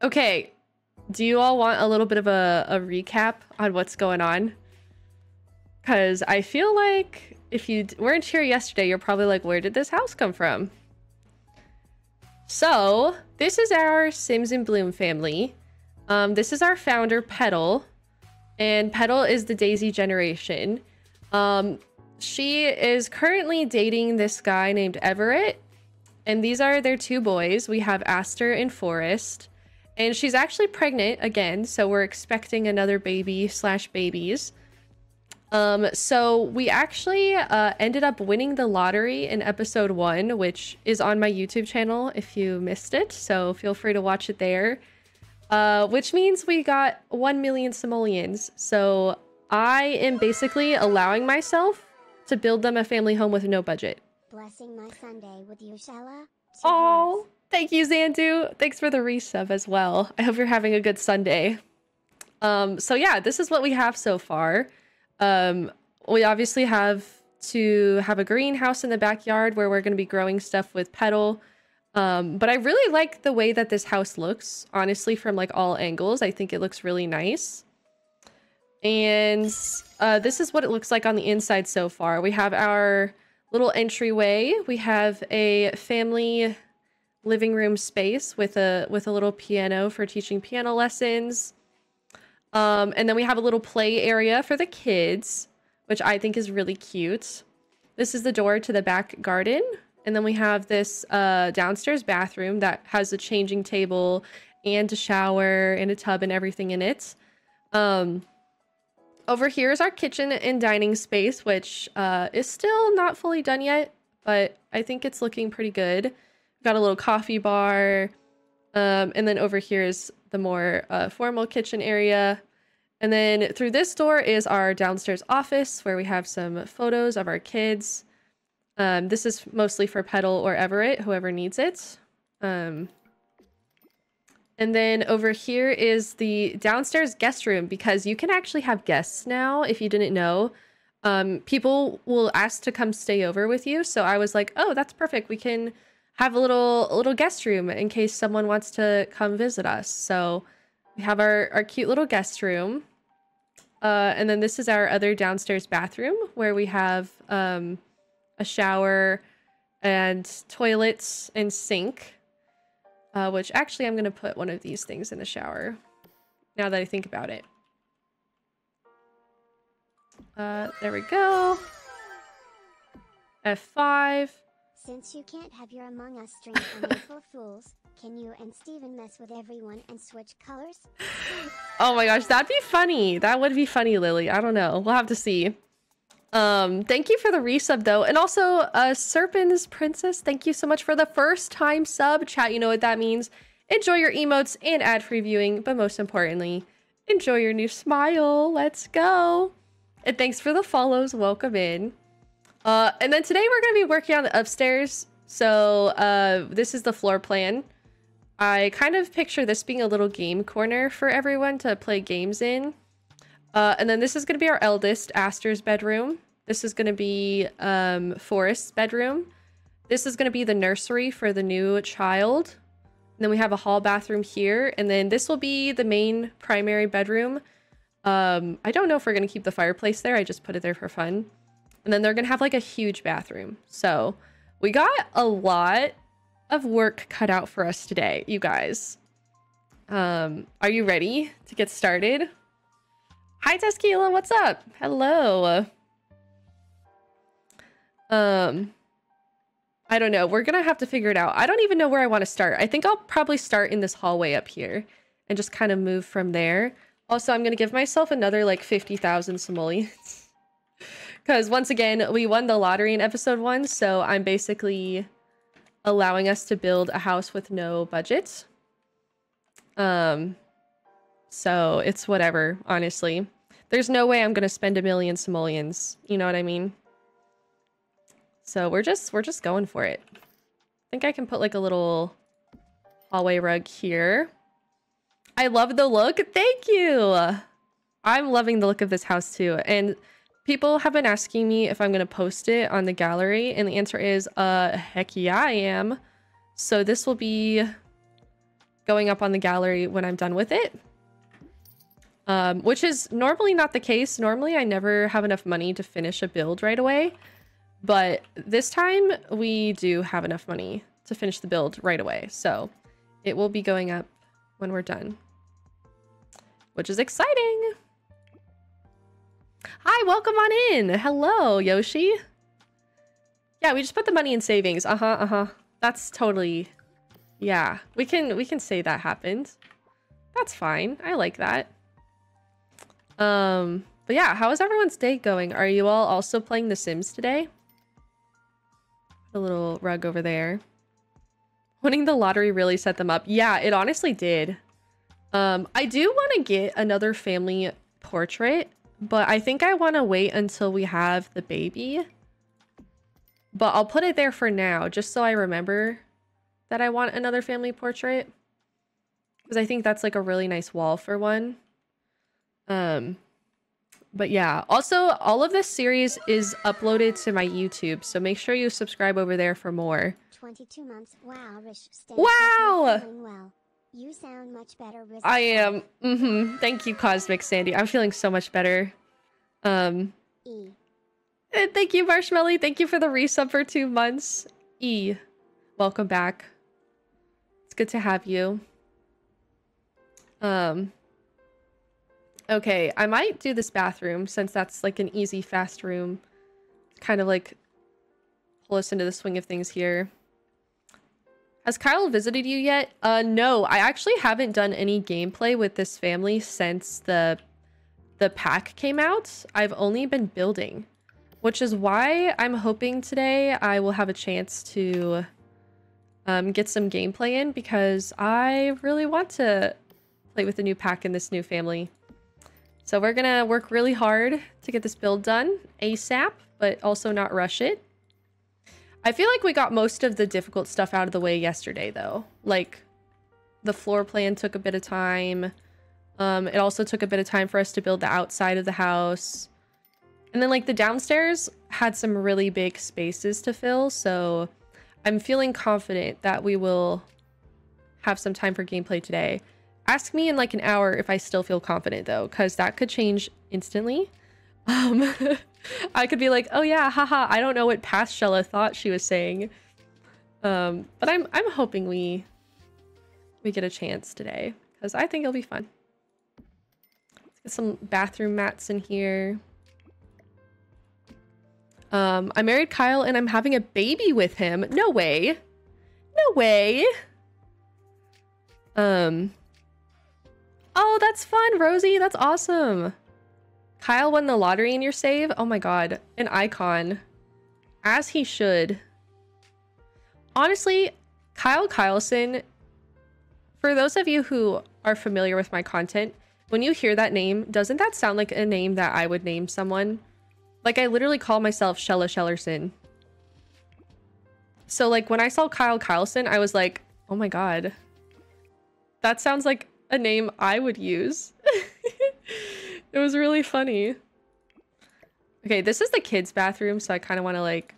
Okay, do you all want a little bit of a, a recap on what's going on? Because I feel like if you weren't here yesterday, you're probably like, where did this house come from? So, this is our Sims in Bloom family. Um, this is our founder, Petal. And Petal is the Daisy generation. Um, she is currently dating this guy named Everett. And these are their two boys. We have Aster and Forest. And she's actually pregnant again, so we're expecting another baby slash babies. Um, so we actually uh, ended up winning the lottery in episode one, which is on my YouTube channel if you missed it. So feel free to watch it there. Uh, which means we got 1 million simoleons. So I am basically allowing myself to build them a family home with no budget. Blessing my Sunday with you, Shella. Oh, thank you, Zandu. Thanks for the resub as well. I hope you're having a good Sunday. Um, so yeah, this is what we have so far. Um, we obviously have to have a greenhouse in the backyard where we're going to be growing stuff with petal. Um, but I really like the way that this house looks, honestly, from like all angles. I think it looks really nice. And uh, this is what it looks like on the inside so far. We have our little entryway. We have a family living room space with a with a little piano for teaching piano lessons. Um, and then we have a little play area for the kids, which I think is really cute. This is the door to the back garden. And then we have this uh, downstairs bathroom that has a changing table and a shower and a tub and everything in it. Um, over here is our kitchen and dining space, which uh, is still not fully done yet, but I think it's looking pretty good. Got a little coffee bar. Um, and then over here is the more uh, formal kitchen area. And then through this door is our downstairs office where we have some photos of our kids. Um, this is mostly for Petal or Everett, whoever needs it. Um, and then over here is the downstairs guest room because you can actually have guests now if you didn't know. Um, people will ask to come stay over with you. So I was like, oh, that's perfect. We can have a little a little guest room in case someone wants to come visit us. So we have our, our cute little guest room. Uh, and then this is our other downstairs bathroom where we have um, a shower and toilets and sink. Uh, which actually I'm going to put one of these things in the shower now that I think about it. Uh, there we go. F5. Since you can't have your Among Us stream on April Fools, can you and Steven mess with everyone and switch colors? Oh my gosh, that'd be funny. That would be funny, Lily. I don't know. We'll have to see. Um, thank you for the resub though. And also, uh, Serpent's Princess, thank you so much for the first time sub. Chat, you know what that means. Enjoy your emotes and ad-free viewing, but most importantly, enjoy your new smile. Let's go. And thanks for the follows. Welcome in. Uh, and then today we're going to be working on the upstairs. So uh, this is the floor plan. I kind of picture this being a little game corner for everyone to play games in. Uh, and then this is going to be our eldest, Aster's bedroom. This is going to be um, Forest's bedroom. This is going to be the nursery for the new child. And then we have a hall bathroom here. And then this will be the main primary bedroom. Um, I don't know if we're going to keep the fireplace there. I just put it there for fun. And then they're going to have like a huge bathroom. So we got a lot of work cut out for us today, you guys. Um, are you ready to get started? Hi, Teskila. What's up? Hello. Um, I don't know. We're going to have to figure it out. I don't even know where I want to start. I think I'll probably start in this hallway up here and just kind of move from there. Also, I'm going to give myself another like 50,000 simoleons. Because once again, we won the lottery in episode one. So I'm basically allowing us to build a house with no budget. Um, so it's whatever, honestly. There's no way I'm gonna spend a million simoleons. You know what I mean? So we're just we're just going for it. I think I can put like a little hallway rug here. I love the look. Thank you. I'm loving the look of this house too. And people have been asking me if I'm going to post it on the gallery. And the answer is, uh, heck yeah, I am. So this will be going up on the gallery when I'm done with it. Um, which is normally not the case. Normally I never have enough money to finish a build right away. But this time we do have enough money to finish the build right away. So it will be going up when we're done. Which is exciting. Hi, welcome on in. Hello, Yoshi. Yeah, we just put the money in savings. Uh-huh, uh-huh. That's totally... Yeah, we can we can say that happened. That's fine. I like that. Um, but yeah, how is everyone's day going? Are you all also playing The Sims today? A little rug over there. Winning the lottery really set them up. Yeah, it honestly did. Um, I do want to get another family portrait, but I think I want to wait until we have the baby. But I'll put it there for now, just so I remember that I want another family portrait. Because I think that's like a really nice wall for one. Um, but yeah, also all of this series is uploaded to my YouTube, so make sure you subscribe over there for more. 22 months. Wow, Rish. Wow! You sound much better. I am. Mm-hmm. Thank you, Cosmic Sandy. I'm feeling so much better. Um. E. And thank you, Marshmelly. Thank you for the resub for two months. E. Welcome back. It's good to have you. Um. Okay, I might do this bathroom since that's like an easy, fast room. Kind of like pull us into the swing of things here. Has Kyle visited you yet? Uh, no, I actually haven't done any gameplay with this family since the the pack came out. I've only been building, which is why I'm hoping today I will have a chance to um, get some gameplay in because I really want to play with the new pack and this new family. So we're gonna work really hard to get this build done ASAP, but also not rush it. I feel like we got most of the difficult stuff out of the way yesterday, though. Like, the floor plan took a bit of time. Um, it also took a bit of time for us to build the outside of the house. And then, like, the downstairs had some really big spaces to fill, so I'm feeling confident that we will have some time for gameplay today. Ask me in, like, an hour if I still feel confident, though, because that could change instantly. Um, I could be like, oh yeah, haha, I don't know what past Shella thought she was saying. Um, but I'm I'm hoping we we get a chance today because I think it'll be fun. Let's get some bathroom mats in here. Um, I married Kyle and I'm having a baby with him. No way. No way. Um. Oh, that's fun, Rosie. That's awesome. Kyle won the lottery in your save? Oh my god. An icon. As he should. Honestly, Kyle Kyleson, for those of you who are familiar with my content, when you hear that name, doesn't that sound like a name that I would name someone? Like, I literally call myself Shella Shellerson. So, like, when I saw Kyle Kyleson, I was like, oh my god. That sounds like a name I would use. It was really funny. Okay, this is the kids' bathroom, so I kind of want to like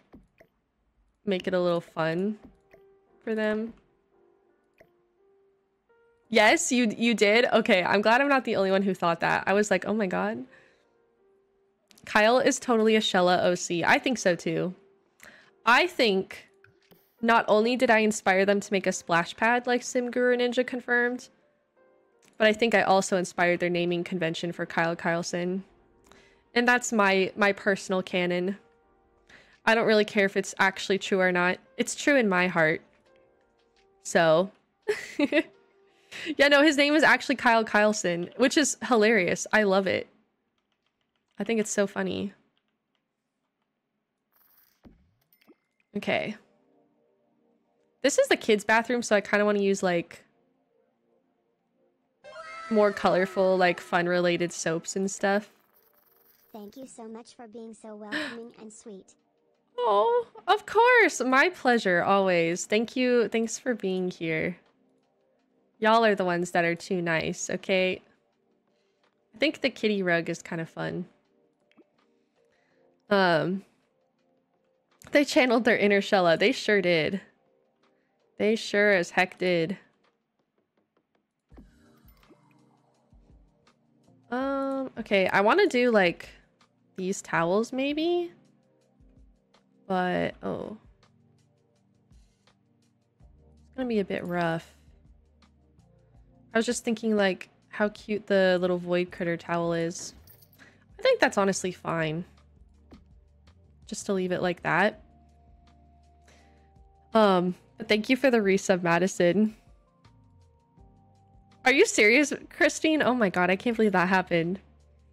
make it a little fun for them. Yes, you you did? Okay, I'm glad I'm not the only one who thought that. I was like, oh my god. Kyle is totally a Shella OC. I think so too. I think not only did I inspire them to make a splash pad like Sim Guru Ninja confirmed, but I think I also inspired their naming convention for Kyle Kyleson. And that's my my personal canon. I don't really care if it's actually true or not. It's true in my heart. So, yeah, no, his name is actually Kyle Kyleson, which is hilarious. I love it. I think it's so funny. Okay. This is the kids' bathroom, so I kind of want to use like more colorful, like fun-related soaps and stuff. Thank you so much for being so welcoming and sweet. Oh, of course. My pleasure, always. Thank you. Thanks for being here. Y'all are the ones that are too nice, okay? I think the kitty rug is kind of fun. Um, they channeled their inner Shella. They sure did. They sure as heck did. Okay, I want to do like these towels maybe. But, oh. It's to be a bit rough. I was just thinking like how cute the little void critter towel is. I think that's honestly fine. Just to leave it like that. Um, but thank you for the resub, Madison. Are you serious, Christine? Oh my god, I can't believe that happened.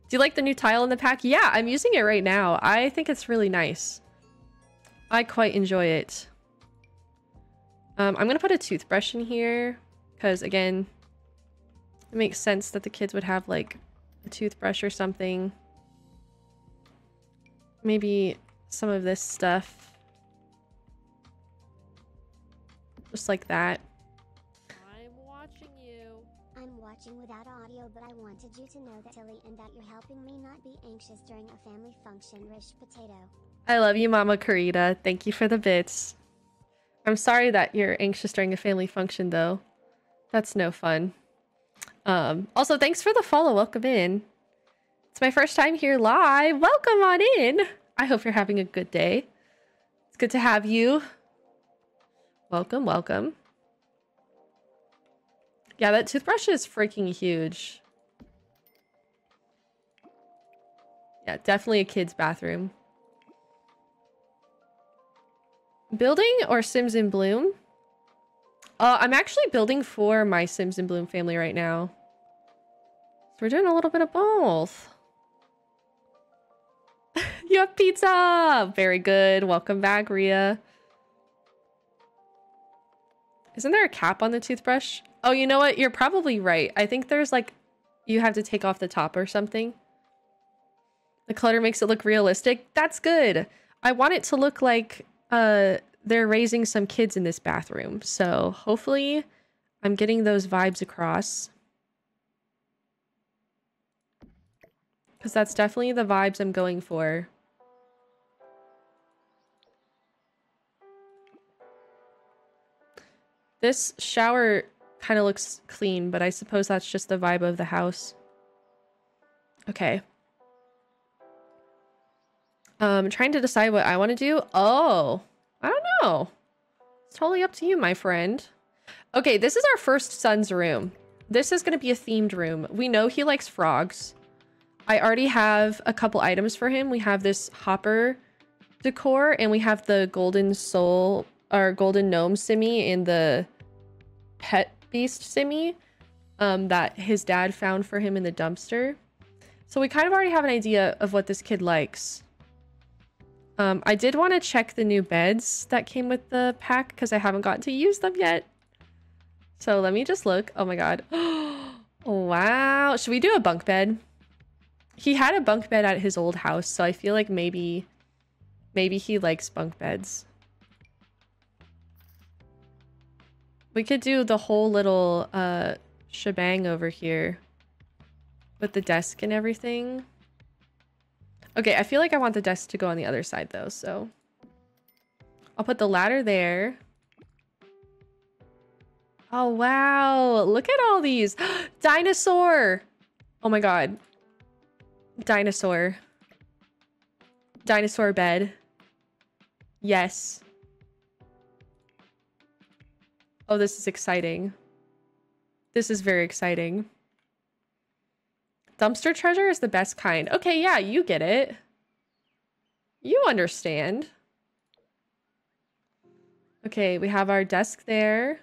Do you like the new tile in the pack? Yeah, I'm using it right now. I think it's really nice. I quite enjoy it. Um, I'm gonna put a toothbrush in here because again, it makes sense that the kids would have like a toothbrush or something. Maybe some of this stuff. Just like that. I'm without audio, but I wanted you to know that Tilly and that you're helping me not be anxious during a family function. Rish potato. I love you, Mama Karita. Thank you for the bits. I'm sorry that you're anxious during a family function, though. That's no fun. Um, also, thanks for the follow. Welcome in. It's my first time here live. Welcome on in. I hope you're having a good day. It's good to have you. Welcome, welcome. Yeah, that toothbrush is freaking huge. Yeah, definitely a kid's bathroom. Building or Sims in Bloom? Uh, I'm actually building for my Sims in Bloom family right now. So we're doing a little bit of both. you have pizza! Very good. Welcome back, Ria. Isn't there a cap on the toothbrush? Oh, you know what? You're probably right. I think there's like, you have to take off the top or something. The clutter makes it look realistic. That's good. I want it to look like uh they're raising some kids in this bathroom. So hopefully I'm getting those vibes across. Because that's definitely the vibes I'm going for. This shower kind of looks clean, but I suppose that's just the vibe of the house. Okay. Um, trying to decide what I want to do. Oh, I don't know. It's totally up to you, my friend. Okay, this is our first son's room. This is going to be a themed room. We know he likes frogs. I already have a couple items for him. We have this hopper decor and we have the golden soul or golden gnome simi and the pet beast simi um, that his dad found for him in the dumpster. So we kind of already have an idea of what this kid likes. Um, I did want to check the new beds that came with the pack because I haven't gotten to use them yet. So let me just look. Oh my god. wow. Should we do a bunk bed? He had a bunk bed at his old house, so I feel like maybe maybe he likes bunk beds. We could do the whole little uh shebang over here with the desk and everything. Okay, I feel like I want the desk to go on the other side though, so I'll put the ladder there. Oh, wow. Look at all these. Dinosaur. Oh my god. Dinosaur. Dinosaur bed. Yes. Oh, this is exciting. This is very exciting. Dumpster treasure is the best kind. Okay, yeah, you get it. You understand. Okay, we have our desk there.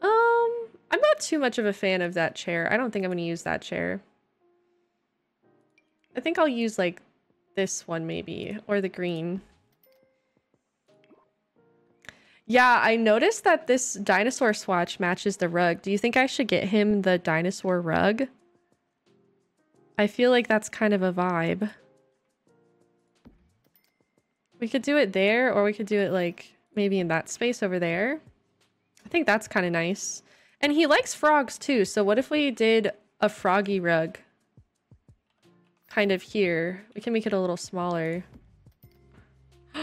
Um, I'm not too much of a fan of that chair. I don't think I'm going to use that chair. I think I'll use like this one maybe, or the green. Yeah, I noticed that this dinosaur swatch matches the rug. Do you think I should get him the dinosaur rug? I feel like that's kind of a vibe. We could do it there, or we could do it like maybe in that space over there. I think that's kind of nice. And he likes frogs too, so what if we did a froggy rug? Kind of here. We can make it a little smaller.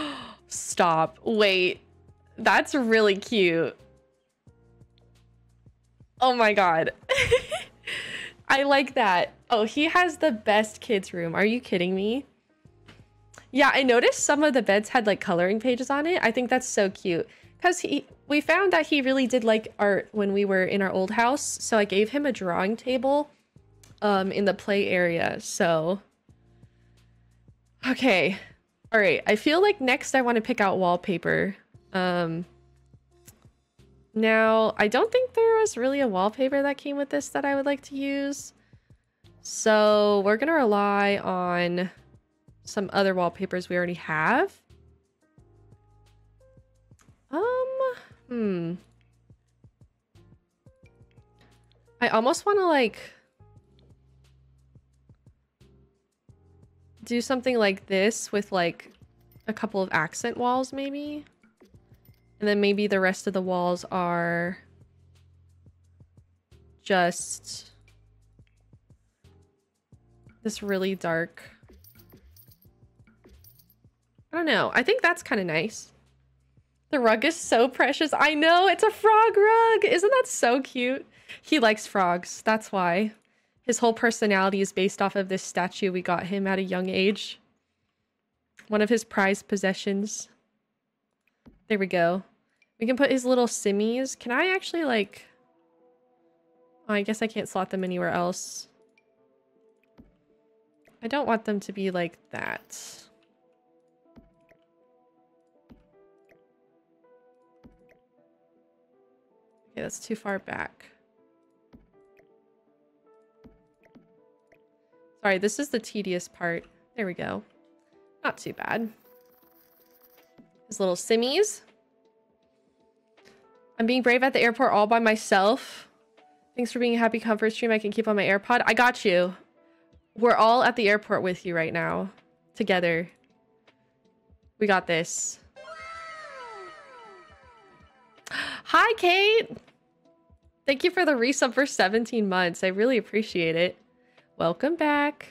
Stop. Wait. That's really cute. Oh my god. I like that. Oh, he has the best kids room. Are you kidding me? Yeah, I noticed some of the beds had like coloring pages on it. I think that's so cute. Cuz he we found that he really did like art when we were in our old house, so I gave him a drawing table um in the play area. So Okay. All right. I feel like next I want to pick out wallpaper. Um now, I don't think there was really a wallpaper that came with this that I would like to use. So we're going to rely on some other wallpapers we already have. Um, hmm. I almost want to like do something like this with like a couple of accent walls maybe. And then maybe the rest of the walls are just this really dark. I don't know. I think that's kind of nice. The rug is so precious. I know, it's a frog rug. Isn't that so cute? He likes frogs. That's why. His whole personality is based off of this statue we got him at a young age. One of his prized possessions. There we go. We can put his little simmies. Can I actually like... Oh, I guess I can't slot them anywhere else. I don't want them to be like that. Okay, that's too far back. Sorry, this is the tedious part. There we go. Not too bad. His little simmies. I'm being brave at the airport all by myself. Thanks for being a happy comfort stream I can keep on my AirPod. I got you. We're all at the airport with you right now. Together. We got this. Hi, Kate! Thank you for the resub for 17 months. I really appreciate it. Welcome back.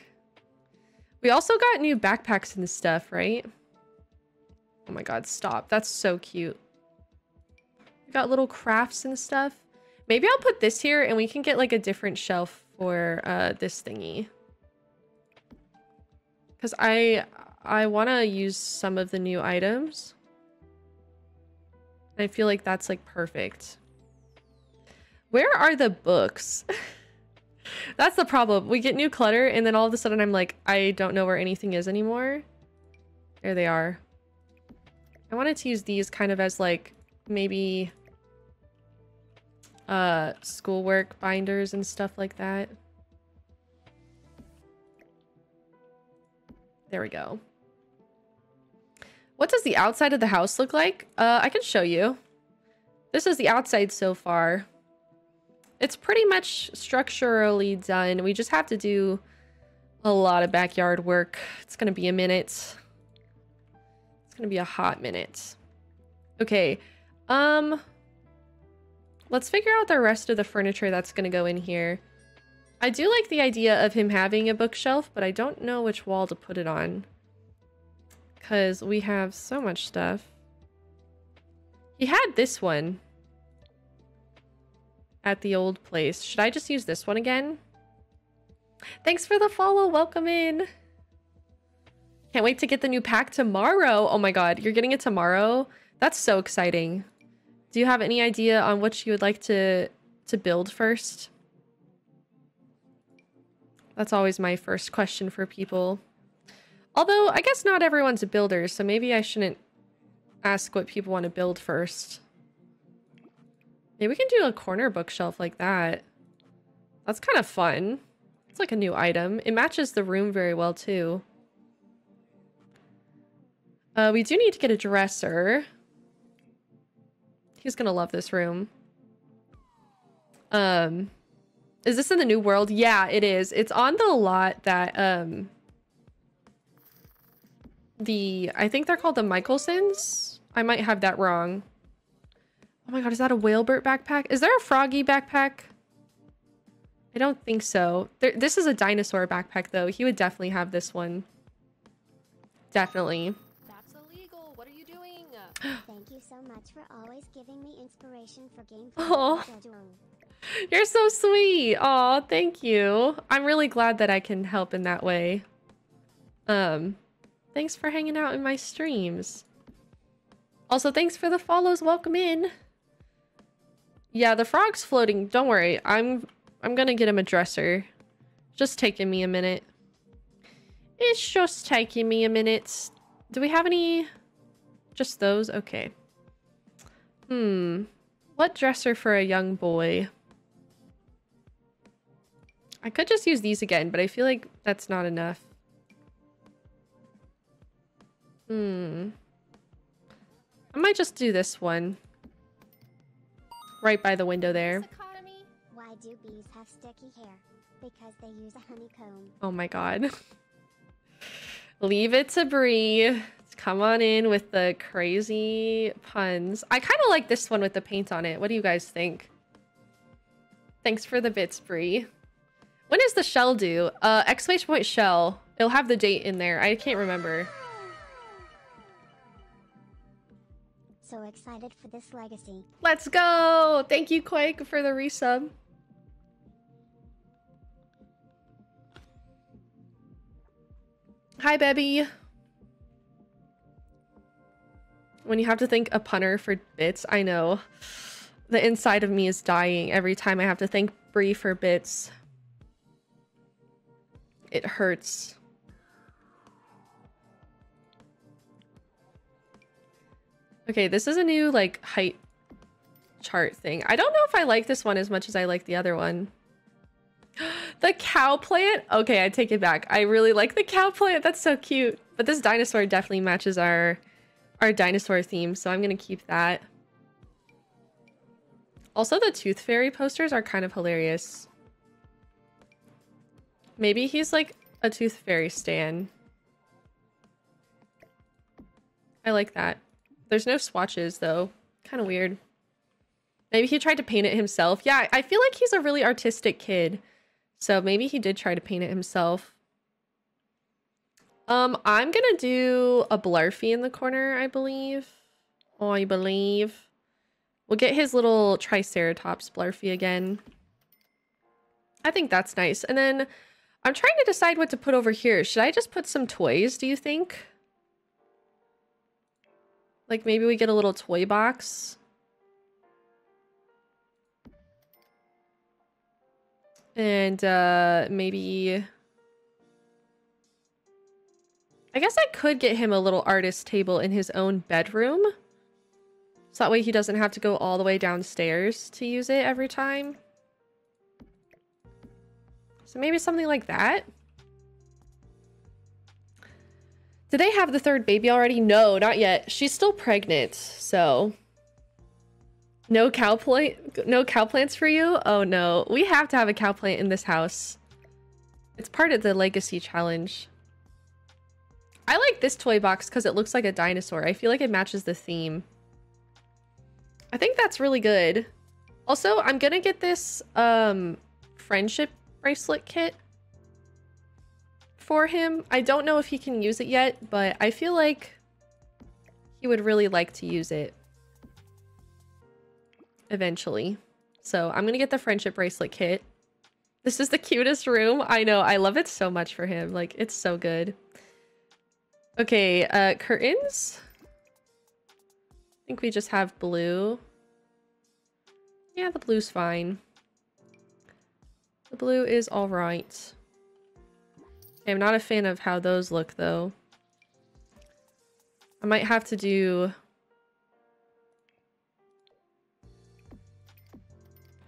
We also got new backpacks and stuff, right? Oh my god, stop. That's so cute got little crafts and stuff. Maybe I'll put this here and we can get like a different shelf for uh, this thingy. Because I, I want to use some of the new items. I feel like that's like perfect. Where are the books? that's the problem. We get new clutter and then all of a sudden I'm like, I don't know where anything is anymore. There they are. I wanted to use these kind of as like maybe uh, schoolwork binders and stuff like that. There we go. What does the outside of the house look like? Uh, I can show you. This is the outside so far. It's pretty much structurally done. We just have to do a lot of backyard work. It's going to be a minute. It's going to be a hot minute. Okay. Um, Let's figure out the rest of the furniture that's going to go in here. I do like the idea of him having a bookshelf, but I don't know which wall to put it on. Because we have so much stuff. He had this one at the old place. Should I just use this one again? Thanks for the follow. Welcome in. Can't wait to get the new pack tomorrow. Oh my god, you're getting it tomorrow? That's so exciting. Do you have any idea on what you would like to to build first? That's always my first question for people. Although, I guess not everyone's a builder, so maybe I shouldn't ask what people want to build first. Maybe we can do a corner bookshelf like that. That's kind of fun. It's like a new item. It matches the room very well, too. Uh, we do need to get a dresser. He's gonna love this room. Um, is this in the new world? Yeah, it is. It's on the lot that, um, the, I think they're called the Michelsons. I might have that wrong. Oh my god, is that a Whalebert backpack? Is there a Froggy backpack? I don't think so. There, this is a dinosaur backpack, though. He would definitely have this one. Definitely. That's illegal. What are you doing? Thank you so much for always giving me inspiration for gameplay. Aw. You're so sweet. Oh, thank you. I'm really glad that I can help in that way. Um, thanks for hanging out in my streams. Also, thanks for the follows. Welcome in. Yeah, the frog's floating. Don't worry. I'm I'm gonna get him a dresser. Just taking me a minute. It's just taking me a minute. Do we have any? Just those? Okay. Hmm. What dresser for a young boy? I could just use these again, but I feel like that's not enough. Hmm. I might just do this one. Right by the window there. Why do bees have sticky hair? Because they use a honeycomb. Oh my god. Leave it to Bree. Come on in with the crazy puns. I kind of like this one with the paint on it. What do you guys think? Thanks for the bits, Bree. When is the shell due? Uh, exclamation point shell. It'll have the date in there. I can't remember. So excited for this legacy. Let's go! Thank you, Quake, for the resub. Hi, Bebby. When you have to thank a punter for bits, I know. The inside of me is dying every time I have to thank Bree for bits. It hurts. Okay, this is a new, like, height chart thing. I don't know if I like this one as much as I like the other one. the cow plant? Okay, I take it back. I really like the cow plant. That's so cute. But this dinosaur definitely matches our our dinosaur theme, so I'm gonna keep that. Also, the Tooth Fairy posters are kind of hilarious. Maybe he's like a Tooth Fairy stan. I like that. There's no swatches though. Kind of weird. Maybe he tried to paint it himself. Yeah, I feel like he's a really artistic kid. So maybe he did try to paint it himself. Um, I'm gonna do a Blarfy in the corner, I believe. Oh, I believe. We'll get his little Triceratops Blarfy again. I think that's nice. And then I'm trying to decide what to put over here. Should I just put some toys, do you think? Like maybe we get a little toy box. And uh, maybe... I guess I could get him a little artist table in his own bedroom. So that way he doesn't have to go all the way downstairs to use it every time. So maybe something like that. Did they have the third baby already? No, not yet. She's still pregnant, so... No cow plant, no cow plants for you? Oh no, we have to have a cow plant in this house. It's part of the legacy challenge. I like this toy box because it looks like a dinosaur. I feel like it matches the theme. I think that's really good. Also, I'm gonna get this um, friendship bracelet kit for him. I don't know if he can use it yet, but I feel like he would really like to use it eventually. So I'm gonna get the friendship bracelet kit. This is the cutest room. I know. I love it so much for him. Like, it's so good. Okay, uh, curtains. I think we just have blue. Yeah, the blue's fine. The blue is all right. I'm not a fan of how those look, though. I might have to do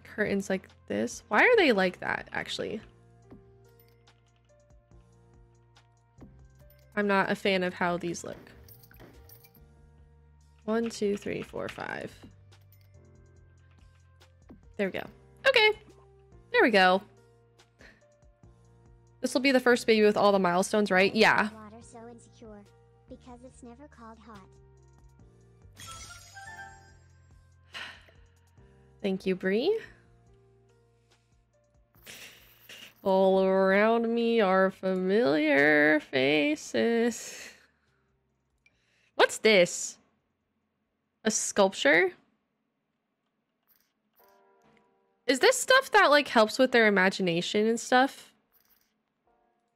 curtains like this. Why are they like that, actually? I'm not a fan of how these look. One, two, three, four, five. There we go. Okay. There we go. This will be the first baby with all the milestones, right? Yeah. Water so insecure because it's never called hot. Thank you, Bree. All around me are familiar faces. What's this? A sculpture? Is this stuff that like helps with their imagination and stuff?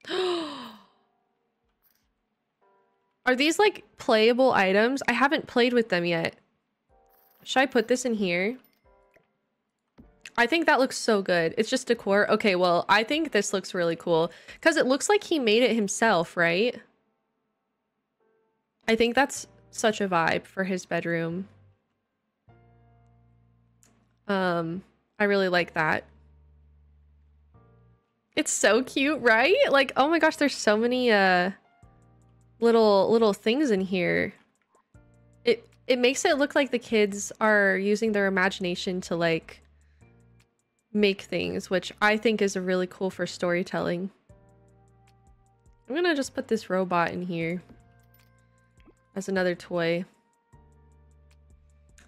Are these like playable items? I haven't played with them yet. Should I put this in here? I think that looks so good. It's just decor. Okay, well, I think this looks really cool because it looks like he made it himself, right? I think that's such a vibe for his bedroom. Um, I really like that. It's so cute, right? Like, oh my gosh, there's so many uh little little things in here. It it makes it look like the kids are using their imagination to like make things, which I think is a really cool for storytelling. I'm gonna just put this robot in here as another toy.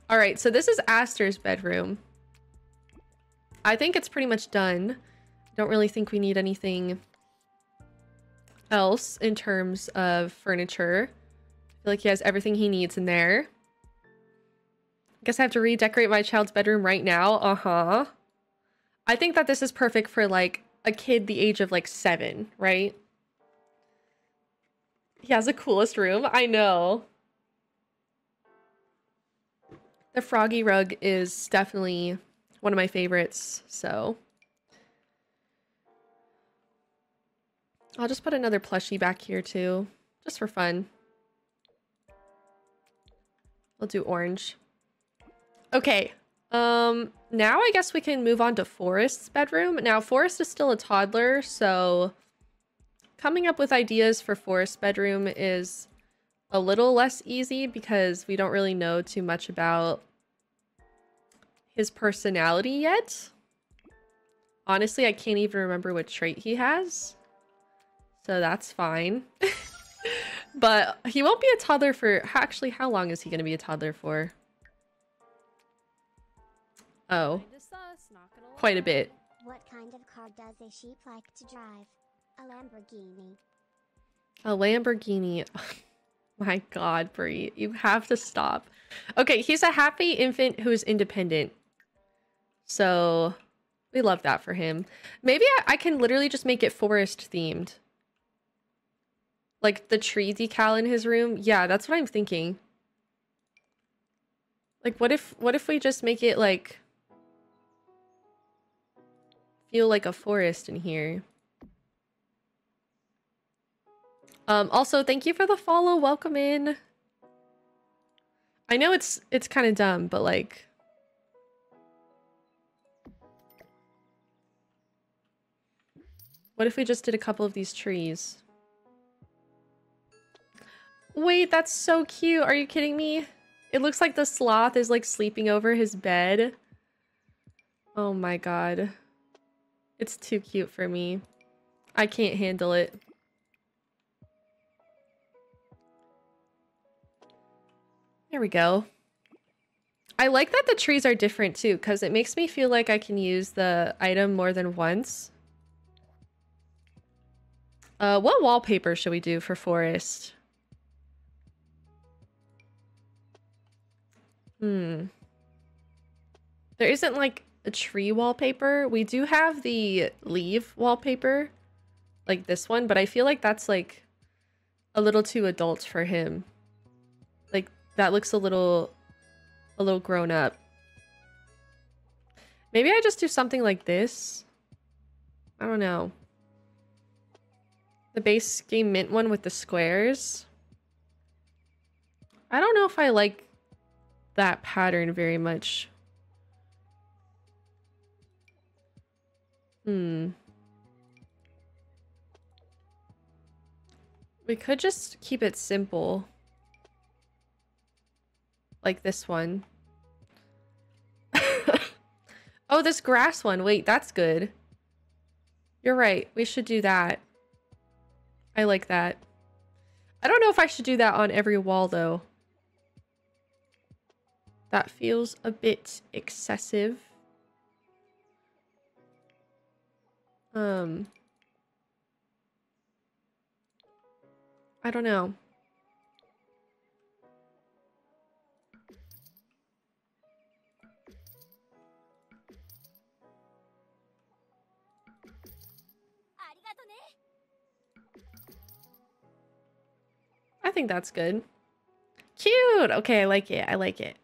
All right, so this is Aster's bedroom. I think it's pretty much done. Don't really think we need anything else in terms of furniture. I feel like he has everything he needs in there. I Guess I have to redecorate my child's bedroom right now. Uh-huh. I think that this is perfect for like a kid the age of like seven, right? He has the coolest room. I know. The froggy rug is definitely one of my favorites, so. I'll just put another plushie back here too, just for fun. We'll do orange. Okay, um, now I guess we can move on to Forest's bedroom. Now, Forest is still a toddler, so coming up with ideas for Forest's bedroom is a little less easy because we don't really know too much about his personality yet. Honestly, I can't even remember what trait he has. So that's fine. but he won't be a toddler for... Actually, how long is he going to be a toddler for? Oh. Quite a bit. What kind of car does a sheep like to drive? A Lamborghini. A Lamborghini. My god, Brie. You have to stop. Okay, he's a happy infant who is independent. So, we love that for him. Maybe I, I can literally just make it forest themed. Like the tree decal in his room. Yeah, that's what I'm thinking. Like, what if, what if we just make it like feel like a forest in here. Um, also, thank you for the follow. Welcome in. I know it's it's kind of dumb, but like... What if we just did a couple of these trees? Wait, that's so cute. Are you kidding me? It looks like the sloth is like sleeping over his bed. Oh my god. It's too cute for me. I can't handle it. There we go. I like that the trees are different too, because it makes me feel like I can use the item more than once. Uh, what wallpaper should we do for forest? Hmm. There isn't like a tree wallpaper. We do have the leaf wallpaper, like this one, but I feel like that's like a little too adult for him. Like that looks a little, a little grown up. Maybe I just do something like this. I don't know. The base game mint one with the squares. I don't know if I like that pattern very much. Hmm. We could just keep it simple. Like this one. oh, this grass one. Wait, that's good. You're right. We should do that. I like that. I don't know if I should do that on every wall, though. That feels a bit excessive. Um, I don't know. I think that's good. Cute! Okay, I like it. I like it.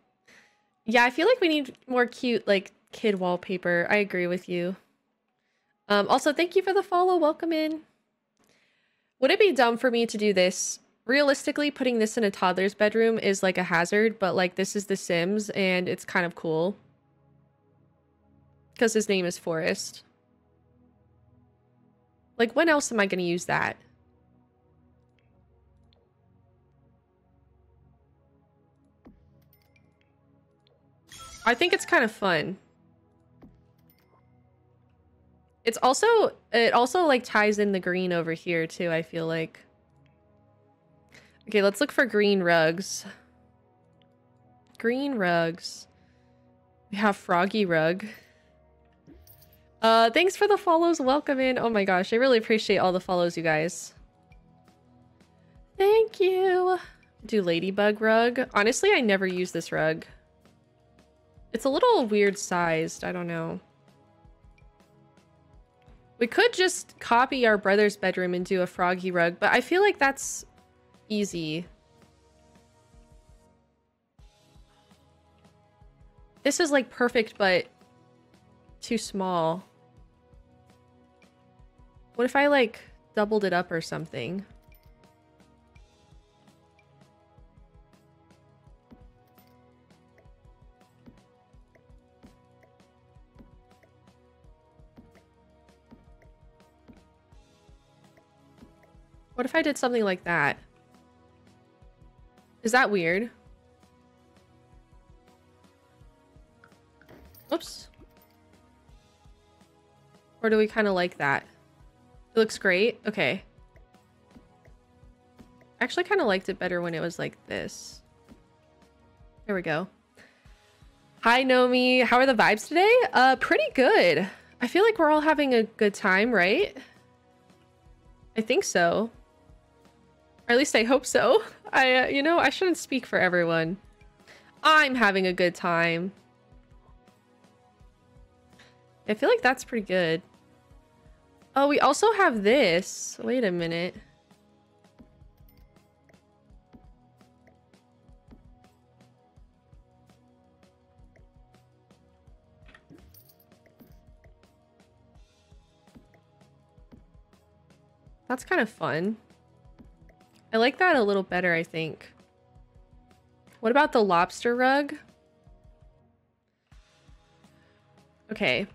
Yeah, I feel like we need more cute, like, kid wallpaper. I agree with you. Um, also, thank you for the follow. Welcome in. Would it be dumb for me to do this? Realistically, putting this in a toddler's bedroom is like a hazard, but like this is The Sims and it's kind of cool. Because his name is Forest. Like, when else am I going to use that? I think it's kind of fun. It's also, it also like ties in the green over here too, I feel like. Okay, let's look for green rugs. Green rugs. We have Froggy Rug. Uh, thanks for the follows. Welcome in. Oh my gosh, I really appreciate all the follows, you guys. Thank you. Do Ladybug rug. Honestly, I never use this rug. It's a little weird sized. I don't know. We could just copy our brother's bedroom and do a froggy rug, but I feel like that's easy. This is like perfect, but too small. What if I like doubled it up or something? What if I did something like that? Is that weird? Oops. Or do we kind of like that? It looks great. Okay. I actually kind of liked it better when it was like this. There we go. Hi, Nomi. How are the vibes today? Uh, pretty good. I feel like we're all having a good time, right? I think so. Or at least I hope so. I, uh, you know, I shouldn't speak for everyone. I'm having a good time. I feel like that's pretty good. Oh, we also have this. Wait a minute. That's kind of fun. I like that a little better, I think. What about the lobster rug? Okay.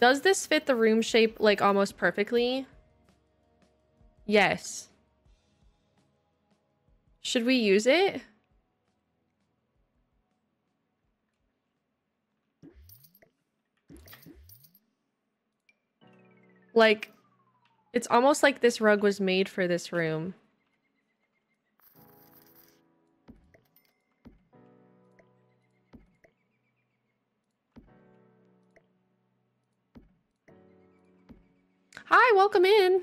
Does this fit the room shape like almost perfectly? Yes. Should we use it? Like, it's almost like this rug was made for this room. Hi, welcome in.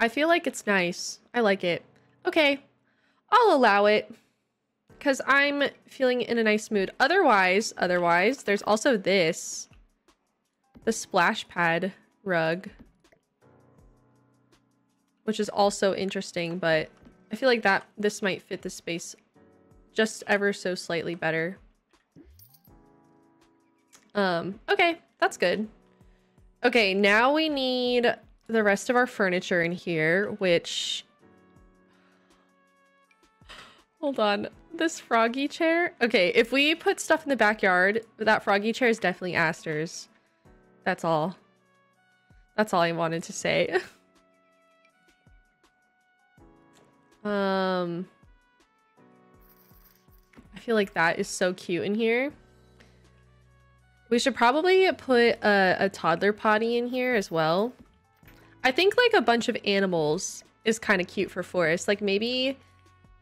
I feel like it's nice. I like it. Okay, I'll allow it. Because I'm feeling in a nice mood. Otherwise, otherwise, there's also this. The splash pad rug which is also interesting, but I feel like that this might fit the space just ever so slightly better. Um, okay, that's good. Okay, now we need the rest of our furniture in here, which... Hold on. This froggy chair? Okay, if we put stuff in the backyard, that froggy chair is definitely Aster's. That's all. That's all I wanted to say. Um, I feel like that is so cute in here. We should probably put a, a toddler potty in here as well. I think like a bunch of animals is kind of cute for Forest. Like maybe,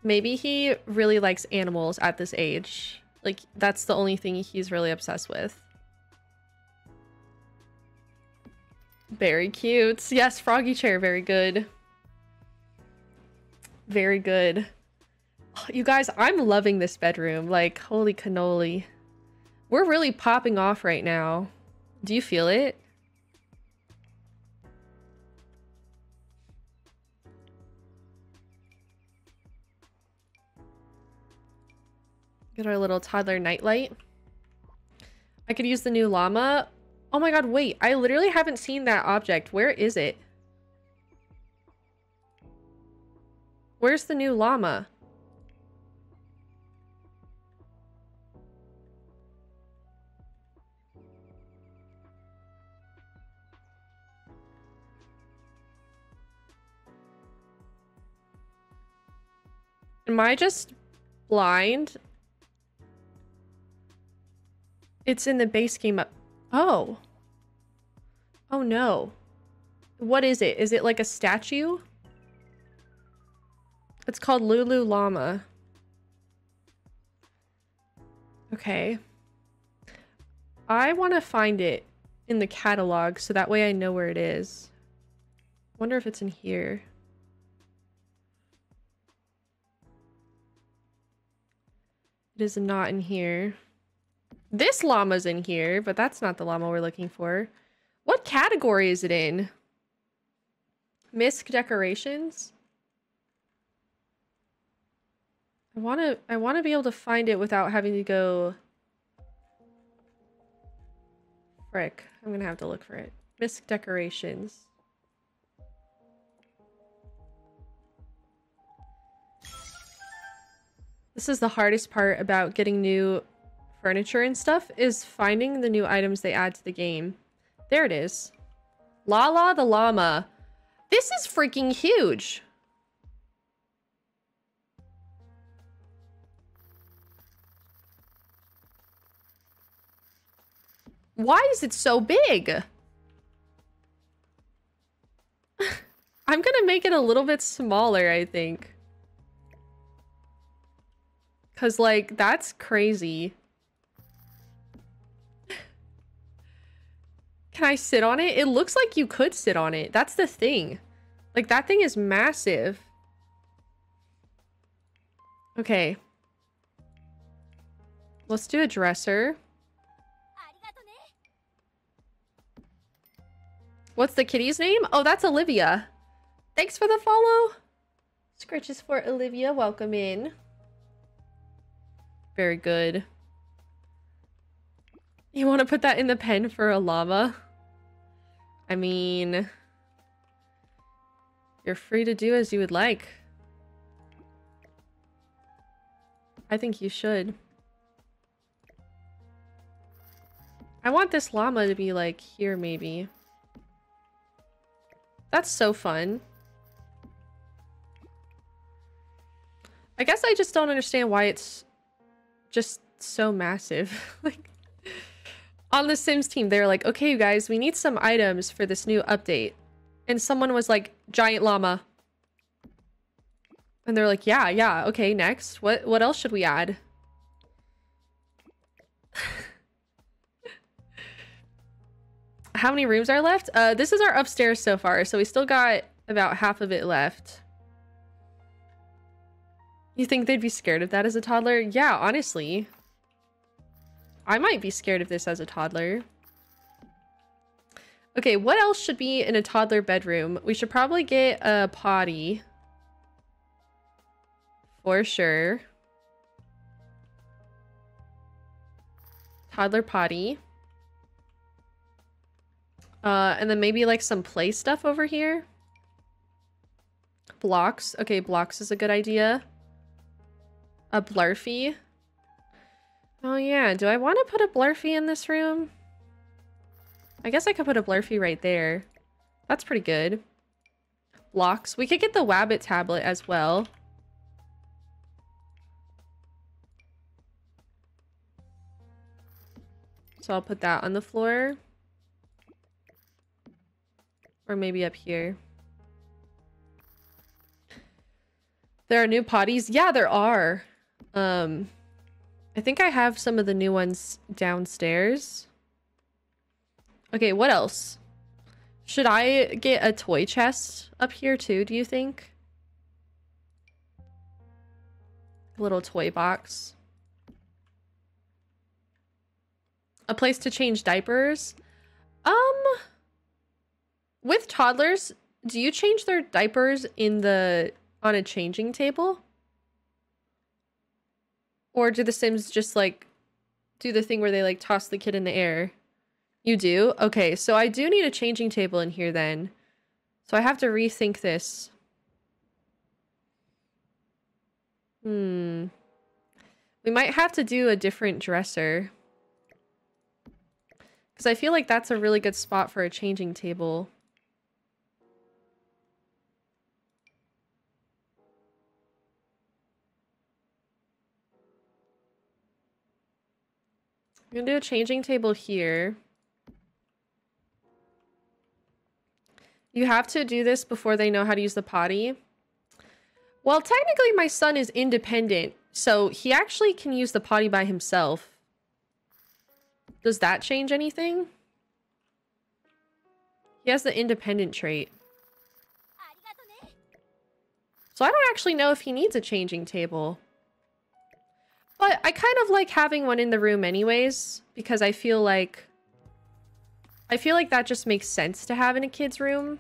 maybe he really likes animals at this age. Like that's the only thing he's really obsessed with. Very cute. Yes, froggy chair, very good. Very good. You guys, I'm loving this bedroom. Like, holy cannoli. We're really popping off right now. Do you feel it? Get our little toddler nightlight. I could use the new llama. Oh my god, wait. I literally haven't seen that object. Where is it? Where's the new llama? Am I just blind? It's in the base game up. Oh. Oh no. What is it? Is it like a statue? It's called Lulu Llama. Okay. I want to find it in the catalog so that way I know where it is. Wonder if it's in here. It is not in here. This llama's in here, but that's not the llama we're looking for. What category is it in? Misc decorations? I want to I want to be able to find it without having to go Frick. I'm going to have to look for it. Misc decorations. This is the hardest part about getting new furniture and stuff is finding the new items they add to the game. There it is. Lala the llama. This is freaking huge. Why is it so big? I'm gonna make it a little bit smaller, I think. Cause like, that's crazy. Can I sit on it? It looks like you could sit on it. That's the thing. Like, that thing is massive. Okay. Let's do a dresser. What's the kitty's name? Oh, that's Olivia. Thanks for the follow. Scratches for Olivia. Welcome in. Very good. You want to put that in the pen for a llama? I mean... You're free to do as you would like. I think you should. I want this llama to be like here maybe. That's so fun. I guess I just don't understand why it's just so massive. like on the Sims team, they're like, okay, you guys, we need some items for this new update. And someone was like, giant llama. And they're like, yeah, yeah, okay, next. What what else should we add? How many rooms are left? Uh, this is our upstairs so far, so we still got about half of it left. You think they'd be scared of that as a toddler? Yeah, honestly. I might be scared of this as a toddler. Okay, what else should be in a toddler bedroom? We should probably get a potty. For sure. Toddler potty. Uh, and then maybe like some play stuff over here. Blocks. Okay, blocks is a good idea. A Blarfy. Oh yeah, do I want to put a Blarfy in this room? I guess I could put a Blarfy right there. That's pretty good. Blocks. We could get the Wabbit tablet as well. So I'll put that on the floor. Or maybe up here. There are new potties? Yeah, there are. Um, I think I have some of the new ones downstairs. Okay, what else? Should I get a toy chest up here too, do you think? A little toy box. A place to change diapers. Um, with toddlers, do you change their diapers in the on a changing table? Or do the Sims just like do the thing where they like toss the kid in the air? You do? Okay, so I do need a changing table in here then. So I have to rethink this. Hmm. We might have to do a different dresser. Because I feel like that's a really good spot for a changing table. Gonna do a changing table here. You have to do this before they know how to use the potty. Well, technically my son is independent, so he actually can use the potty by himself. Does that change anything? He has the independent trait. So I don't actually know if he needs a changing table. But I kind of like having one in the room anyways, because I feel like... I feel like that just makes sense to have in a kid's room.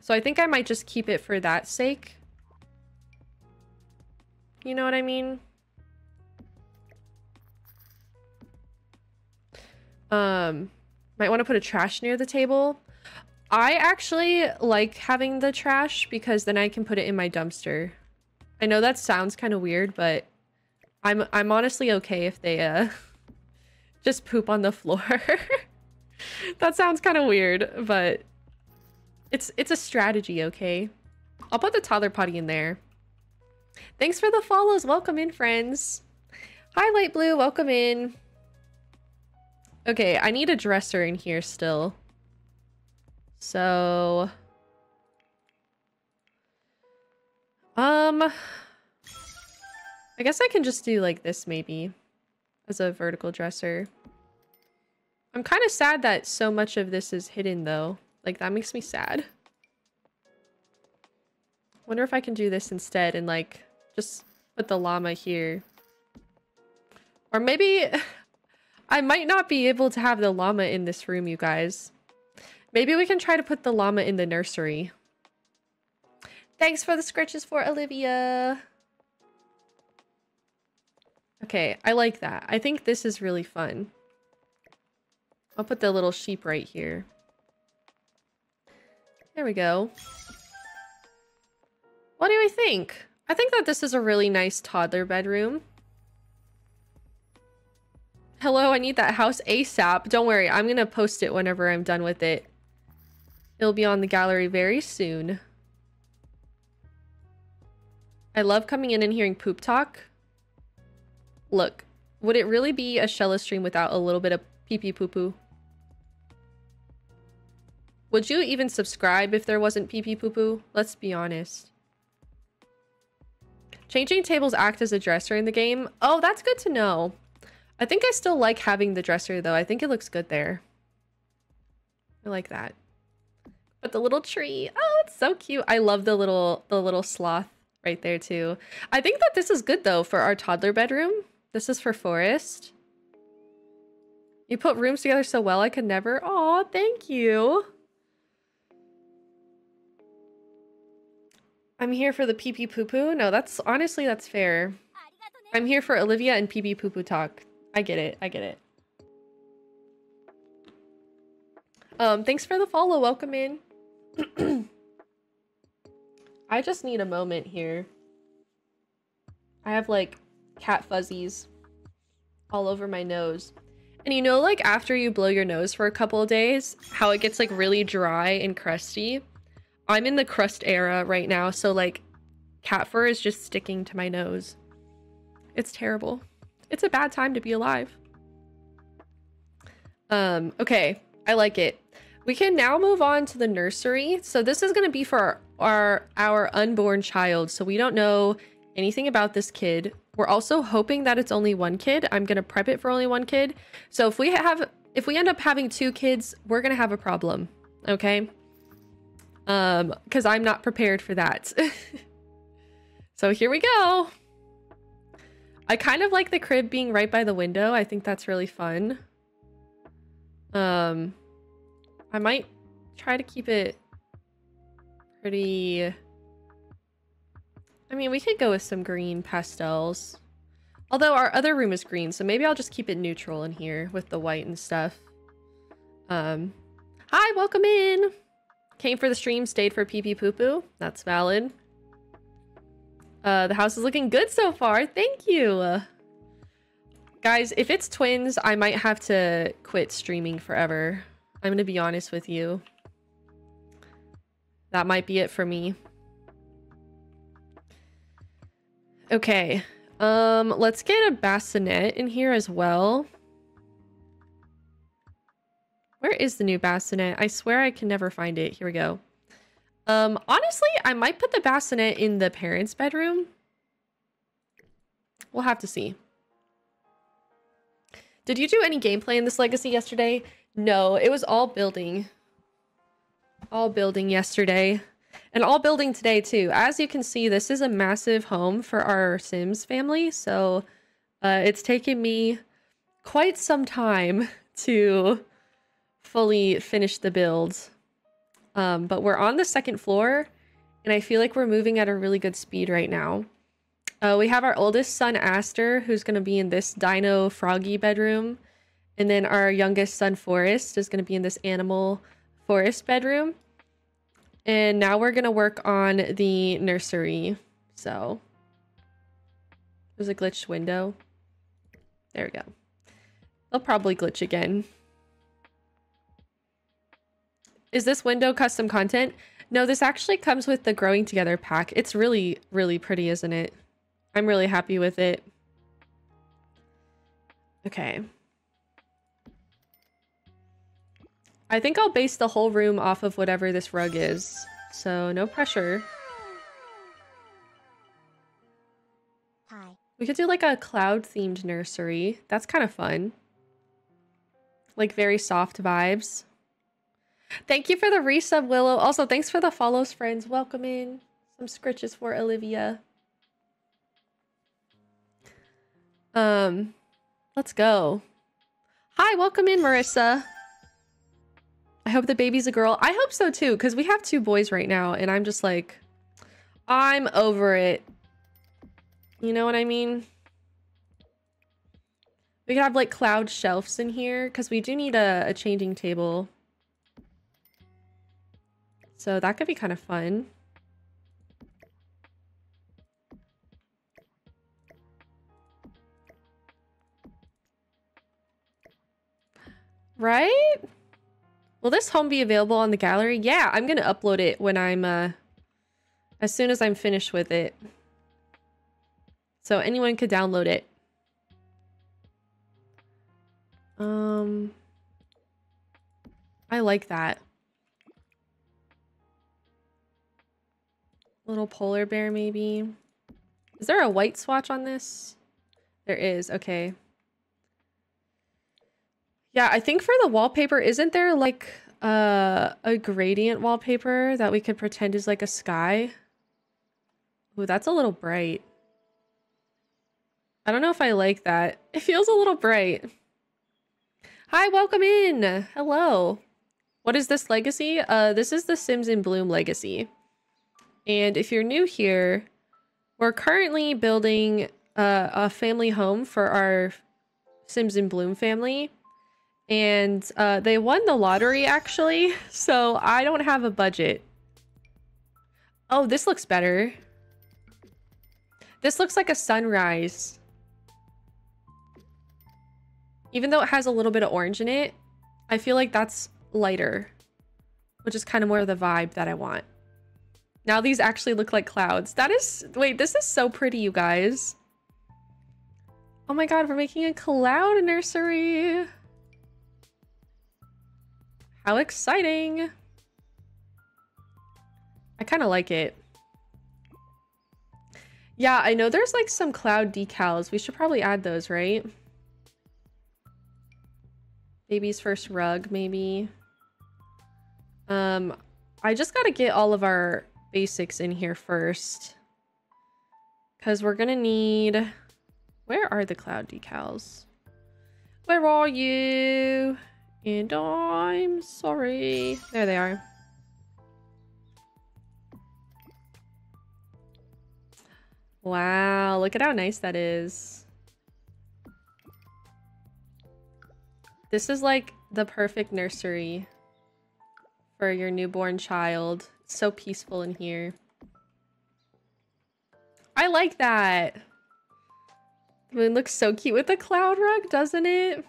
So I think I might just keep it for that sake. You know what I mean? Um, might want to put a trash near the table. I actually like having the trash because then I can put it in my dumpster. I know that sounds kind of weird, but I'm I'm honestly okay if they uh just poop on the floor. that sounds kind of weird, but it's it's a strategy, okay? I'll put the toddler potty in there. Thanks for the follows. Welcome in, friends. Hi, Light Blue. Welcome in. Okay, I need a dresser in here still. So... Um... I guess I can just do like this maybe. As a vertical dresser. I'm kind of sad that so much of this is hidden though. Like that makes me sad. Wonder if I can do this instead and like just put the llama here. Or maybe I might not be able to have the llama in this room, you guys. Maybe we can try to put the llama in the nursery. Thanks for the scratches for Olivia. Okay, I like that. I think this is really fun. I'll put the little sheep right here. There we go. What do I think? I think that this is a really nice toddler bedroom. Hello, I need that house ASAP. Don't worry, I'm gonna post it whenever I'm done with it. It'll be on the gallery very soon. I love coming in and hearing poop talk. Look, would it really be a Shella stream without a little bit of pee pee poo poo? Would you even subscribe if there wasn't pee pee poo poo? Let's be honest. Changing tables act as a dresser in the game. Oh, that's good to know. I think I still like having the dresser though. I think it looks good there. I like that. But the little tree. Oh, it's so cute. I love the little the little sloth right there too. I think that this is good though for our toddler bedroom. This is for Forest. You put rooms together so well I could never. Oh, thank you. I'm here for the pee pee poo poo. No, that's honestly that's fair. I'm here for Olivia and pee pee poo poo talk. I get it. I get it. Um, thanks for the follow. Welcome in. I just need a moment here. I have like cat fuzzies all over my nose. And you know, like after you blow your nose for a couple of days, how it gets like really dry and crusty? I'm in the crust era right now, so like cat fur is just sticking to my nose. It's terrible. It's a bad time to be alive. Um, okay, I like it. We can now move on to the nursery. So this is going to be for our, our, our unborn child. So we don't know anything about this kid. We're also hoping that it's only one kid. I'm going to prep it for only one kid. So if we have, if we end up having two kids, we're going to have a problem. Okay. Um, cause I'm not prepared for that. so here we go. I kind of like the crib being right by the window. I think that's really fun. Um, I might try to keep it pretty... I mean, we could go with some green pastels. Although our other room is green, so maybe I'll just keep it neutral in here with the white and stuff. Um, hi, welcome in. Came for the stream, stayed for pee pee poo poo. That's valid. Uh, the house is looking good so far. Thank you. Guys, if it's twins, I might have to quit streaming forever. I'm to be honest with you. That might be it for me. Okay. Um, let's get a bassinet in here as well. Where is the new bassinet? I swear I can never find it. Here we go. Um, honestly, I might put the bassinet in the parents' bedroom. We'll have to see. Did you do any gameplay in this legacy yesterday? No, it was all building. All building yesterday. And all building today too. As you can see, this is a massive home for our Sims family. So uh, it's taken me quite some time to fully finish the build. Um, but we're on the second floor and I feel like we're moving at a really good speed right now. Uh, we have our oldest son, Aster, who's going to be in this dino froggy bedroom. And then our youngest son, Forest, is going to be in this animal forest bedroom. And now we're going to work on the nursery. So there's a glitched window. There we go. They'll probably glitch again. Is this window custom content? No, this actually comes with the Growing Together pack. It's really, really pretty, isn't it? I'm really happy with it. Okay. I think I'll base the whole room off of whatever this rug is. So no pressure. Hi. We could do like a cloud themed nursery. That's kind of fun. Like very soft vibes. Thank you for the resub, Willow. Also, thanks for the follows, friends. Welcome in. Some scritches for Olivia. Um, let's go. Hi, welcome in, Marissa. I hope the baby's a girl. I hope so too, because we have two boys right now, and I'm just like, I'm over it. You know what I mean? We could have like cloud shelves in here, because we do need a, a changing table. So that could be kind of fun. Right? Will this home be available on the gallery? Yeah, I'm going to upload it when I'm, uh, as soon as I'm finished with it. So anyone could download it. Um, I like that. Little polar bear, maybe. Is there a white swatch on this? There is. Okay. Yeah, I think for the wallpaper, isn't there like uh, a gradient wallpaper that we could pretend is like a sky? Ooh, that's a little bright. I don't know if I like that. It feels a little bright. Hi, welcome in. Hello. What is this legacy? Uh, this is the Sims in Bloom legacy. And if you're new here, we're currently building uh, a family home for our Sims in Bloom family and uh, they won the lottery actually, so I don't have a budget. Oh, this looks better. This looks like a sunrise. Even though it has a little bit of orange in it, I feel like that's lighter, which is kind of more of the vibe that I want. Now these actually look like clouds. That is, wait, this is so pretty, you guys. Oh my god, we're making a cloud nursery. How exciting! I kind of like it. Yeah, I know there's like some cloud decals. We should probably add those, right? Baby's first rug, maybe. Um, I just gotta get all of our basics in here first. Because we're gonna need Where are the cloud decals? Where are you? And I'm sorry. There they are. Wow, look at how nice that is. This is like the perfect nursery for your newborn child. It's so peaceful in here. I like that. The moon looks so cute with the cloud rug, doesn't it?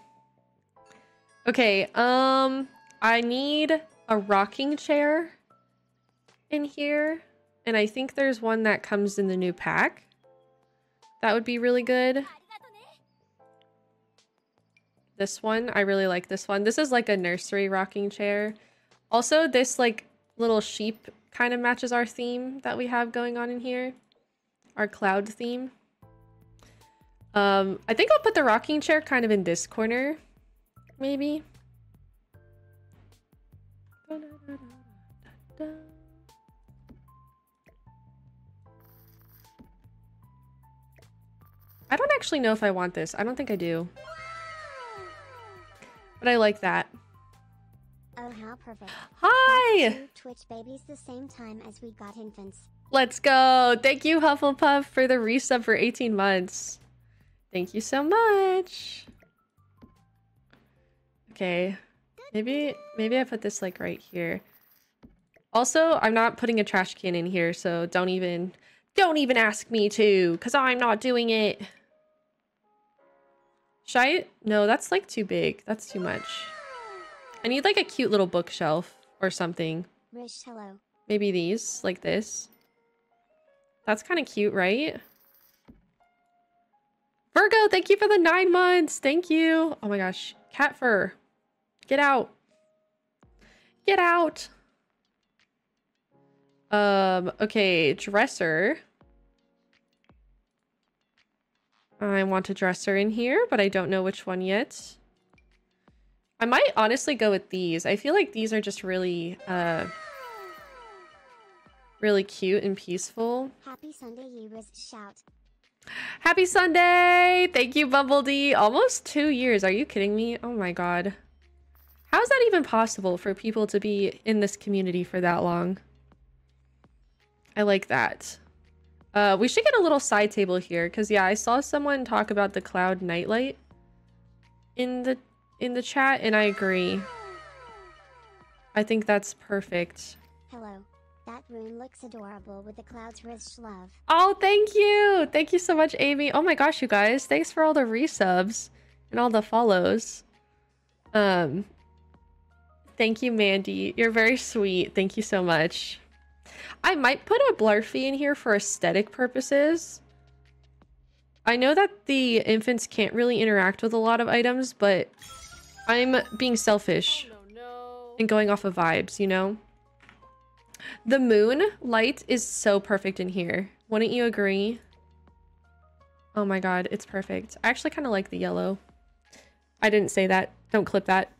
Okay, um, I need a rocking chair in here. And I think there's one that comes in the new pack. That would be really good. This one, I really like this one. This is like a nursery rocking chair. Also, this like little sheep kind of matches our theme that we have going on in here. Our cloud theme. Um, I think I'll put the rocking chair kind of in this corner, maybe. I don't actually know if I want this. I don't think I do. But I like that. Oh, how perfect. Hi! Twitch babies the same time as we got infants. Let's go. Thank you, Hufflepuff, for the resub for 18 months. Thank you so much. Okay. Maybe maybe I put this like right here. Also, I'm not putting a trash can in here, so don't even don't even ask me to, because I'm not doing it. Should I? No, that's like too big. That's too much. I need like a cute little bookshelf or something. Rish, hello. Maybe these, like this. That's kind of cute, right? Virgo, thank you for the nine months. Thank you. Oh my gosh. Cat fur. Get out. Get out. Um, okay, dresser. I want a dresser in here, but I don't know which one yet. I might honestly go with these. I feel like these are just really, uh, really cute and peaceful. Happy Sunday, you Riz shout. Happy Sunday! Thank you, Bumblebee. Almost two years. Are you kidding me? Oh my god. How is that even possible for people to be in this community for that long? I like that. Uh, we should get a little side table here because yeah, I saw someone talk about the cloud nightlight in the in the chat, and I agree. I think that's perfect. Hello. That room looks adorable with the clouds rich love. Oh, thank you. Thank you so much, Amy. Oh my gosh, you guys. Thanks for all the resubs and all the follows. Um, thank you, Mandy. You're very sweet. Thank you so much. I might put a Blarfy in here for aesthetic purposes. I know that the infants can't really interact with a lot of items, but I'm being selfish Oh, and going off of vibes, you know? The moon light is so perfect in here. Wouldn't you agree? Oh my god, it's perfect. I actually kind of like the yellow. I didn't say that. Don't clip that.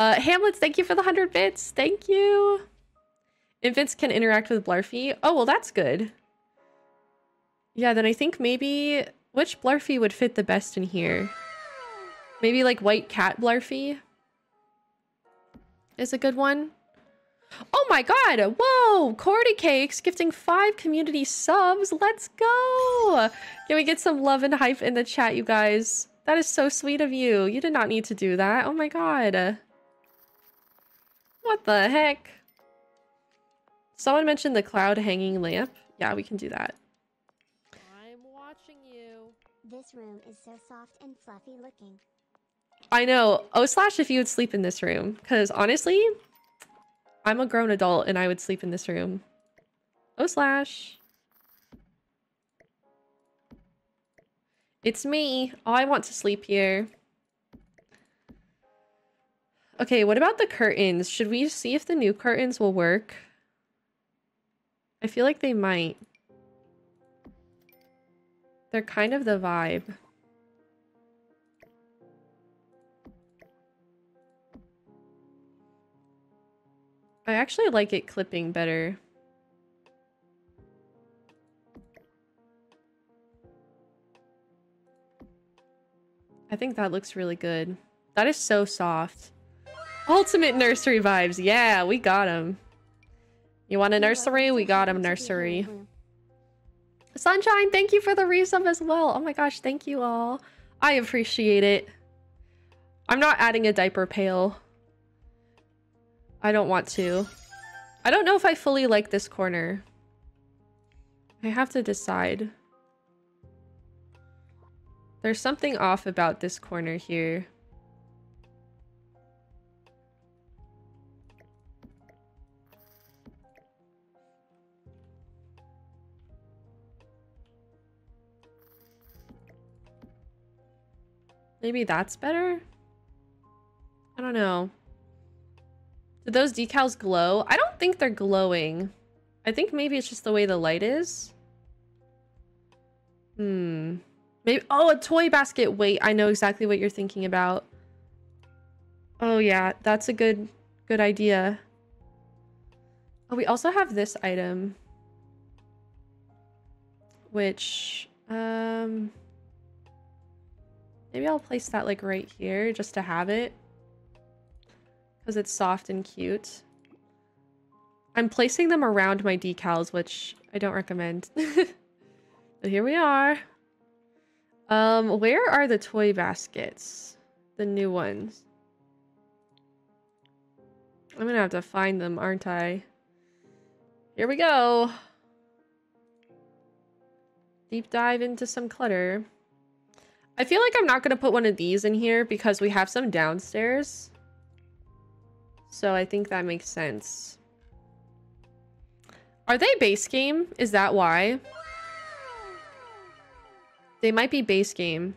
Uh, Hamlets, thank you for the 100 bits. Thank you. Infants can interact with Blarfy. Oh, well, that's good. Yeah, then I think maybe... Which Blarfy would fit the best in here? Maybe like White Cat Blarfy? Is a good one. Oh my god! Whoa! Cordy Cakes gifting five community subs. Let's go! Can we get some love and hype in the chat, you guys? That is so sweet of you. You did not need to do that. Oh my god. What the heck? Someone mentioned the cloud hanging lamp. Yeah, we can do that. I'm watching you. This room is so soft and fluffy looking. I know. Oh, slash if you would sleep in this room. Because honestly, I'm a grown adult and I would sleep in this room. Oh, slash. It's me. Oh, I want to sleep here. Okay, what about the curtains? Should we see if the new curtains will work? I feel like they might. They're kind of the vibe. I actually like it clipping better. I think that looks really good. That is so soft. Ultimate nursery vibes. Yeah, we got him. You want a nursery? We got him happy to be nursery. Sunshine, thank you for the resub as well. Oh my gosh, thank you all. I appreciate it. I'm not adding a diaper pail. I don't want to. I don't know if I fully like this corner. I have to decide. There's something off about this corner here. Maybe that's better? I don't know. Do those decals glow? I don't think they're glowing. I think maybe it's just the way the light is. Hmm. Maybe oh, a toy basket. Wait, I know exactly what you're thinking about. Oh yeah, that's a good good idea. Oh, we also have this item. Which um maybe I'll place that like right here just to have it. Cuz it's soft and cute. I'm placing them around my decals, which I don't recommend. but here we are. Um, where are the toy baskets? The new ones. I'm gonna have to find them, aren't I? Here we go. Deep dive into some clutter. I feel like I'm not gonna put one of these in here because we have some downstairs. So I think that makes sense. Are they base game? Is that why? They might be base game.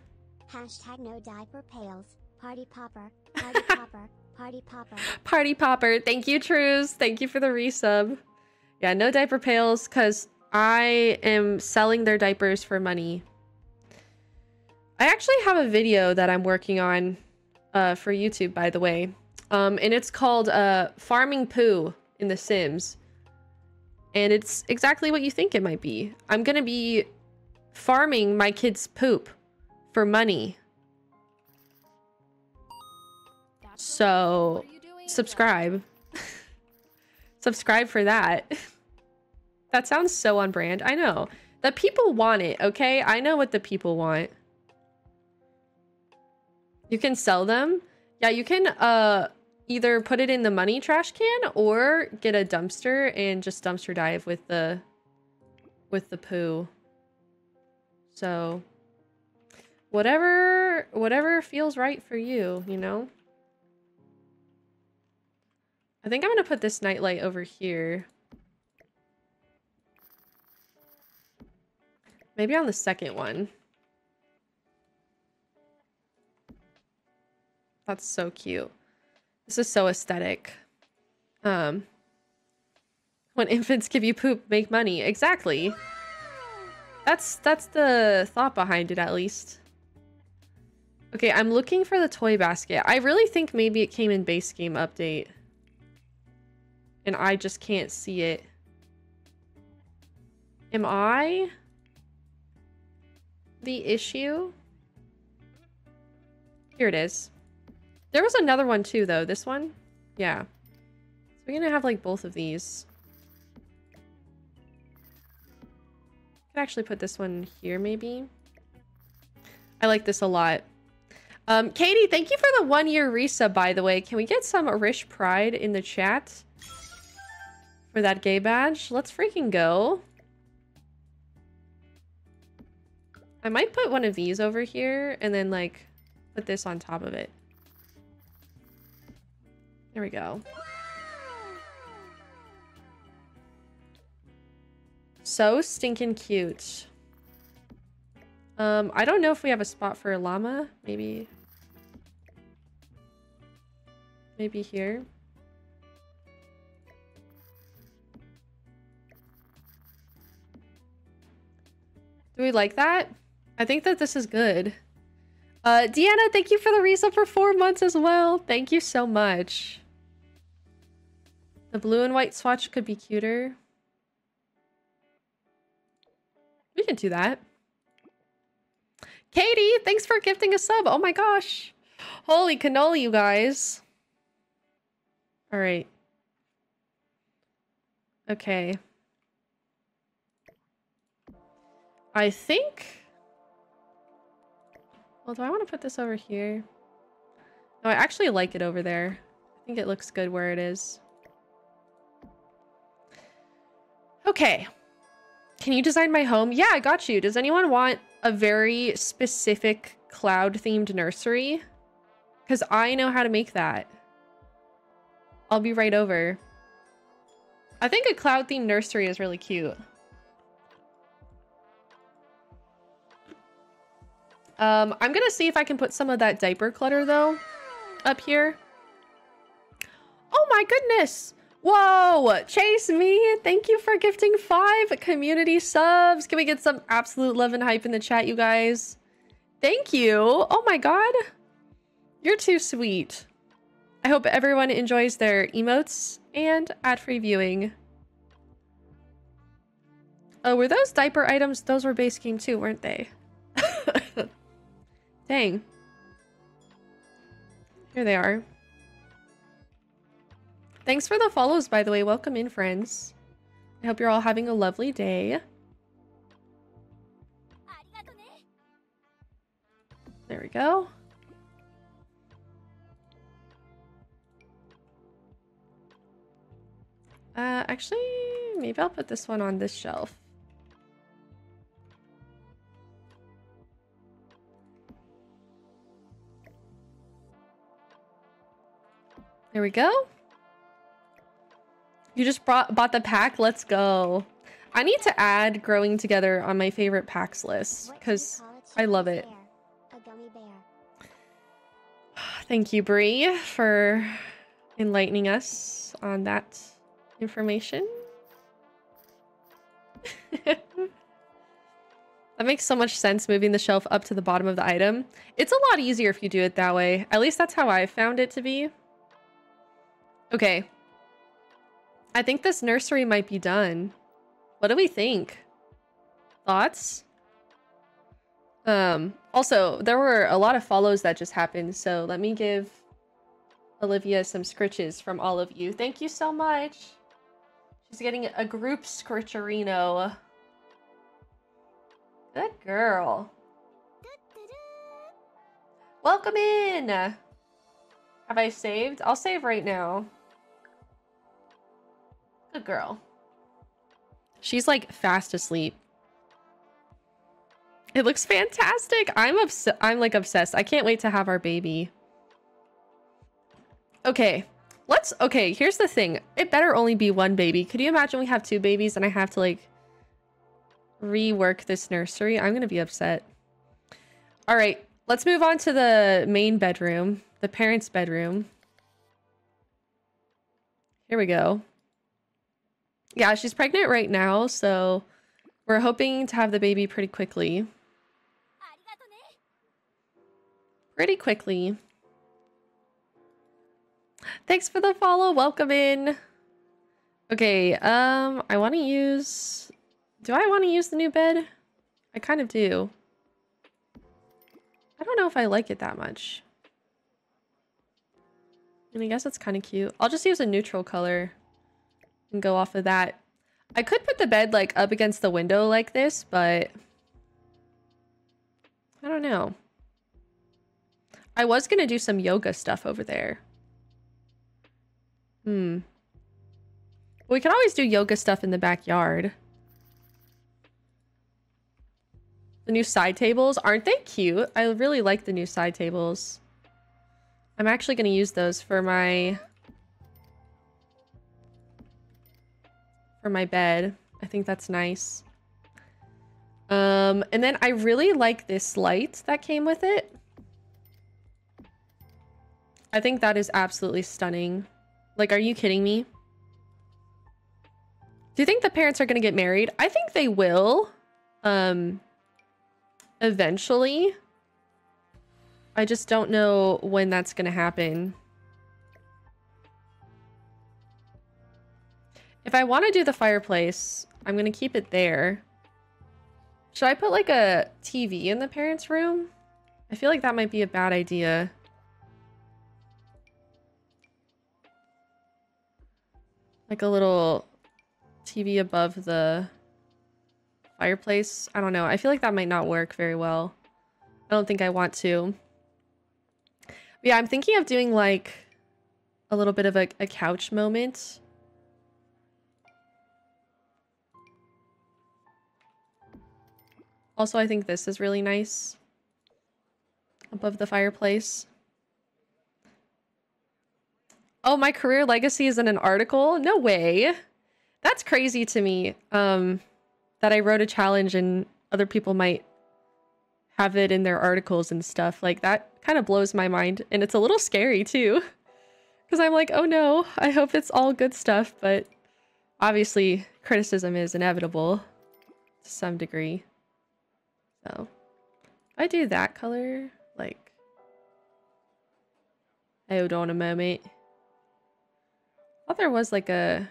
Hashtag no diaper pails. Party popper. Party popper. Party popper. Party popper. Thank you, Trues. Thank you for the resub. Yeah, no diaper pails because I am selling their diapers for money. I actually have a video that I'm working on uh, for YouTube, by the way. Um, and it's called uh, Farming Poo in The Sims. And it's exactly what you think it might be. I'm going to be farming my kids' poop for money. So, subscribe. subscribe for that. that sounds so on brand. I know. The people want it, okay? I know what the people want. You can sell them. Yeah, you can uh either put it in the money trash can or get a dumpster and just dumpster dive with the with the poo. So whatever whatever feels right for you, you know? I think I'm gonna put this nightlight over here. Maybe on the second one. That's so cute. This is so aesthetic. Um, when infants give you poop, make money. Exactly. That's that's the thought behind it, at least. Okay, I'm looking for the toy basket. I really think maybe it came in base game update. And I just can't see it. Am I the issue? Here it is. There was another one too, though. This one? Yeah. So we're gonna have like both of these. Could actually put this one here, maybe. I like this a lot. Um, Katie, thank you for the one year resub, by the way. Can we get some Rish Pride in the chat for that gay badge? Let's freaking go. I might put one of these over here and then like put this on top of it. There we go. So stinking cute. Um, I don't know if we have a spot for a llama. Maybe. Maybe here. Do we like that? I think that this is good. Uh, Deanna, thank you for the resub for four months as well. Thank you so much. The blue and white swatch could be cuter. We can do that. Katie, thanks for gifting a sub. Oh my gosh. Holy cannoli, you guys. All right. Okay. I think... Well, do I want to put this over here? No, I actually like it over there. I think it looks good where it is. Okay. Can you design my home? Yeah, I got you. Does anyone want a very specific cloud-themed nursery? Because I know how to make that. I'll be right over. I think a cloud-themed nursery is really cute. Um, I'm gonna see if I can put some of that diaper clutter, though, up here. Oh my goodness! Whoa! Chase me! Thank you for gifting five community subs! Can we get some absolute love and hype in the chat, you guys? Thank you! Oh my god! You're too sweet. I hope everyone enjoys their emotes and ad-free viewing. Oh, were those diaper items? Those were base game too, weren't they? Dang. Here they are. Thanks for the follows, by the way. Welcome in, friends. I hope you're all having a lovely day. There we go. Uh, actually, maybe I'll put this one on this shelf. There we go. You just brought bought the pack? Let's go. I need to add Growing Together on my favorite packs list because I love it. Thank you, Brie, for enlightening us on that information. that makes so much sense, moving the shelf up to the bottom of the item. It's a lot easier if you do it that way. At least that's how I found it to be. Okay. I think this nursery might be done. What do we think? Thoughts? Um, also, there were a lot of follows that just happened, so let me give Olivia some scritches from all of you. Thank you so much. She's getting a group scritcherino. Good girl. Welcome in! Have I saved? I'll save right now. Good girl. She's like fast asleep. It looks fantastic. I'm obs I'm like obsessed. I can't wait to have our baby. Okay. Let's okay, here's the thing. It better only be one baby. Could you imagine we have two babies and I have to like rework this nursery? I'm going to be upset. All right, let's move on to the main bedroom, the parents' bedroom. Here we go. Yeah, she's pregnant right now, so we're hoping to have the baby pretty quickly. Pretty quickly. Thanks for the follow. Welcome in. Okay, um, I want to use... Do I want to use the new bed? I kind of do. I don't know if I like it that much. And I guess it's kind of cute. I'll just use a neutral color and go off of that. I could put the bed like up against the window like this, but I don't know. I was going to do some yoga stuff over there. Hmm. We can always do yoga stuff in the backyard. The new side tables, aren't they cute? I really like the new side tables. I'm actually going to use those for my for my bed. I think that's nice. Um, and then I really like this light that came with it. I think that is absolutely stunning. Like, are you kidding me? Do you think the parents are going to get married? I think they will. Um, eventually. I just don't know when that's going to happen. If I want to do the fireplace, I'm going to keep it there. Should I put like a TV in the parents' room? I feel like that might be a bad idea. Like a little TV above the fireplace. I don't know. I feel like that might not work very well. I don't think I want to. But yeah, I'm thinking of doing like a little bit of a, a couch moment. Also, I think this is really nice. Above the fireplace. Oh, my career legacy is in an article? No way. That's crazy to me. Um, that I wrote a challenge and other people might have it in their articles and stuff. Like that kind of blows my mind. And it's a little scary too. Because I'm like, oh no, I hope it's all good stuff. But obviously, criticism is inevitable to some degree. So, if I do that color, like, hold on a moment. I thought there was like a,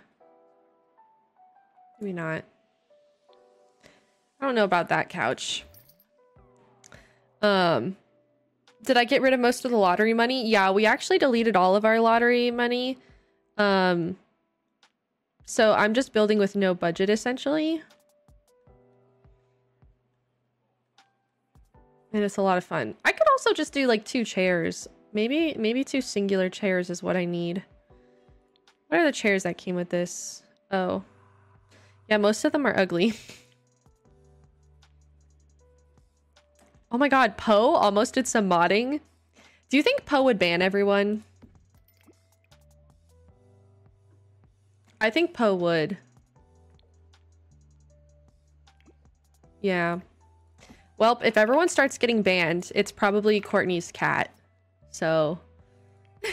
maybe not. I don't know about that couch. Um, did I get rid of most of the lottery money? Yeah, we actually deleted all of our lottery money. Um, so I'm just building with no budget essentially. And it's a lot of fun. I could also just do like two chairs. Maybe, maybe two singular chairs is what I need. What are the chairs that came with this? Oh. Yeah, most of them are ugly. oh my god, Poe almost did some modding. Do you think Poe would ban everyone? I think Poe would. Yeah. Well, if everyone starts getting banned, it's probably Courtney's cat. So. Is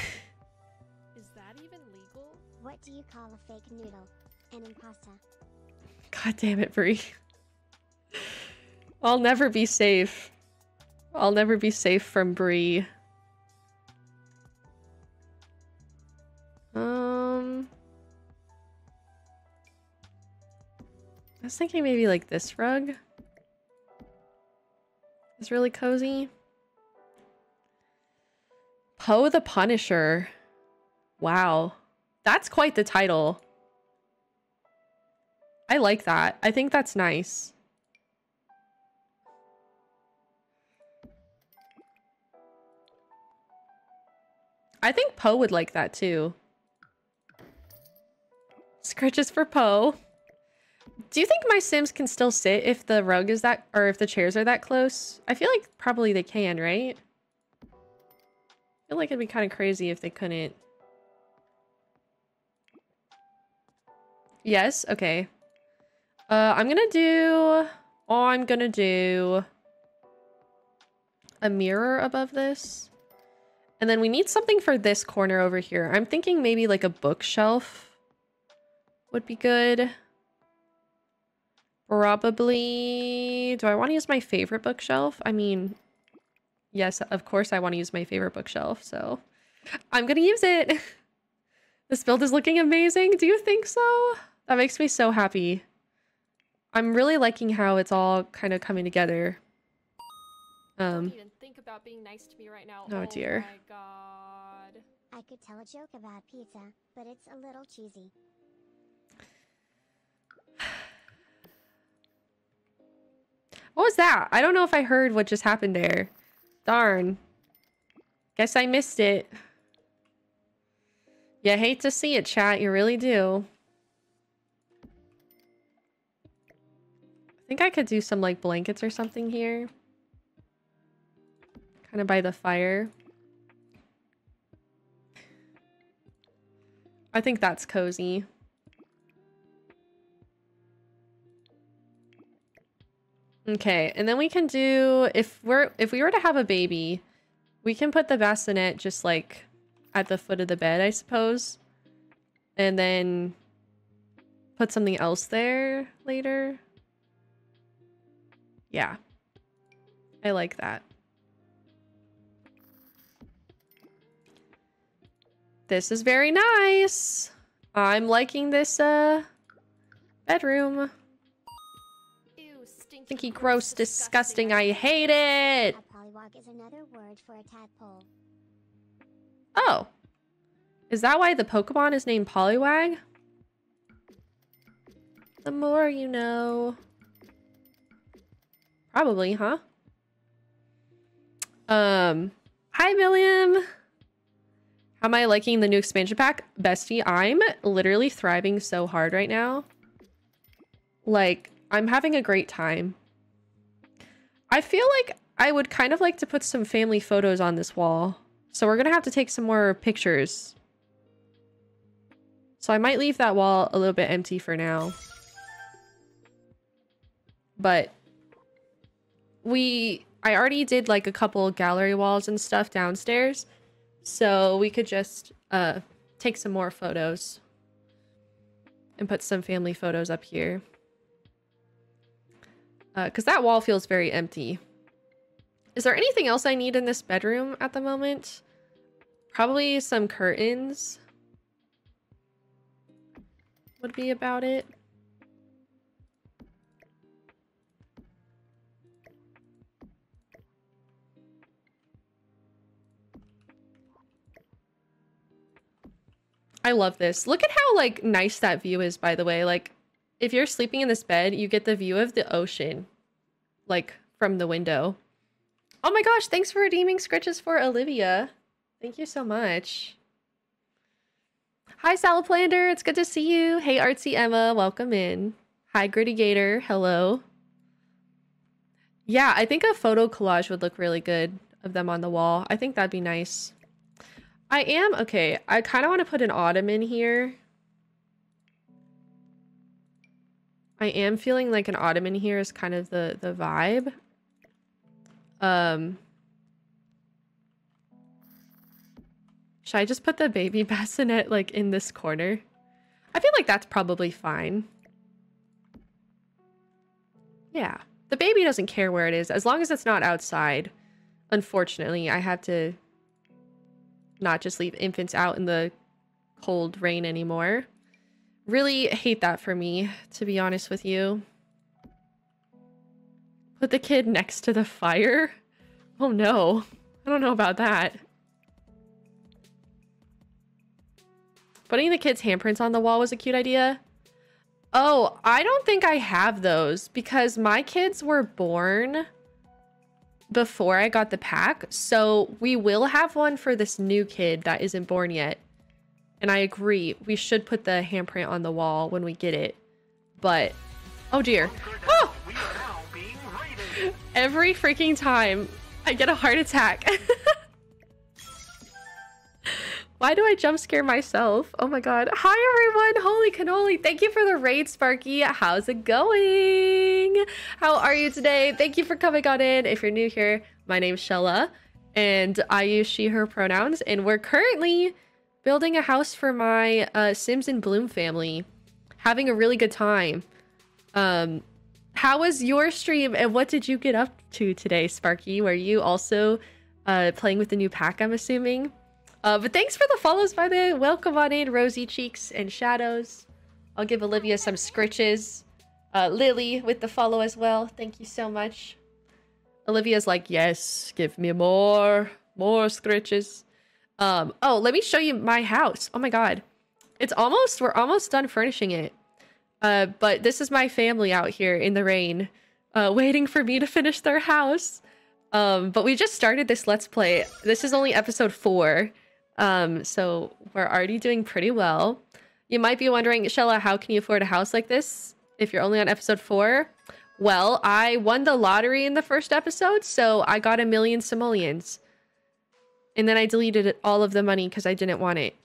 that even legal? What do you call a fake noodle? An impasta. God damn it, Bree. I'll never be safe. I'll never be safe from Bree. Um. I was thinking maybe like this rug. It's really cozy. Poe the Punisher. Wow. That's quite the title. I like that. I think that's nice. I think Poe would like that too. Scratches for Poe. Do you think my Sims can still sit if the rug is that, or if the chairs are that close? I feel like probably they can, right? I feel like it'd be kind of crazy if they couldn't. Yes, okay. Uh, I'm gonna do, oh, I'm gonna do a mirror above this. And then we need something for this corner over here. I'm thinking maybe like a bookshelf would be good. Probably... Do I want to use my favorite bookshelf? I mean, yes, of course I want to use my favorite bookshelf, so... I'm gonna use it! this build is looking amazing. Do you think so? That makes me so happy. I'm really liking how it's all kind of coming together. Don't Um, think about being nice to me right now. Oh, dear. my god. I could tell a joke about pizza, but it's a little cheesy. What was that? I don't know if I heard what just happened there. Darn. Guess I missed it. You hate to see it, chat. You really do. I think I could do some like blankets or something here. Kind of by the fire. I think that's cozy. Okay, and then we can do if we're if we were to have a baby, we can put the bassinet just like at the foot of the bed, I suppose. And then put something else there later. Yeah. I like that. This is very nice. I'm liking this uh bedroom. Stinky gross, disgusting. I hate it. A polywog is another word for a tadpole. Oh. Is that why the Pokemon is named Poliwag? The more you know. Probably, huh? Um, hi, William. How am I liking the new expansion pack? Bestie, I'm literally thriving so hard right now. Like, I'm having a great time. I feel like I would kind of like to put some family photos on this wall. So we're gonna have to take some more pictures. So I might leave that wall a little bit empty for now. But we I already did like a couple gallery walls and stuff downstairs. So we could just uh take some more photos and put some family photos up here. Uh, cuz that wall feels very empty. Is there anything else I need in this bedroom at the moment? Probably some curtains would be about it. I love this. Look at how like nice that view is, by the way. Like if you're sleeping in this bed, you get the view of the ocean like from the window. Oh my gosh, thanks for redeeming scritches for Olivia. Thank you so much. Hi, Salaplander. It's good to see you. Hey, Artsy Emma. Welcome in. Hi, Gritty Gator. Hello. Yeah, I think a photo collage would look really good of them on the wall. I think that'd be nice. I am... Okay, I kind of want to put an ottoman here. I am feeling like an ottoman here is kind of the, the vibe. Um... Should I just put the baby bassinet like in this corner? I feel like that's probably fine. Yeah. The baby doesn't care where it is as long as it's not outside. Unfortunately, I have to not just leave infants out in the cold rain anymore. Really hate that for me, to be honest with you. Put the kid next to the fire? Oh no. I don't know about that. Putting the kids' handprints on the wall was a cute idea. Oh, I don't think I have those because my kids were born before I got the pack. So we will have one for this new kid that isn't born yet. And I agree, we should put the handprint on the wall when we get it. But, oh dear. Oh! Ah! Every freaking time I get a heart attack. Why do I jump scare myself? Oh my god. Hi everyone! Holy cannoli! Thank you for the raid, Sparky. How's it going? How are you today? Thank you for coming on in. If you're new here, my name's Shella, and I use she, her pronouns, and we're currently building a house for my uh, Sims in Bloom family. Having a really good time. Um, how was your stream, and what did you get up to today, Sparky? Were you also uh, playing with the new pack, I'm assuming? Uh, but thanks for the follows, by the way. Welcome on in, Rosy Cheeks and Shadows. I'll give Olivia some scritches. Uh, Lily with the follow as well. Thank you so much. Olivia's like, yes, give me more, more scritches. Um, oh, let me show you my house. Oh my god. It's almost, we're almost done furnishing it. Uh, but this is my family out here in the rain, uh, waiting for me to finish their house. Um, but we just started this Let's Play. This is only episode four. Um, so we're already doing pretty well. You might be wondering, Shella, how can you afford a house like this if you're only on episode four? Well, I won the lottery in the first episode, so I got a million simoleons. And then I deleted all of the money because I didn't want it.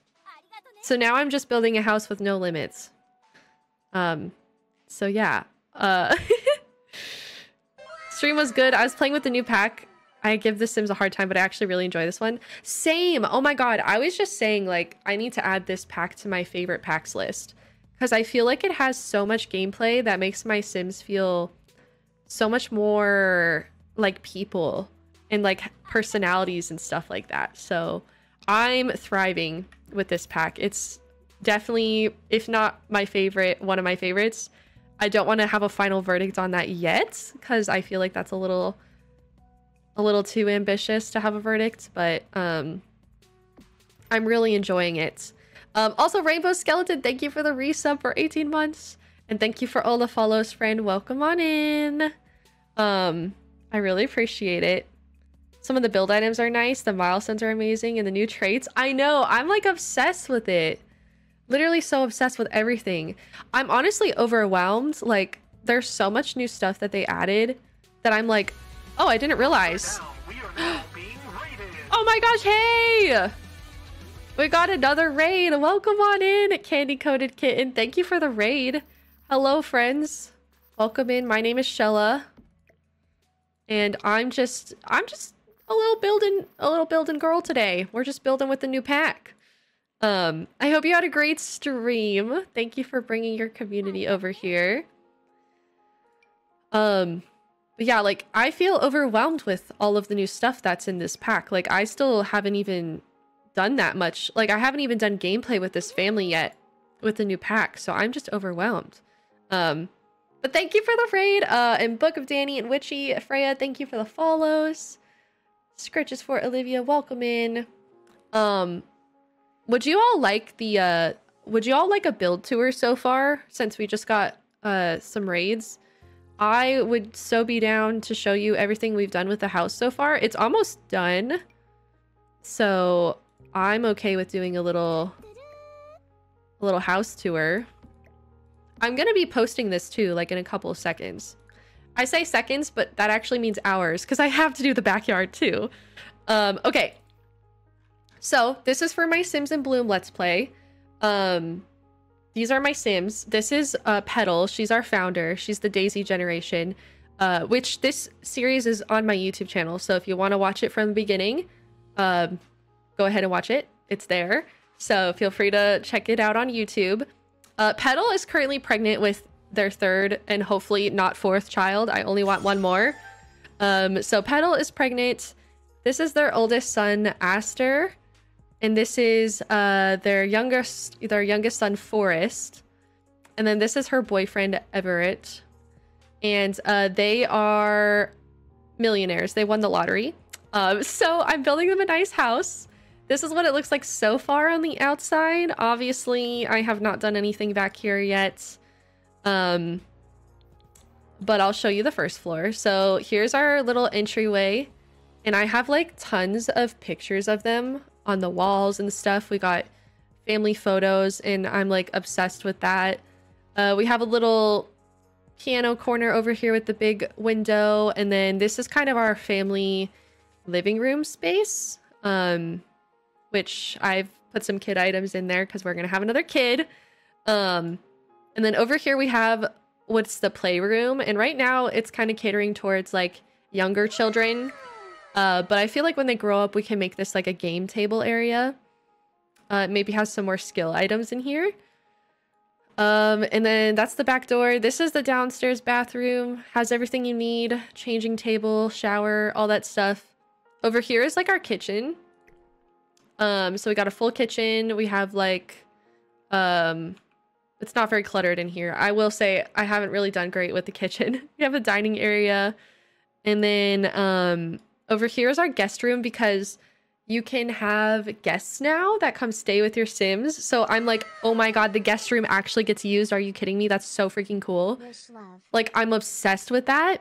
So now I'm just building a house with no limits. Um, so yeah. Uh, stream was good. I was playing with the new pack I give The Sims a hard time, but I actually really enjoy this one. Same. Oh my god. I was just saying, like, I need to add this pack to my favorite packs list. Because I feel like it has so much gameplay that makes my Sims feel so much more like people and like personalities and stuff like that. So I'm thriving with this pack. It's definitely, if not my favorite, one of my favorites. I don't want to have a final verdict on that yet because I feel like that's a little a little too ambitious to have a verdict, but um I'm really enjoying it. Um also Rainbow Skeleton, thank you for the resub for 18 months and thank you for all the follows, friend. Welcome on in. Um I really appreciate it. Some of the build items are nice, the milestones are amazing, and the new traits. I know, I'm like obsessed with it. Literally so obsessed with everything. I'm honestly overwhelmed. Like, there's so much new stuff that they added that I'm like, oh, I didn't realize. oh my gosh, hey! We got another raid. Welcome on in, Candy Coated Kitten. Thank you for the raid. Hello, friends. Welcome in. My name is Shella. And I'm just, I'm just a little building, a little building girl today. We're just building with the new pack. Um, I hope you had a great stream. Thank you for bringing your community over here. Um, yeah, like I feel overwhelmed with all of the new stuff that's in this pack. Like I still haven't even done that much. Like I haven't even done gameplay with this family yet with the new pack. So I'm just overwhelmed. Um, but thank you for the raid. Uh, and Book of Danny and Witchy, Freya, thank you for the follows. Scritches for Olivia, welcome in. Um, would you all like the uh would you all like a build tour so far since we just got uh some raids? I would so be down to show you everything we've done with the house so far. It's almost done. So I'm okay with doing a little a little house tour. I'm gonna be posting this too, like in a couple of seconds. I say seconds, but that actually means hours because I have to do the backyard too. Um, okay, so this is for my Sims in Bloom Let's Play. Um, these are my Sims. This is uh, Petal. She's our founder. She's the Daisy generation, uh, which this series is on my YouTube channel. So if you want to watch it from the beginning, um, go ahead and watch it. It's there. So feel free to check it out on YouTube. Uh, Petal is currently pregnant with their third and hopefully not fourth child. I only want one more. Um, so Petal is pregnant. This is their oldest son, Aster and this is uh their youngest their youngest son Forest, and then this is her boyfriend Everett, and uh, they are millionaires. They won the lottery. Um, so I'm building them a nice house. This is what it looks like so far on the outside. Obviously, I have not done anything back here yet. Um, but I'll show you the first floor. So here's our little entryway. And I have like tons of pictures of them on the walls and stuff. We got family photos, and I'm like obsessed with that. Uh, we have a little piano corner over here with the big window, and then this is kind of our family living room space, um, which I've put some kid items in there because we're gonna have another kid. Um, and then over here we have what's the playroom, and right now it's kind of catering towards like younger children uh, but I feel like when they grow up, we can make this like a game table area. Uh, maybe has some more skill items in here. Um, and then that's the back door. This is the downstairs bathroom. Has everything you need. Changing table, shower, all that stuff. Over here is like our kitchen. Um, so we got a full kitchen. We have like, um, it's not very cluttered in here. I will say I haven't really done great with the kitchen. we have a dining area. And then, um, over here is our guest room because you can have guests now that come stay with your Sims. So I'm like, oh my god, the guest room actually gets used. Are you kidding me? That's so freaking cool. Like I'm obsessed with that.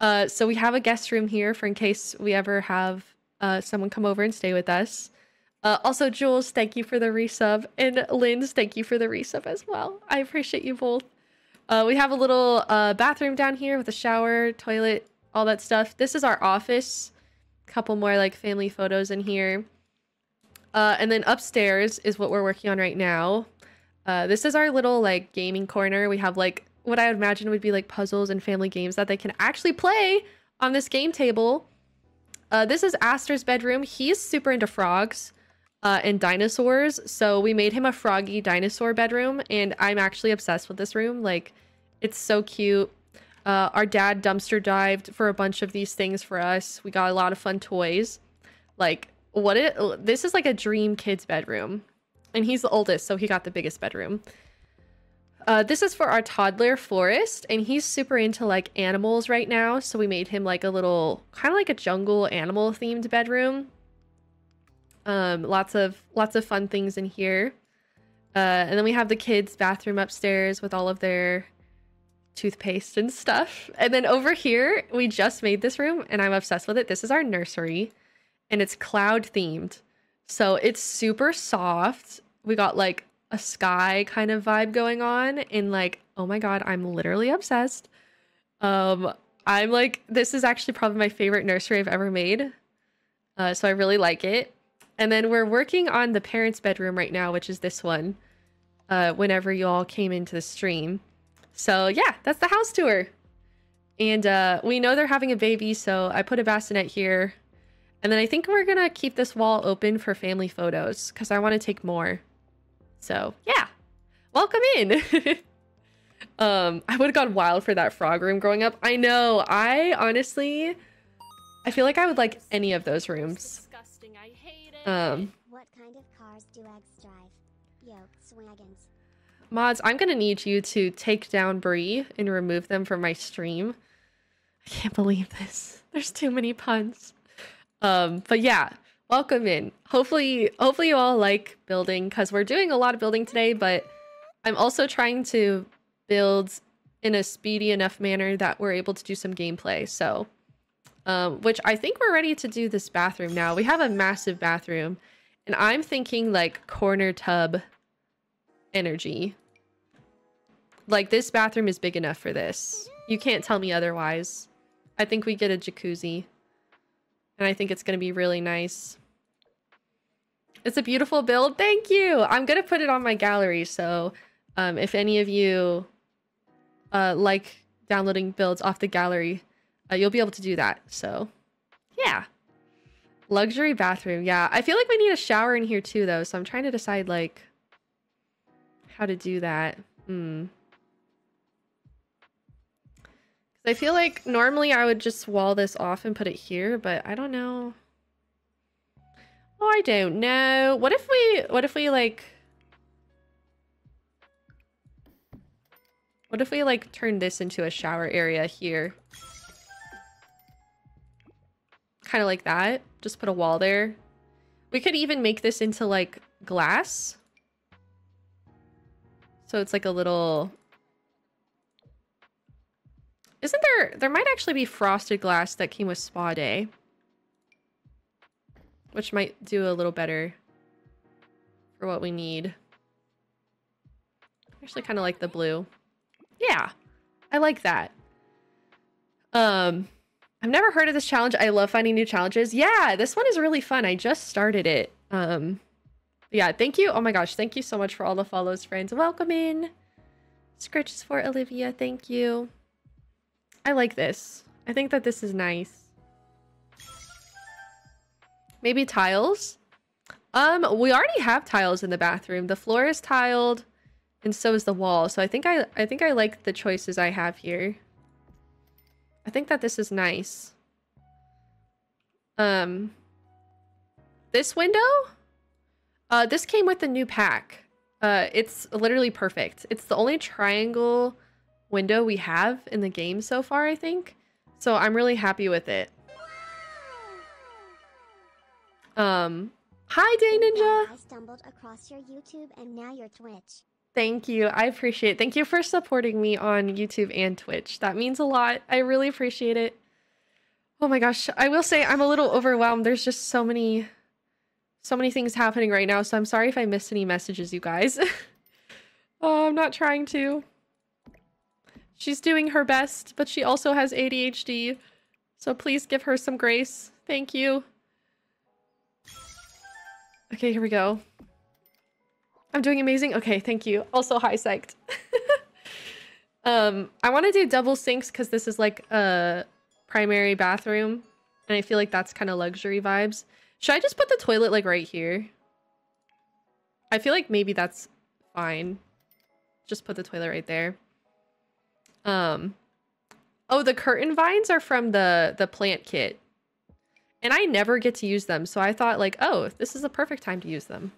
Uh, so we have a guest room here for in case we ever have uh, someone come over and stay with us. Uh, also, Jules, thank you for the resub. And Lynn's, thank you for the resub as well. I appreciate you both. Uh, we have a little uh, bathroom down here with a shower, toilet, all that stuff. This is our office. A Couple more like family photos in here. Uh, and then upstairs is what we're working on right now. Uh, this is our little like gaming corner. We have like what I imagine would be like puzzles and family games that they can actually play on this game table. Uh, this is Aster's bedroom. He's super into frogs uh, and dinosaurs. So we made him a froggy dinosaur bedroom. And I'm actually obsessed with this room. Like, it's so cute. Uh, our dad dumpster dived for a bunch of these things for us. We got a lot of fun toys. Like, what it this is like a dream kid's bedroom. And he's the oldest, so he got the biggest bedroom. Uh, this is for our toddler Forest, and he's super into like animals right now. So we made him like a little, kind of like a jungle animal themed bedroom. Um, lots of lots of fun things in here. Uh, and then we have the kids' bathroom upstairs with all of their toothpaste and stuff. And then over here, we just made this room, and I'm obsessed with it. This is our nursery, and it's cloud themed. So it's super soft. We got like a sky kind of vibe going on and like oh my god i'm literally obsessed um i'm like this is actually probably my favorite nursery i've ever made uh, so i really like it and then we're working on the parents bedroom right now which is this one uh whenever you all came into the stream so yeah that's the house tour and uh we know they're having a baby so i put a bassinet here and then i think we're gonna keep this wall open for family photos because i want to take more so yeah, welcome in. um, I would have gone wild for that frog room growing up. I know. I honestly, I feel like I would like any of those rooms. Disgusting. I hate it. Um, What kind of cars do eggs drive? Yo, swagons. mods, I'm gonna need you to take down Bree and remove them from my stream. I can't believe this. There's too many puns. Um, but yeah, welcome in. Hopefully, hopefully you all like building because we're doing a lot of building today, but I'm also trying to build in a speedy enough manner that we're able to do some gameplay. So, um, which I think we're ready to do this bathroom now. We have a massive bathroom, and I'm thinking like corner tub energy. Like this bathroom is big enough for this. You can't tell me otherwise. I think we get a jacuzzi. And I think it's going to be really nice. It's a beautiful build. Thank you. I'm going to put it on my gallery. So um, if any of you uh, like downloading builds off the gallery, uh, you'll be able to do that. So yeah. Luxury bathroom. Yeah. I feel like we need a shower in here too, though. So I'm trying to decide like how to do that. Hmm. I feel like normally I would just wall this off and put it here, but I don't know. Oh, I don't know. What if we, what if we like, what if we like turn this into a shower area here? Kind of like that. Just put a wall there. We could even make this into like glass. So it's like a little isn't there... There might actually be frosted glass that came with Spa Day. Which might do a little better for what we need. Actually kind of like the blue. Yeah, I like that. Um, I've never heard of this challenge. I love finding new challenges. Yeah, this one is really fun. I just started it. Um, yeah, thank you. Oh my gosh, thank you so much for all the follows, friends. Welcome in. Scratches for Olivia. Thank you. I like this. I think that this is nice. Maybe tiles? Um, we already have tiles in the bathroom. The floor is tiled and so is the wall. So I think I I think I like the choices I have here. I think that this is nice. Um this window? Uh this came with the new pack. Uh it's literally perfect. It's the only triangle window we have in the game so far, I think. So I'm really happy with it. Um, hi Day Ninja. I stumbled across your YouTube and now your Twitch. Thank you. I appreciate it. Thank you for supporting me on YouTube and Twitch. That means a lot. I really appreciate it. Oh my gosh. I will say I'm a little overwhelmed. There's just so many so many things happening right now, so I'm sorry if I missed any messages, you guys. oh, I'm not trying to. She's doing her best, but she also has ADHD. So please give her some grace. Thank you. Okay, here we go. I'm doing amazing. Okay, thank you. Also high psyched. um, I want to do double sinks because this is like a primary bathroom. And I feel like that's kind of luxury vibes. Should I just put the toilet like right here? I feel like maybe that's fine. Just put the toilet right there. Um, oh, the curtain vines are from the the plant kit, and I never get to use them. So I thought like, oh, this is a perfect time to use them.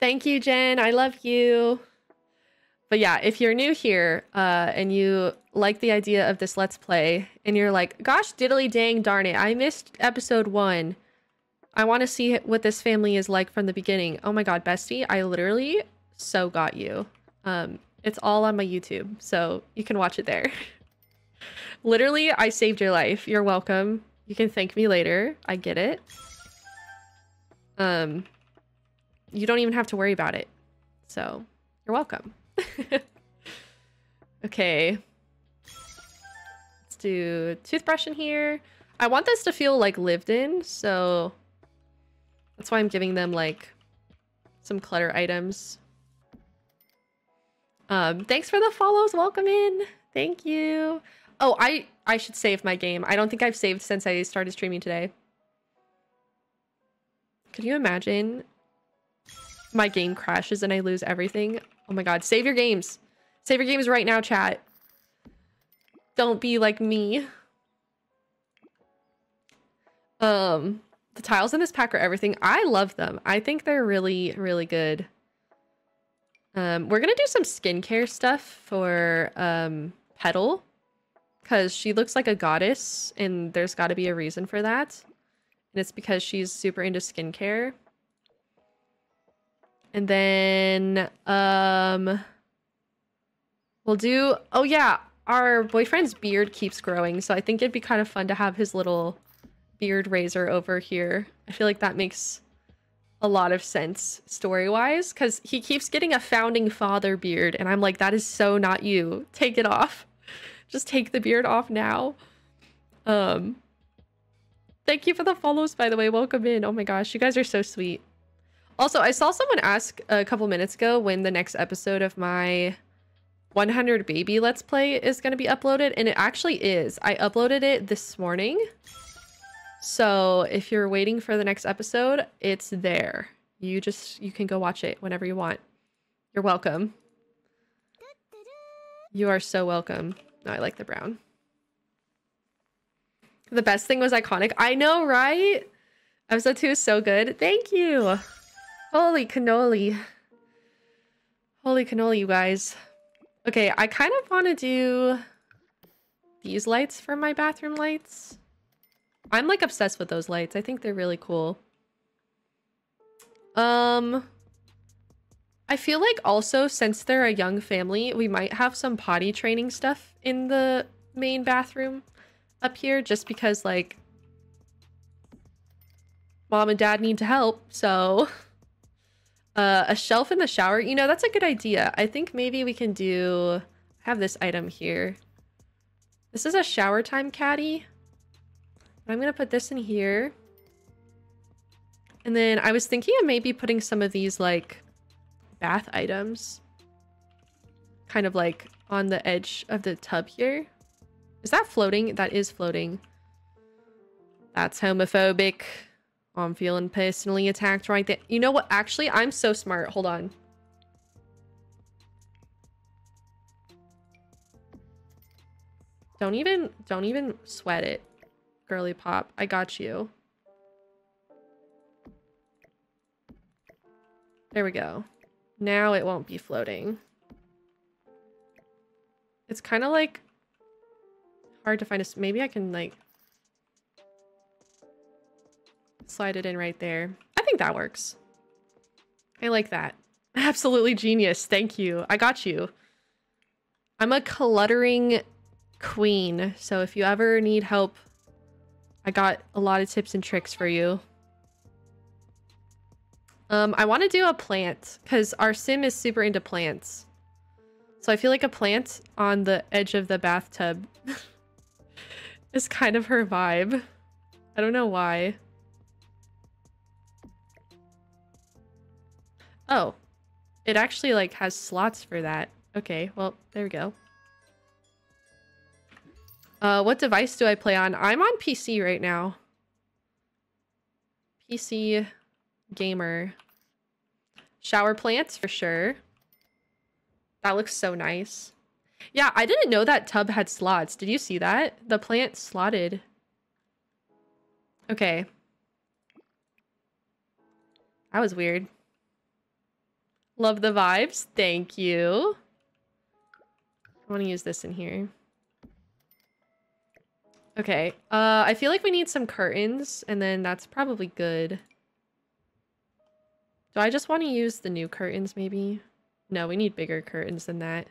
Thank you, Jen. I love you. But yeah, if you're new here uh, and you like the idea of this Let's Play and you're like, gosh, diddly dang darn it, I missed episode one. I want to see what this family is like from the beginning. Oh my god, bestie, I literally so got you. Um, it's all on my YouTube, so you can watch it there. literally, I saved your life. You're welcome. You can thank me later. I get it. Um, you don't even have to worry about it. So, you're welcome. okay. Let's do toothbrush in here. I want this to feel like lived in, so that's why I'm giving them like some clutter items. Um, thanks for the follows. Welcome in. Thank you. Oh, I I should save my game. I don't think I've saved since I started streaming today. Could you imagine my game crashes and I lose everything? Oh my god, save your games. Save your games right now, chat. Don't be like me. Um, the tiles in this pack are everything. I love them. I think they're really, really good. Um, we're gonna do some skincare stuff for um, Petal because she looks like a goddess and there's got to be a reason for that. And it's because she's super into skincare. And then um we'll do oh yeah, our boyfriend's beard keeps growing, so I think it'd be kind of fun to have his little beard razor over here. I feel like that makes a lot of sense story-wise cuz he keeps getting a founding father beard and I'm like that is so not you. Take it off. Just take the beard off now. Um Thank you for the follows by the way. Welcome in. Oh my gosh, you guys are so sweet. Also, I saw someone ask a couple minutes ago when the next episode of my 100 Baby Let's Play is going to be uploaded, and it actually is. I uploaded it this morning. So if you're waiting for the next episode, it's there. You just, you can go watch it whenever you want. You're welcome. You are so welcome. No, I like the brown. The best thing was iconic. I know, right? Episode 2 is so good. Thank you. Holy cannoli. Holy cannoli, you guys. Okay, I kind of want to do these lights for my bathroom lights. I'm like obsessed with those lights. I think they're really cool. Um, I feel like also since they're a young family, we might have some potty training stuff in the main bathroom up here just because like mom and dad need to help. So Uh, a shelf in the shower. You know, that's a good idea. I think maybe we can do... I have this item here. This is a shower time caddy. I'm going to put this in here. And then I was thinking of maybe putting some of these, like, bath items. Kind of, like, on the edge of the tub here. Is that floating? That is floating. That's homophobic. I'm feeling personally attacked right there. You know what? Actually, I'm so smart. Hold on. Don't even, don't even sweat it. Girly pop. I got you. There we go. Now it won't be floating. It's kind of like hard to find a... Maybe I can like Slide it in right there. I think that works. I like that. Absolutely genius. Thank you. I got you. I'm a cluttering queen, so if you ever need help, I got a lot of tips and tricks for you. Um, I want to do a plant because our sim is super into plants. So I feel like a plant on the edge of the bathtub is kind of her vibe. I don't know why. Oh, it actually like has slots for that. Okay, well, there we go. Uh, what device do I play on? I'm on PC right now. PC gamer. Shower plants for sure. That looks so nice. Yeah, I didn't know that tub had slots. Did you see that? The plant slotted. Okay. That was weird. Love the vibes. Thank you. I want to use this in here. Okay. Uh, I feel like we need some curtains, and then that's probably good. Do I just want to use the new curtains, maybe? No, we need bigger curtains than that.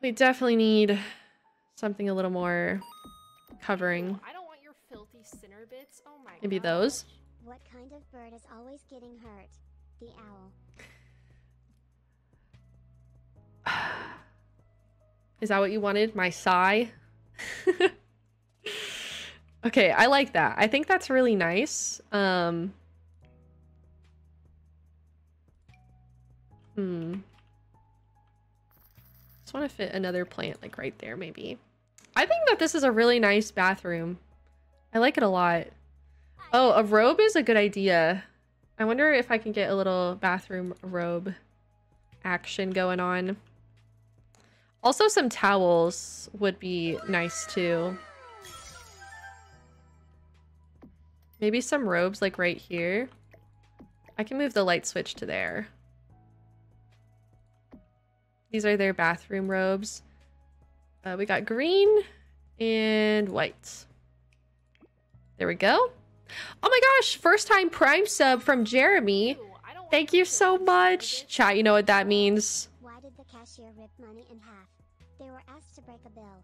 We definitely need something a little more covering. I don't want your filthy sinner bits. Oh my Maybe gosh. those? What kind of bird is always getting hurt? The owl. Is that what you wanted? My sigh? okay, I like that. I think that's really nice. Um Hmm. Just want to fit another plant like right there maybe. I think that this is a really nice bathroom. I like it a lot. Oh, a robe is a good idea. I wonder if I can get a little bathroom robe action going on. Also, some towels would be nice too. Maybe some robes like right here. I can move the light switch to there. These are their bathroom robes. Uh, we got green and white. There we go. Oh my gosh, first time prime sub from Jeremy. Ew, I don't want Thank you so much. Chat, you know what that means. Why did the cashier rip money in half? They were asked to break a bill.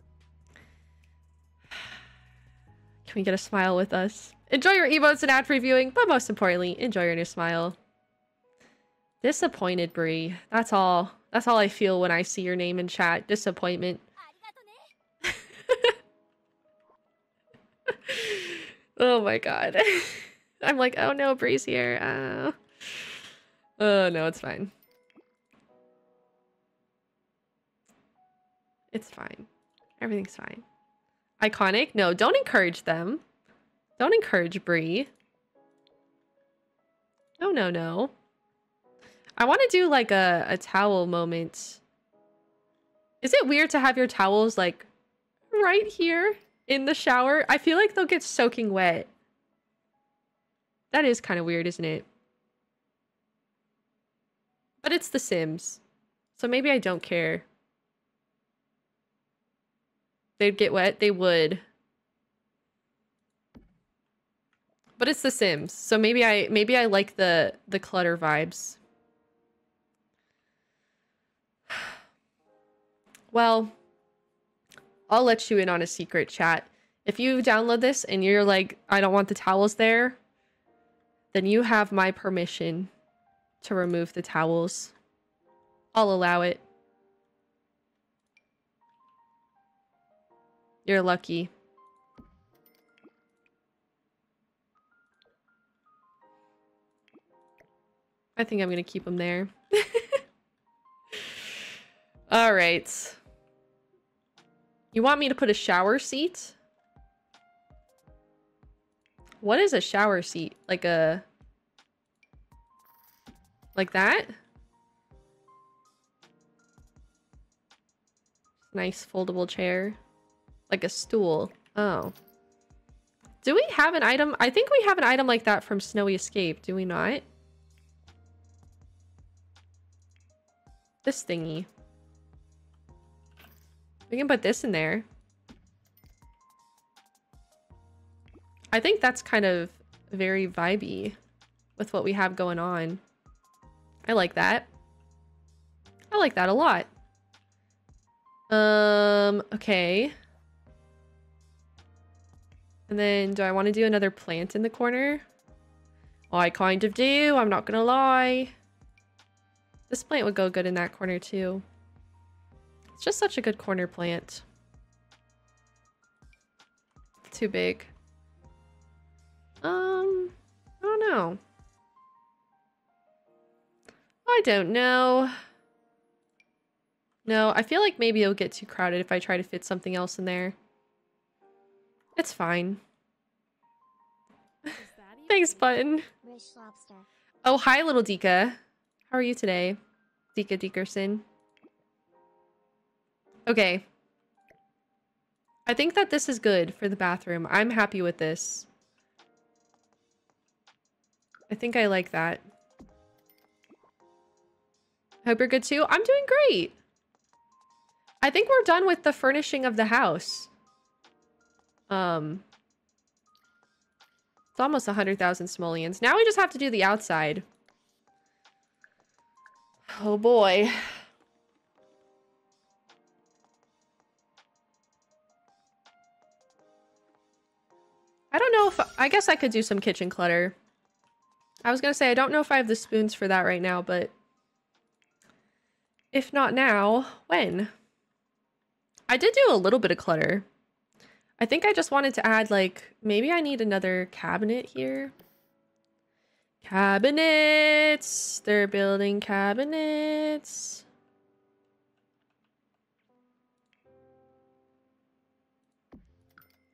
Can we get a smile with us? Enjoy your emotes and ad reviewing, but most importantly, enjoy your new smile. Disappointed, Brie. That's all. That's all I feel when I see your name in chat. Disappointment. oh my god. I'm like, oh no, Brie's here. Oh. oh no, it's fine. It's fine. Everything's fine. Iconic? No, don't encourage them. Don't encourage Bree. No, no, no. I want to do like a, a towel moment. Is it weird to have your towels like right here in the shower? I feel like they'll get soaking wet. That is kind of weird, isn't it? But it's The Sims. So maybe I don't care. They'd get wet? They would. But it's The Sims. So maybe I maybe I like the the clutter vibes. Well, I'll let you in on a secret chat. If you download this and you're like, I don't want the towels there, then you have my permission to remove the towels. I'll allow it. You're lucky. I think I'm gonna keep them there. All right. You want me to put a shower seat? What is a shower seat? Like a... Like that? Nice foldable chair. Like a stool. Oh. Do we have an item? I think we have an item like that from Snowy Escape. Do we not? This thingy. We can put this in there. I think that's kind of very vibey with what we have going on. I like that. I like that a lot. Um, okay. And then do I want to do another plant in the corner? I kind of do, I'm not gonna lie. This plant would go good in that corner too. It's just such a good corner plant. Too big. Um, I don't know. I don't know. No, I feel like maybe it'll get too crowded if I try to fit something else in there. It's fine. Is that even Thanks, button. Oh, hi, little Dika. How are you today? Dika Dickerson. Okay. I think that this is good for the bathroom. I'm happy with this. I think I like that. Hope you're good too. I'm doing great. I think we're done with the furnishing of the house. Um, it's almost 100,000 simoleons. Now we just have to do the outside. Oh boy. I don't know if... I guess I could do some kitchen clutter. I was going to say, I don't know if I have the spoons for that right now, but... If not now, when? I did do a little bit of clutter. I think I just wanted to add, like, maybe I need another cabinet here. Cabinets! They're building cabinets.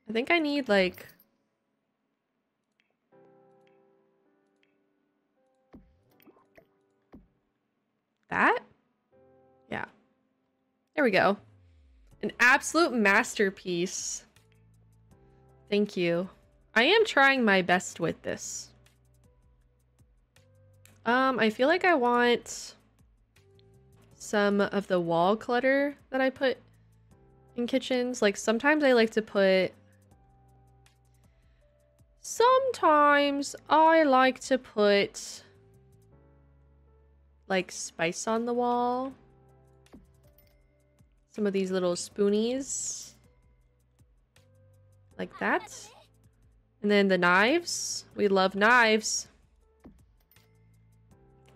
I think I need, like... That? Yeah. There we go. An absolute masterpiece. Thank you. I am trying my best with this. Um, I feel like I want some of the wall clutter that I put in kitchens. Like sometimes I like to put Sometimes I like to put like spice on the wall. Some of these little spoonies. Like that. And then the knives. We love knives.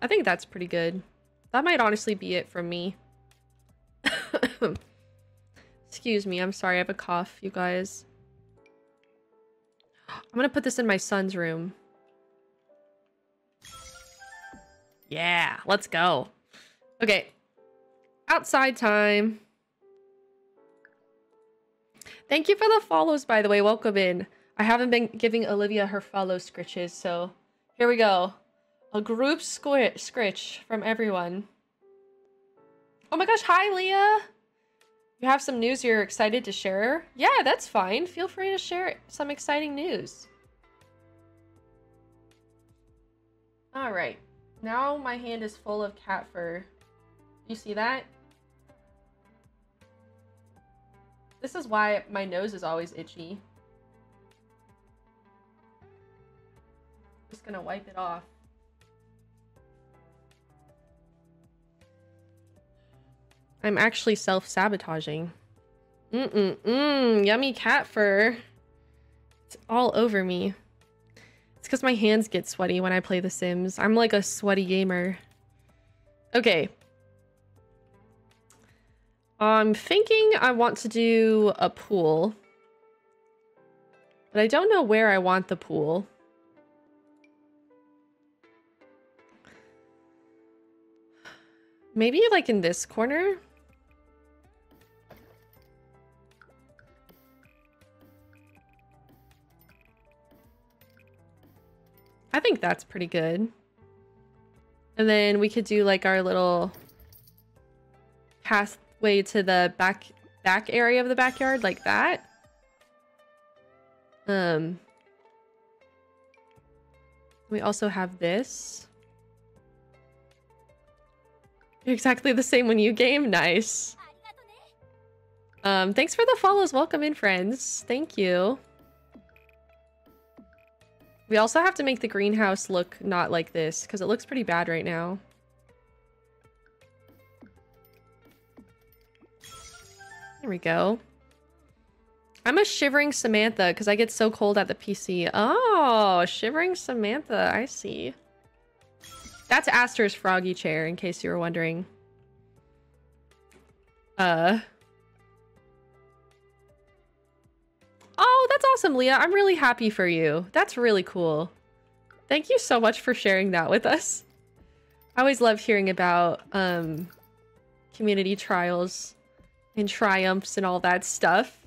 I think that's pretty good. That might honestly be it from me. Excuse me, I'm sorry, I have a cough, you guys. I'm gonna put this in my son's room. Yeah, let's go. Okay. Outside time. Thank you for the follows, by the way. Welcome in. I haven't been giving Olivia her follow scritches, so here we go. A group scritch from everyone. Oh my gosh, hi Leah! You have some news you're excited to share? Yeah, that's fine. Feel free to share some exciting news. Alright. Now my hand is full of cat fur. You see that? This is why my nose is always itchy. Just gonna wipe it off. I'm actually self-sabotaging. Mm-mm-mm, yummy cat fur. It's all over me. It's because my hands get sweaty when I play The Sims. I'm like a sweaty gamer. Okay. I'm thinking I want to do a pool. But I don't know where I want the pool. Maybe like in this corner? I think that's pretty good. And then we could do like our little pathway to the back back area of the backyard like that. Um we also have this. Exactly the same when you game. Nice. Um, thanks for the follows. Welcome in, friends. Thank you. We also have to make the greenhouse look not like this, because it looks pretty bad right now. There we go. I'm a shivering Samantha, because I get so cold at the PC. Oh, shivering Samantha, I see. That's Aster's froggy chair, in case you were wondering. Uh... Oh, that's awesome, Leah. I'm really happy for you. That's really cool. Thank you so much for sharing that with us. I always love hearing about um, community trials and triumphs and all that stuff.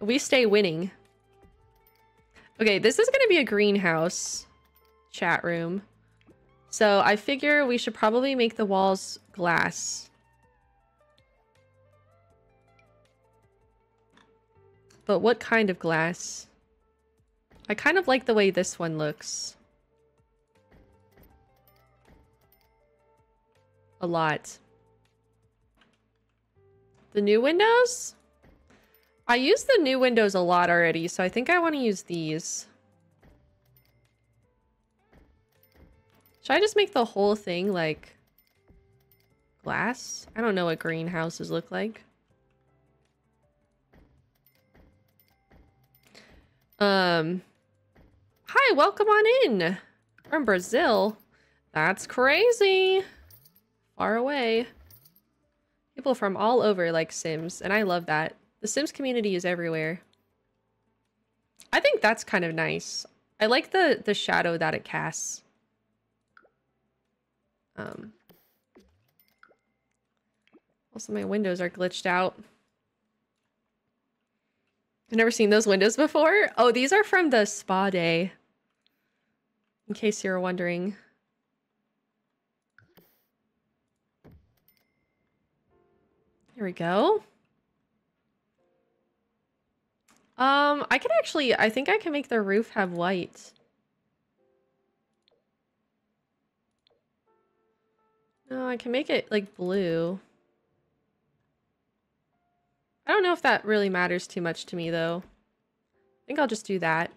We stay winning. Okay, this is going to be a greenhouse chat room. So I figure we should probably make the walls glass. But what kind of glass? I kind of like the way this one looks. a lot. The new windows? I use the new windows a lot already, so I think I want to use these. Should I just make the whole thing like glass? I don't know what greenhouses look like. Um, hi, welcome on in from Brazil. That's crazy. Far away. People from all over like Sims, and I love that. The Sims community is everywhere. I think that's kind of nice. I like the the shadow that it casts. Um. Also, my windows are glitched out. I've never seen those windows before. Oh, these are from the spa day. In case you were wondering. Here we go. Um, I can actually, I think I can make the roof have white. No, I can make it like blue. I don't know if that really matters too much to me though. I think I'll just do that.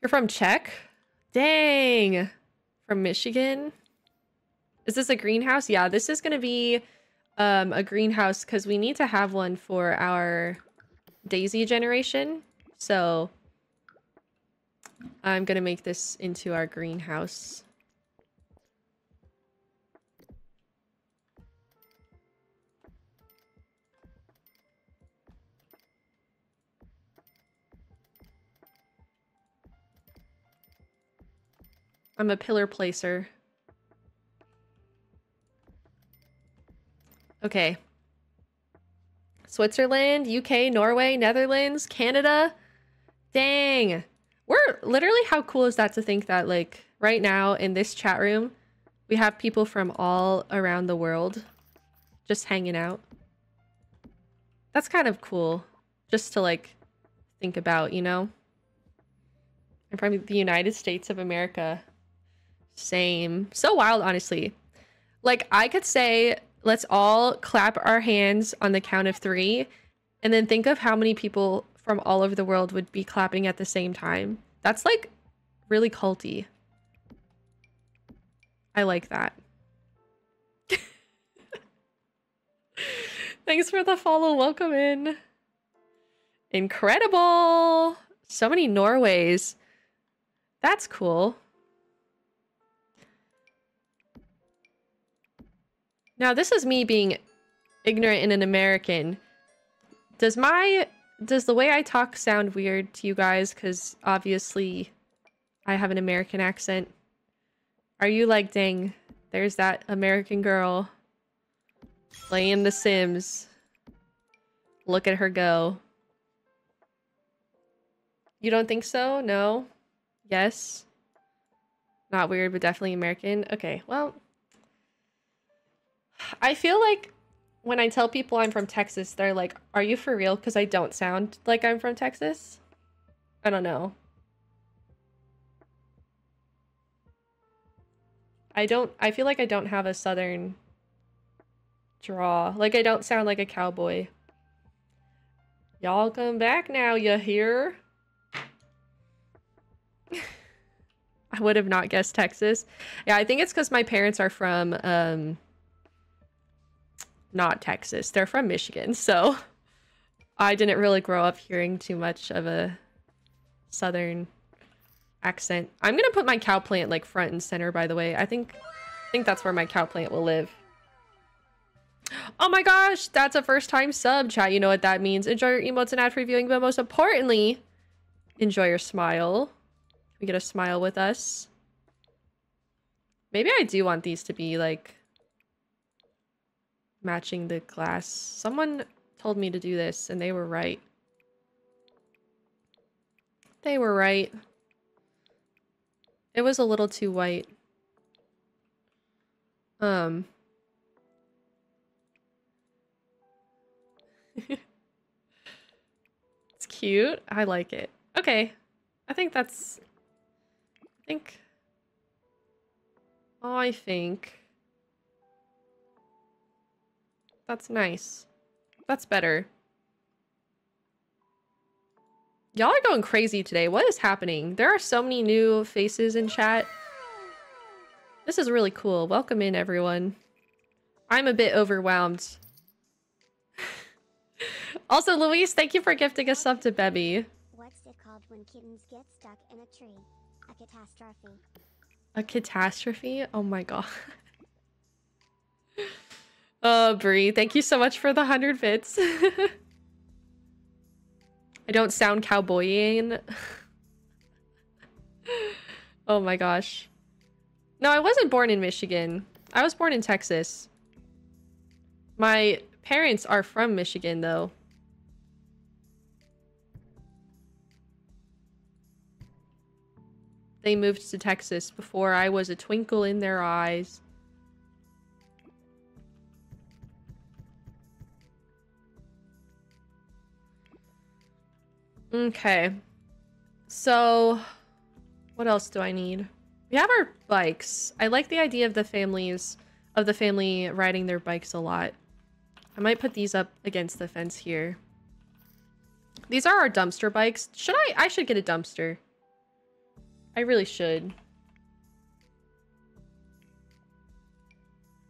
You're from Czech? Dang! From Michigan? Is this a greenhouse? Yeah, this is going to be um, a greenhouse because we need to have one for our Daisy generation. So I'm going to make this into our greenhouse. I'm a pillar placer. Okay. Switzerland, UK, Norway, Netherlands, Canada. Dang. We're literally, how cool is that to think that, like, right now in this chat room, we have people from all around the world just hanging out. That's kind of cool just to, like, think about, you know? I'm from the United States of America. Same. So wild, honestly. Like, I could say let's all clap our hands on the count of three and then think of how many people from all over the world would be clapping at the same time. That's like really culty. I like that. Thanks for the follow. Welcome in. Incredible. So many Norways. That's cool. Now, this is me being ignorant and an American. Does my does the way I talk sound weird to you guys? Because obviously, I have an American accent. Are you like, dang, there's that American girl playing The Sims. Look at her go. You don't think so? No? Yes? Not weird, but definitely American? Okay, well, I feel like when I tell people I'm from Texas, they're like, "Are you for real?" Because I don't sound like I'm from Texas. I don't know. I don't. I feel like I don't have a southern draw. Like I don't sound like a cowboy. Y'all come back now, you hear? I would have not guessed Texas. Yeah, I think it's because my parents are from um not Texas. They're from Michigan, so I didn't really grow up hearing too much of a southern accent. I'm gonna put my cow plant like front and center, by the way. I think I think that's where my cow plant will live. Oh my gosh, that's a first time sub chat. You know what that means. Enjoy your emotes and ad free viewing, but most importantly, enjoy your smile. We get a smile with us. Maybe I do want these to be like matching the glass. Someone told me to do this and they were right. They were right. It was a little too white. Um. it's cute. I like it. Okay. I think that's... I think... I think. That's nice. That's better. Y'all are going crazy today. What is happening? There are so many new faces in chat. This is really cool. Welcome in, everyone. I'm a bit overwhelmed. also, Luis, thank you for gifting a sub to Bebby. What's it called when kittens get stuck in a tree? A catastrophe. A catastrophe? Oh my god. Oh, Brie, thank you so much for the 100 bits. I don't sound cowboying. oh my gosh. No, I wasn't born in Michigan. I was born in Texas. My parents are from Michigan, though. They moved to Texas before I was a twinkle in their eyes. Okay. So, what else do I need? We have our bikes. I like the idea of the families, of the family riding their bikes a lot. I might put these up against the fence here. These are our dumpster bikes. Should I? I should get a dumpster. I really should.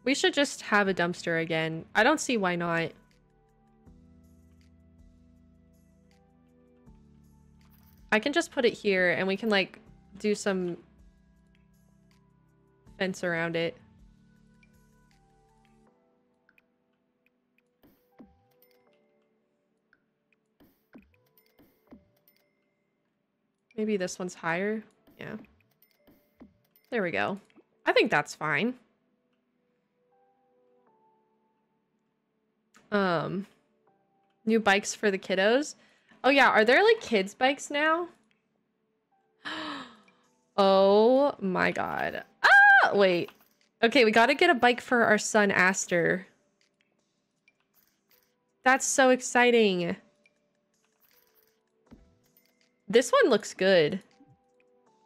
We should just have a dumpster again. I don't see why not. I can just put it here and we can like do some fence around it. Maybe this one's higher. Yeah. There we go. I think that's fine. Um, new bikes for the kiddos. Oh yeah, are there like kids bikes now? oh my god. Ah, wait. Okay, we got to get a bike for our son Aster. That's so exciting. This one looks good.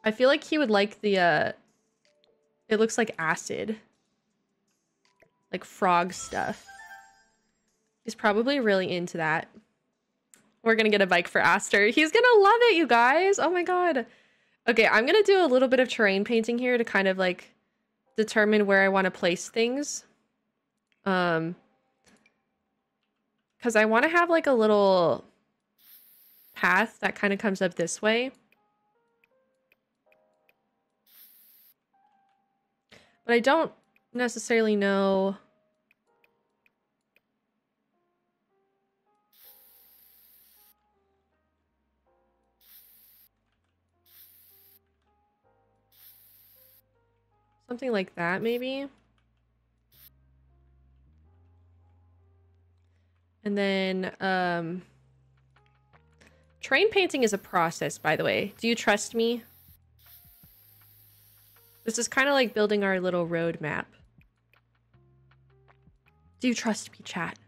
I feel like he would like the, uh... It looks like acid. Like frog stuff. He's probably really into that. We're gonna get a bike for Aster. He's gonna love it, you guys! Oh my god. Okay, I'm gonna do a little bit of terrain painting here to kind of, like, determine where I want to place things. Um... Because I want to have, like, a little path that kind of comes up this way. But I don't necessarily know... Something like that, maybe? And then, um... Terrain painting is a process, by the way. Do you trust me? This is kind of like building our little road map. Do you trust me, chat?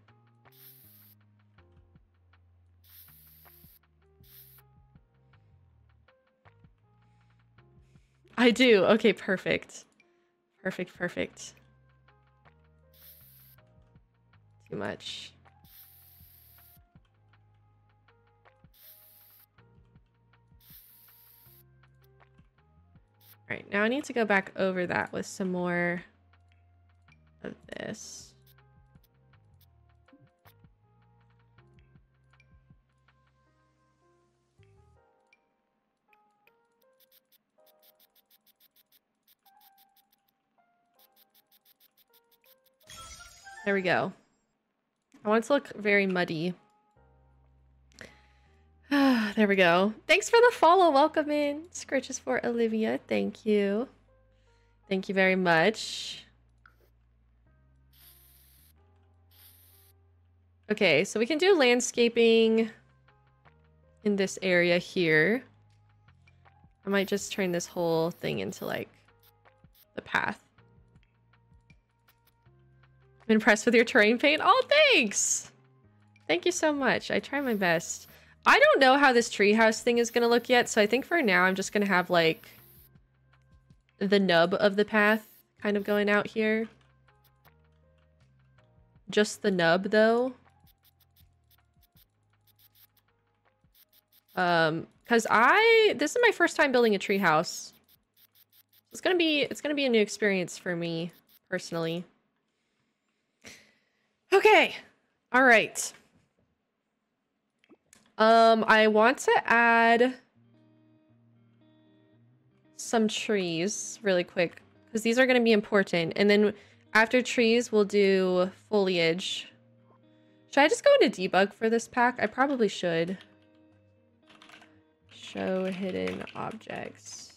I do. Okay, perfect. Perfect, perfect. Too much. All right, now I need to go back over that with some more of this. There we go. I want it to look very muddy. there we go. Thanks for the follow. Welcome in. Scritches for Olivia. Thank you. Thank you very much. Okay, so we can do landscaping in this area here. I might just turn this whole thing into like the path. I'm impressed with your terrain paint. Oh, thanks! Thank you so much. I try my best. I don't know how this treehouse thing is going to look yet, so I think for now I'm just going to have, like, the nub of the path kind of going out here. Just the nub though. Um, cause I this is my first time building a treehouse. It's gonna be it's gonna be a new experience for me personally. Okay. All right. Um, I want to add some trees really quick because these are going to be important. And then after trees, we'll do foliage. Should I just go into debug for this pack? I probably should. Show hidden objects.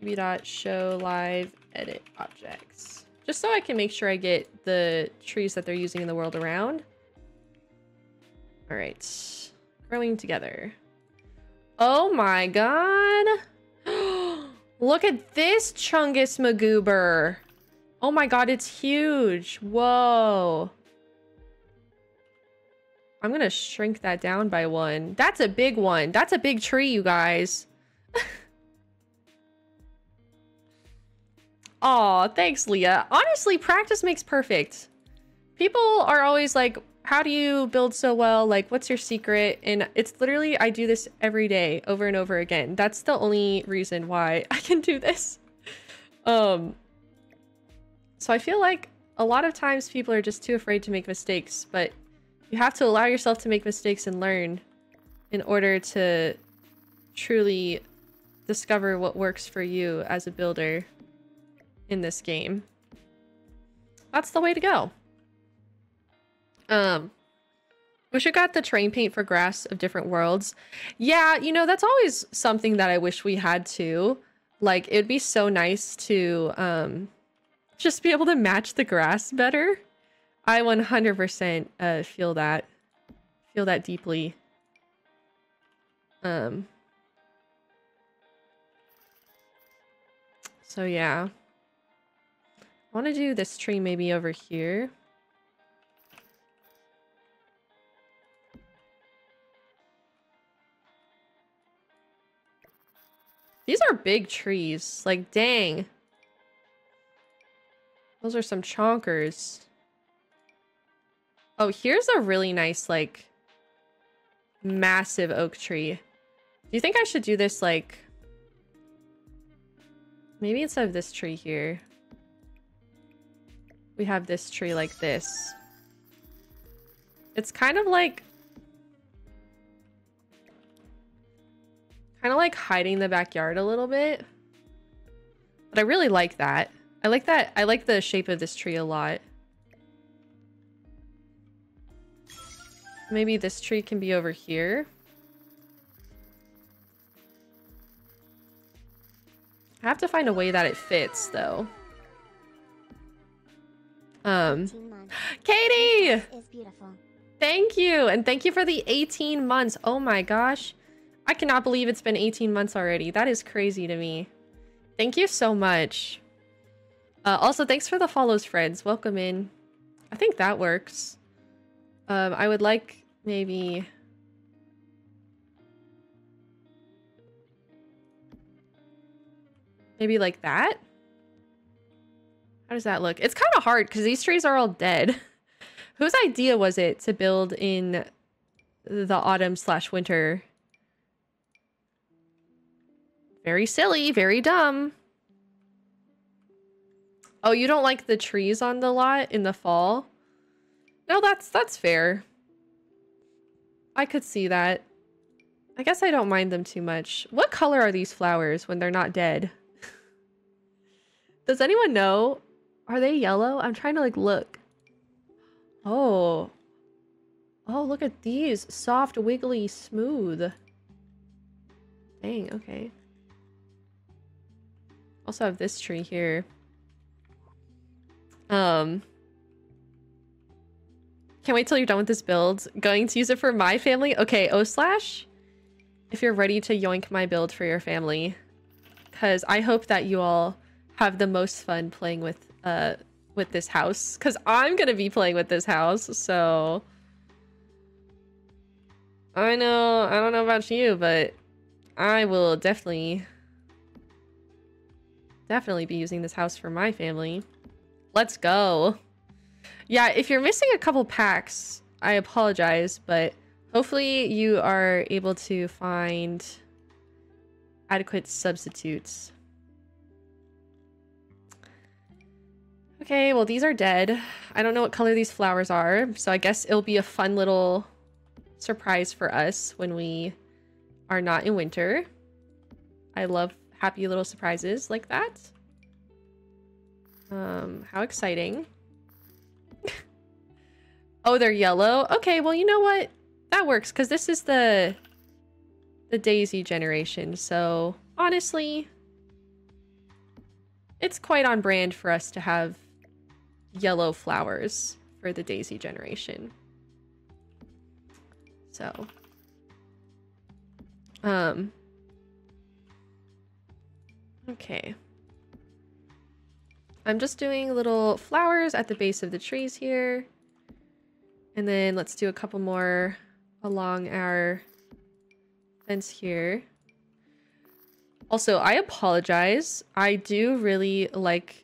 Maybe dot show live edit objects. Just so I can make sure I get the trees that they're using in the world around. All right. Growing together. Oh my god. Look at this Chungus Magoober. Oh my god, it's huge. Whoa. I'm gonna shrink that down by one. That's a big one. That's a big tree, you guys. Aw, thanks, Leah. Honestly, practice makes perfect. People are always like, how do you build so well? Like, what's your secret? And it's literally, I do this every day over and over again. That's the only reason why I can do this. Um, so I feel like a lot of times people are just too afraid to make mistakes, but you have to allow yourself to make mistakes and learn in order to truly discover what works for you as a builder in this game. That's the way to go. Um, wish I got the terrain paint for grass of different worlds. Yeah, you know, that's always something that I wish we had too. Like, it'd be so nice to um, just be able to match the grass better. I 100% uh, feel that. Feel that deeply. Um. So yeah. I want to do this tree maybe over here. These are big trees. Like, dang. Those are some chonkers. Oh, here's a really nice, like, massive oak tree. Do you think I should do this, like... Maybe instead of this tree here. We have this tree like this. It's kind of like Kind of like hiding the backyard a little bit. But I really like that. I like that. I like the shape of this tree a lot. Maybe this tree can be over here. I have to find a way that it fits, though. Um, Katie! Thank you! And thank you for the 18 months. Oh my gosh. I cannot believe it's been 18 months already. That is crazy to me. Thank you so much. Uh, also, thanks for the follows, friends. Welcome in. I think that works. Um, I would like maybe... Maybe like that? How does that look? It's kind of hard because these trees are all dead. Whose idea was it to build in the autumn slash winter very silly, very dumb. Oh, you don't like the trees on the lot in the fall? No, that's that's fair. I could see that. I guess I don't mind them too much. What color are these flowers when they're not dead? Does anyone know? Are they yellow? I'm trying to like look. Oh. Oh, look at these. Soft, wiggly, smooth. Dang, okay. Also have this tree here. Um, can't wait till you're done with this build. Going to use it for my family? Okay, O slash, if you're ready to yoink my build for your family. Because I hope that you all have the most fun playing with uh with this house. Because I'm to be playing with this house, so... I know, I don't know about you, but I will definitely definitely be using this house for my family. Let's go. Yeah, if you're missing a couple packs, I apologize, but hopefully you are able to find adequate substitutes. Okay, well, these are dead. I don't know what color these flowers are, so I guess it'll be a fun little surprise for us when we are not in winter. I love happy little surprises like that. Um, how exciting. oh, they're yellow? Okay, well, you know what? That works, because this is the the daisy generation, so honestly, it's quite on brand for us to have yellow flowers for the daisy generation. So, um, okay. I'm just doing little flowers at the base of the trees here. And then let's do a couple more along our fence here. Also, I apologize. I do really like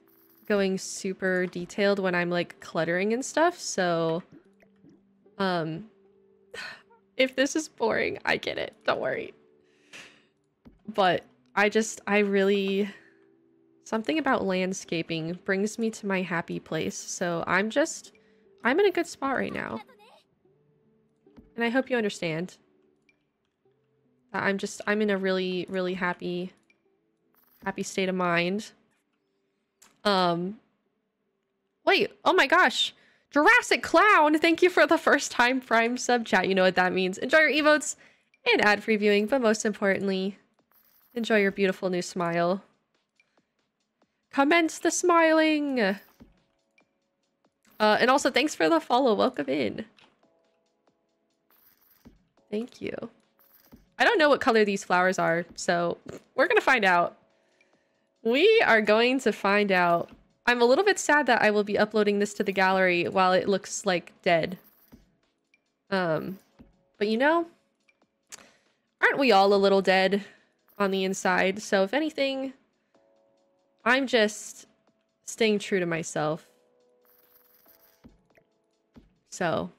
going super detailed when I'm like cluttering and stuff. So, um, if this is boring, I get it. Don't worry. But I just, I really, something about landscaping brings me to my happy place. So I'm just, I'm in a good spot right now. And I hope you understand. I'm just, I'm in a really, really happy, happy state of mind. Um, wait, oh my gosh. Jurassic Clown, thank you for the first time Prime sub chat. You know what that means. Enjoy your emotes and ad-free viewing, but most importantly, enjoy your beautiful new smile. Commence the smiling! Uh, and also, thanks for the follow. Welcome in. Thank you. I don't know what color these flowers are, so we're gonna find out. We are going to find out. I'm a little bit sad that I will be uploading this to the gallery while it looks like dead. Um, but you know, aren't we all a little dead on the inside? So if anything, I'm just staying true to myself. So,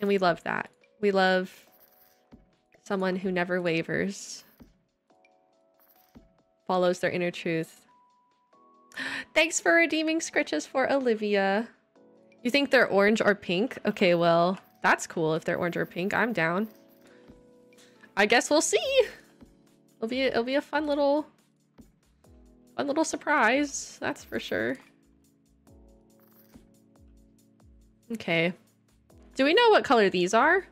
and we love that. We love someone who never wavers, follows their inner truth. Thanks for redeeming scritches for Olivia. You think they're orange or pink? Okay, well, that's cool if they're orange or pink. I'm down. I guess we'll see. It'll be it'll be a fun little fun little surprise, that's for sure. Okay. Do we know what color these are?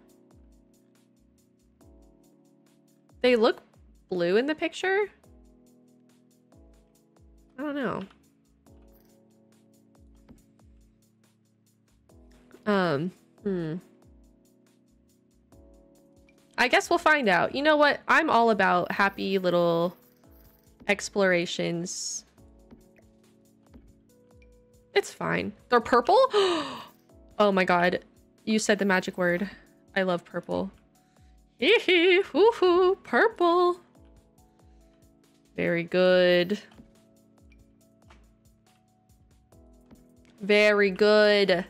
They look blue in the picture? I don't know. Um, hmm. I guess we'll find out. You know what? I'm all about happy little explorations. It's fine. They're purple? oh my god. You said the magic word. I love purple. Hee hee, hoo hoo, purple. Very good. Very good.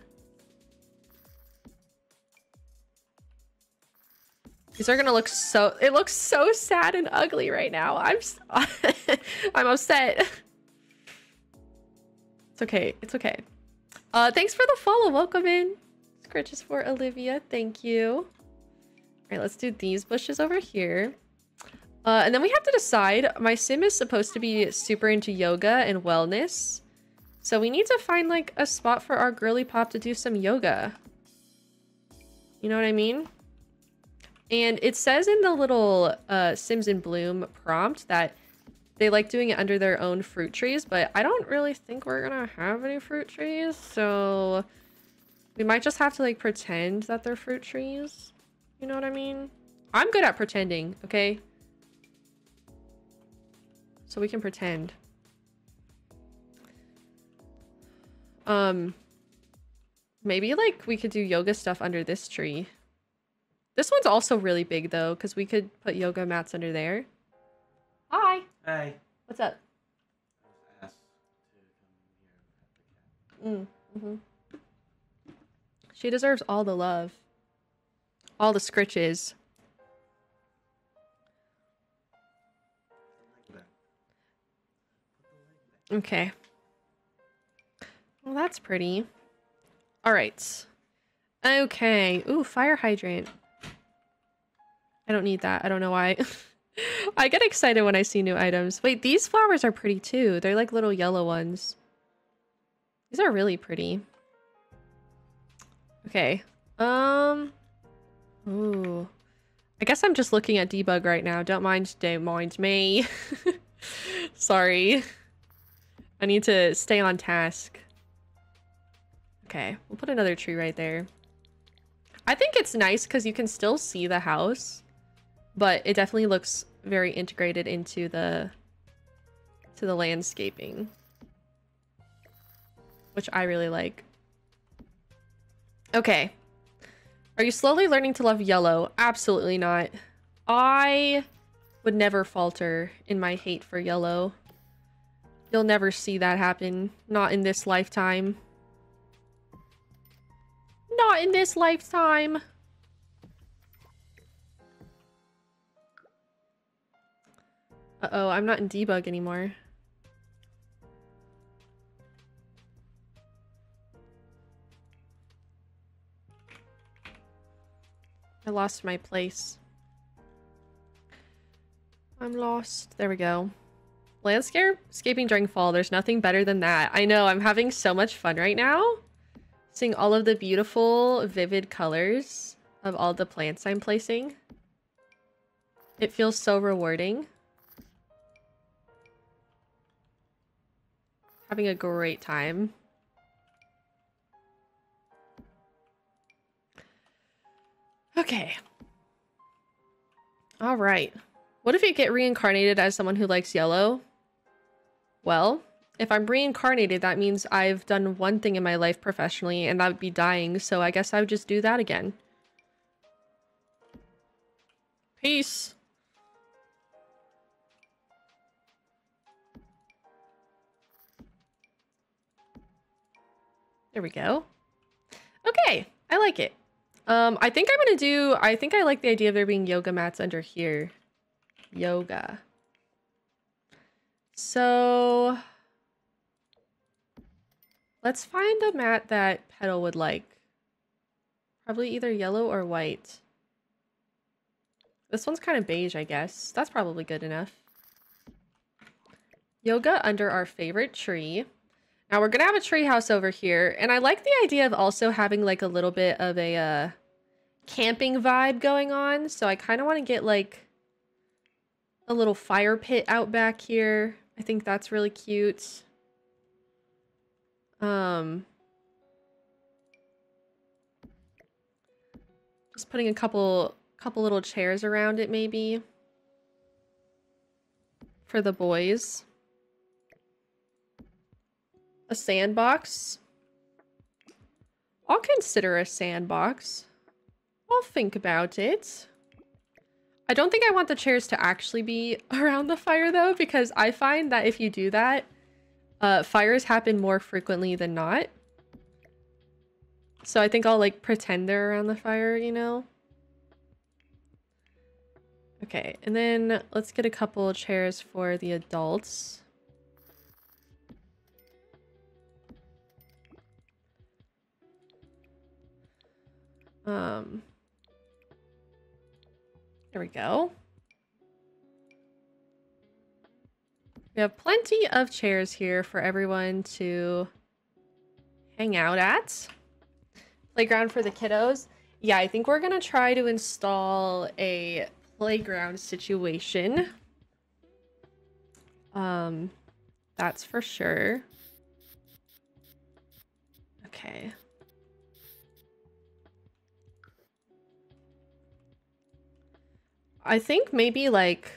These are gonna look so- it looks so sad and ugly right now. I'm I'm upset. It's okay. It's okay. Uh, thanks for the follow. Welcome in. Scritches for Olivia. Thank you. All right, let's do these bushes over here. Uh, and then we have to decide. My sim is supposed to be super into yoga and wellness. So we need to find like a spot for our girly pop to do some yoga. You know what I mean? And it says in the little uh, Sims in Bloom prompt that they like doing it under their own fruit trees, but I don't really think we're gonna have any fruit trees, so we might just have to like pretend that they're fruit trees. You know what I mean? I'm good at pretending, okay? So we can pretend. Um, maybe like we could do yoga stuff under this tree. This one's also really big though, because we could put yoga mats under there. Hi. Hey. What's up? Mm, hmm She deserves all the love. All the scritches. Okay. Well, that's pretty. All right. Okay. Ooh, fire hydrant. I don't need that. I don't know why. I get excited when I see new items. Wait, these flowers are pretty too. They're like little yellow ones. These are really pretty. Okay. Um. Ooh. I guess I'm just looking at debug right now. Don't mind, don't mind me. Sorry. I need to stay on task. Okay, we'll put another tree right there. I think it's nice because you can still see the house, but it definitely looks very integrated into the to the landscaping, which I really like. Okay. Are you slowly learning to love yellow? Absolutely not. I would never falter in my hate for yellow. You'll never see that happen. Not in this lifetime. Not in this lifetime. Uh-oh, I'm not in debug anymore. I lost my place. I'm lost. There we go. Landscaping during fall. There's nothing better than that. I know. I'm having so much fun right now. Seeing all of the beautiful, vivid colors of all the plants I'm placing. It feels so rewarding. Having a great time. Okay. All right. What if you get reincarnated as someone who likes yellow? Well, if I'm reincarnated, that means I've done one thing in my life professionally, and that would be dying, so I guess I would just do that again. Peace. There we go. Okay, I like it. Um, I think I'm gonna do, I think I like the idea of there being yoga mats under here. Yoga. So, let's find a mat that Petal would like. Probably either yellow or white. This one's kind of beige, I guess. That's probably good enough. Yoga under our favorite tree. Now we're gonna have a tree house over here, and I like the idea of also having like a little bit of a uh, camping vibe going on. So I kind of want to get like a little fire pit out back here. I think that's really cute. Um, just putting a couple couple little chairs around it maybe for the boys. A sandbox. I'll consider a sandbox. I'll think about it. I don't think I want the chairs to actually be around the fire though, because I find that if you do that, uh, fires happen more frequently than not. So I think I'll like pretend they're around the fire, you know? Okay, and then let's get a couple chairs for the adults. Um, there we go. We have plenty of chairs here for everyone to hang out at. Playground for the kiddos. Yeah, I think we're going to try to install a playground situation. Um, that's for sure. Okay. I think maybe like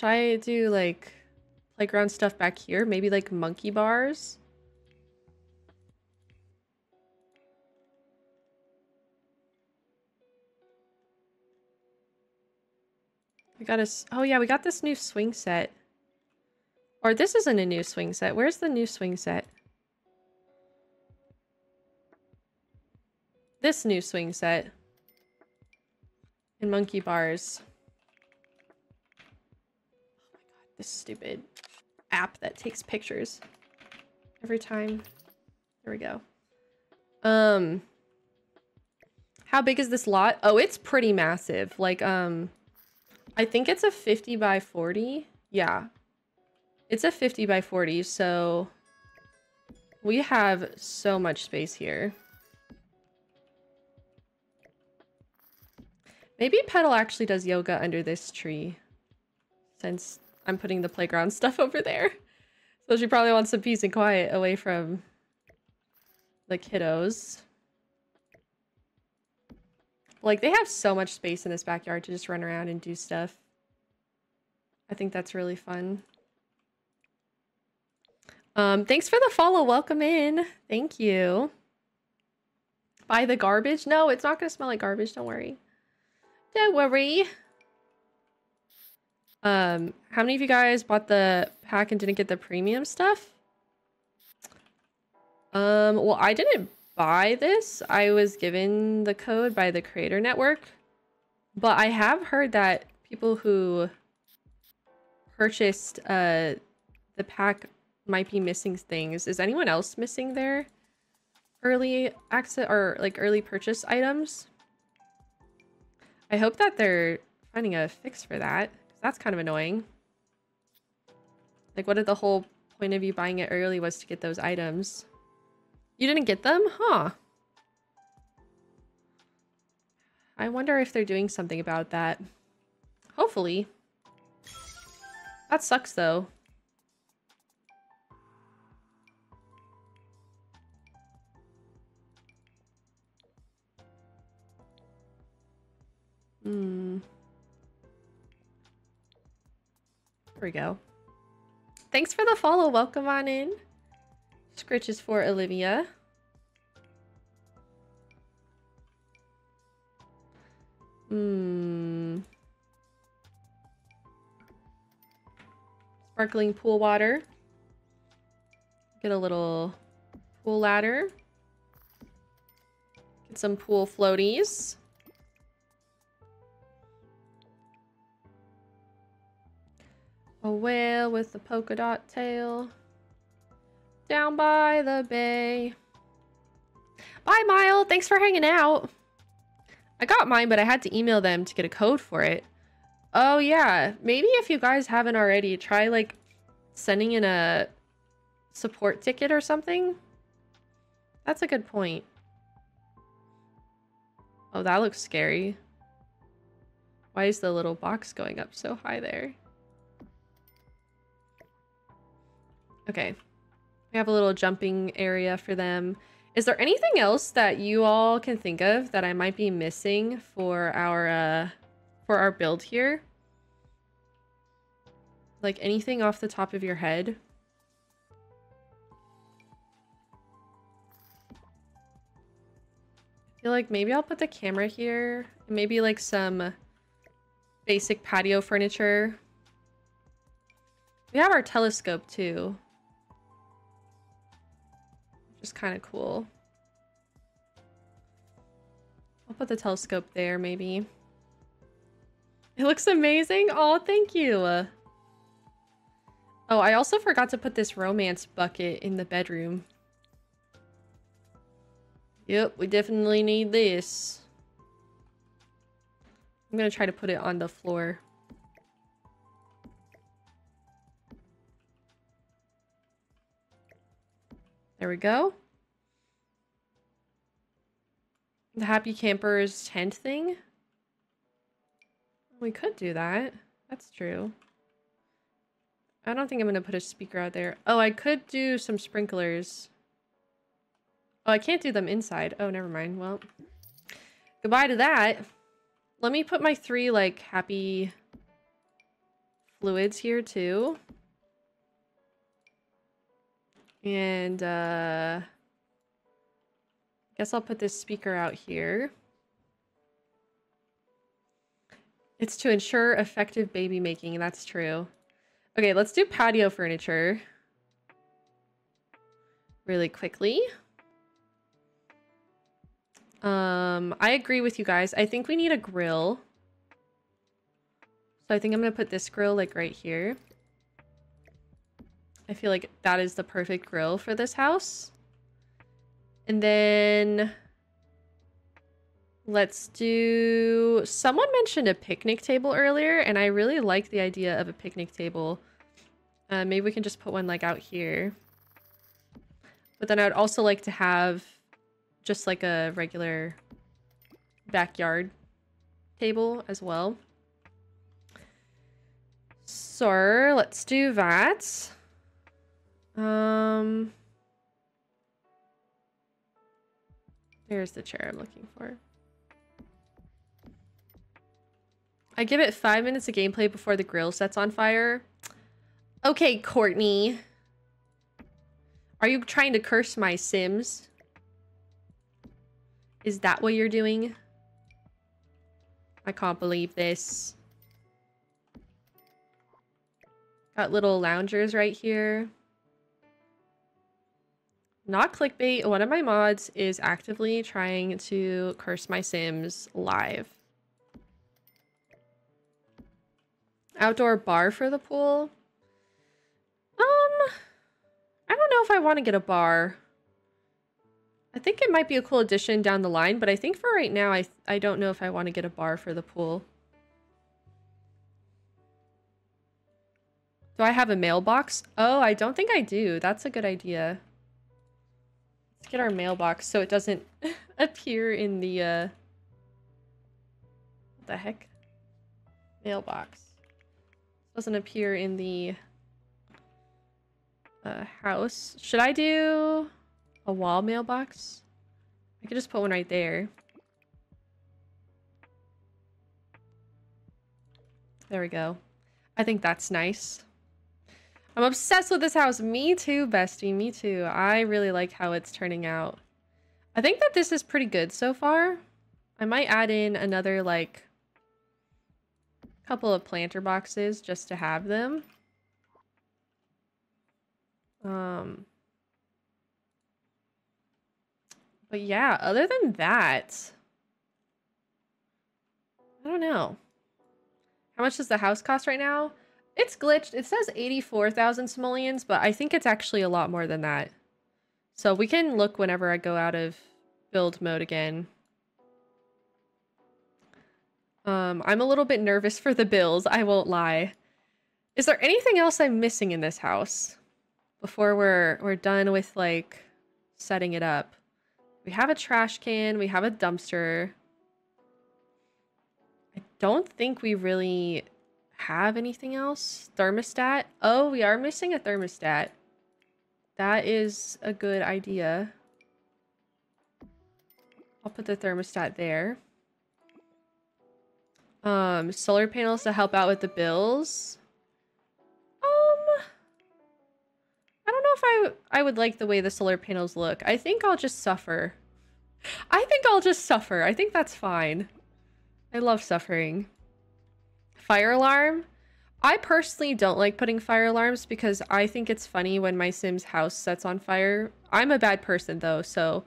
should I do like playground stuff back here? Maybe like monkey bars? We got a, oh yeah, we got this new swing set. Or this isn't a new swing set. Where's the new swing set? This new swing set. And monkey bars. This stupid app that takes pictures every time. There we go. Um how big is this lot? Oh, it's pretty massive. Like um I think it's a 50 by 40. Yeah. It's a 50 by 40, so we have so much space here. Maybe Petal actually does yoga under this tree. Since I'm putting the playground stuff over there. So she probably wants some peace and quiet away from the kiddos. Like, they have so much space in this backyard to just run around and do stuff. I think that's really fun. Um, thanks for the follow. Welcome in. Thank you. Buy the garbage? No, it's not going to smell like garbage. Don't worry. Don't worry. Um, how many of you guys bought the pack and didn't get the premium stuff? Um, well, I didn't buy this. I was given the code by the Creator Network. But I have heard that people who purchased uh, the pack might be missing things. Is anyone else missing their early access or like early purchase items? I hope that they're finding a fix for that. That's kind of annoying. Like, what if the whole point of you buying it early was to get those items? You didn't get them? Huh. I wonder if they're doing something about that. Hopefully. That sucks, though. Hmm. There we go. Thanks for the follow. Welcome on in. Scritch is for Olivia. Hmm. Sparkling pool water. Get a little pool ladder. Get some pool floaties. A whale with a polka dot tail. Down by the bay. Bye, Mile. Thanks for hanging out. I got mine, but I had to email them to get a code for it. Oh, yeah. Maybe if you guys haven't already, try, like, sending in a support ticket or something. That's a good point. Oh, that looks scary. Why is the little box going up so high there? Okay. We have a little jumping area for them. Is there anything else that you all can think of that I might be missing for our uh for our build here? Like anything off the top of your head? I feel like maybe I'll put the camera here. Maybe like some basic patio furniture. We have our telescope too. Is kind of cool. I'll put the telescope there, maybe. It looks amazing. Oh, thank you. Oh, I also forgot to put this romance bucket in the bedroom. Yep, we definitely need this. I'm gonna try to put it on the floor. There we go. The Happy Campers tent thing. We could do that. That's true. I don't think I'm going to put a speaker out there. Oh, I could do some sprinklers. Oh, I can't do them inside. Oh, never mind. Well, goodbye to that. Let me put my three, like, happy fluids here, too. And, uh... Guess I'll put this speaker out here. It's to ensure effective baby making, that's true. Okay, let's do patio furniture. Really quickly. Um, I agree with you guys. I think we need a grill. So I think I'm going to put this grill like right here. I feel like that is the perfect grill for this house. And then let's do... Someone mentioned a picnic table earlier, and I really like the idea of a picnic table. Uh, maybe we can just put one like out here. But then I would also like to have just like a regular backyard table as well. So let's do that. Um, there's the chair I'm looking for. I give it five minutes of gameplay before the grill sets on fire. Okay, Courtney. Are you trying to curse my Sims? Is that what you're doing? I can't believe this. Got little loungers right here. Not clickbait. One of my mods is actively trying to curse my Sims live. Outdoor bar for the pool. Um, I don't know if I want to get a bar. I think it might be a cool addition down the line, but I think for right now, I, I don't know if I want to get a bar for the pool. Do I have a mailbox? Oh, I don't think I do. That's a good idea. Let's get our mailbox so it doesn't appear in the, uh... What the heck? Mailbox. Doesn't appear in the uh, house. Should I do a wall mailbox? I could just put one right there. There we go. I think that's nice. I'm obsessed with this house. Me too, bestie. Me too. I really like how it's turning out. I think that this is pretty good so far. I might add in another, like, couple of planter boxes just to have them. Um, but yeah, other than that, I don't know. How much does the house cost right now? It's glitched. It says 84,000 simoleons, but I think it's actually a lot more than that. So we can look whenever I go out of build mode again. Um, I'm a little bit nervous for the bills, I won't lie. Is there anything else I'm missing in this house? Before we're we're done with like setting it up. We have a trash can, we have a dumpster. I don't think we really have anything else. Thermostat. Oh, we are missing a thermostat. That is a good idea. I'll put the thermostat there. Um, solar panels to help out with the bills. Um, I don't know if I, I would like the way the solar panels look. I think I'll just suffer. I think I'll just suffer. I think that's fine. I love suffering. Fire alarm. I personally don't like putting fire alarms because I think it's funny when my Sim's house sets on fire. I'm a bad person though, so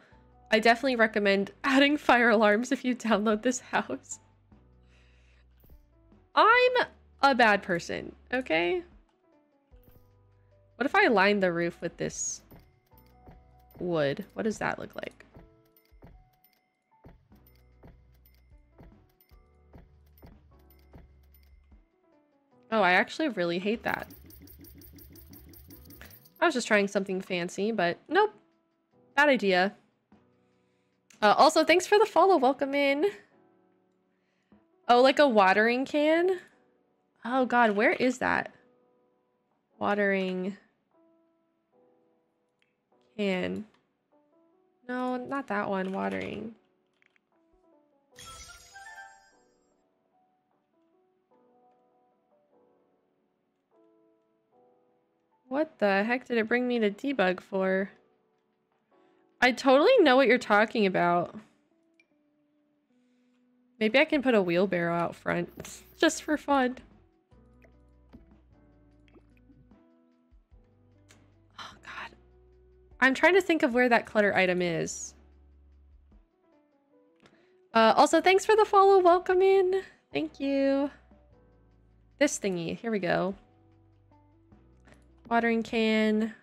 I definitely recommend adding fire alarms if you download this house. I'm a bad person, okay? What if I line the roof with this wood? What does that look like? Oh, I actually really hate that. I was just trying something fancy, but nope. Bad idea. Uh, also, thanks for the follow. Welcome in. Oh, like a watering can? Oh god, where is that? Watering can. No, not that one. Watering. What the heck did it bring me to debug for? I totally know what you're talking about. Maybe I can put a wheelbarrow out front, just for fun. Oh god. I'm trying to think of where that clutter item is. Uh, also, thanks for the follow. Welcome in. Thank you. This thingy. Here we go. Watering can.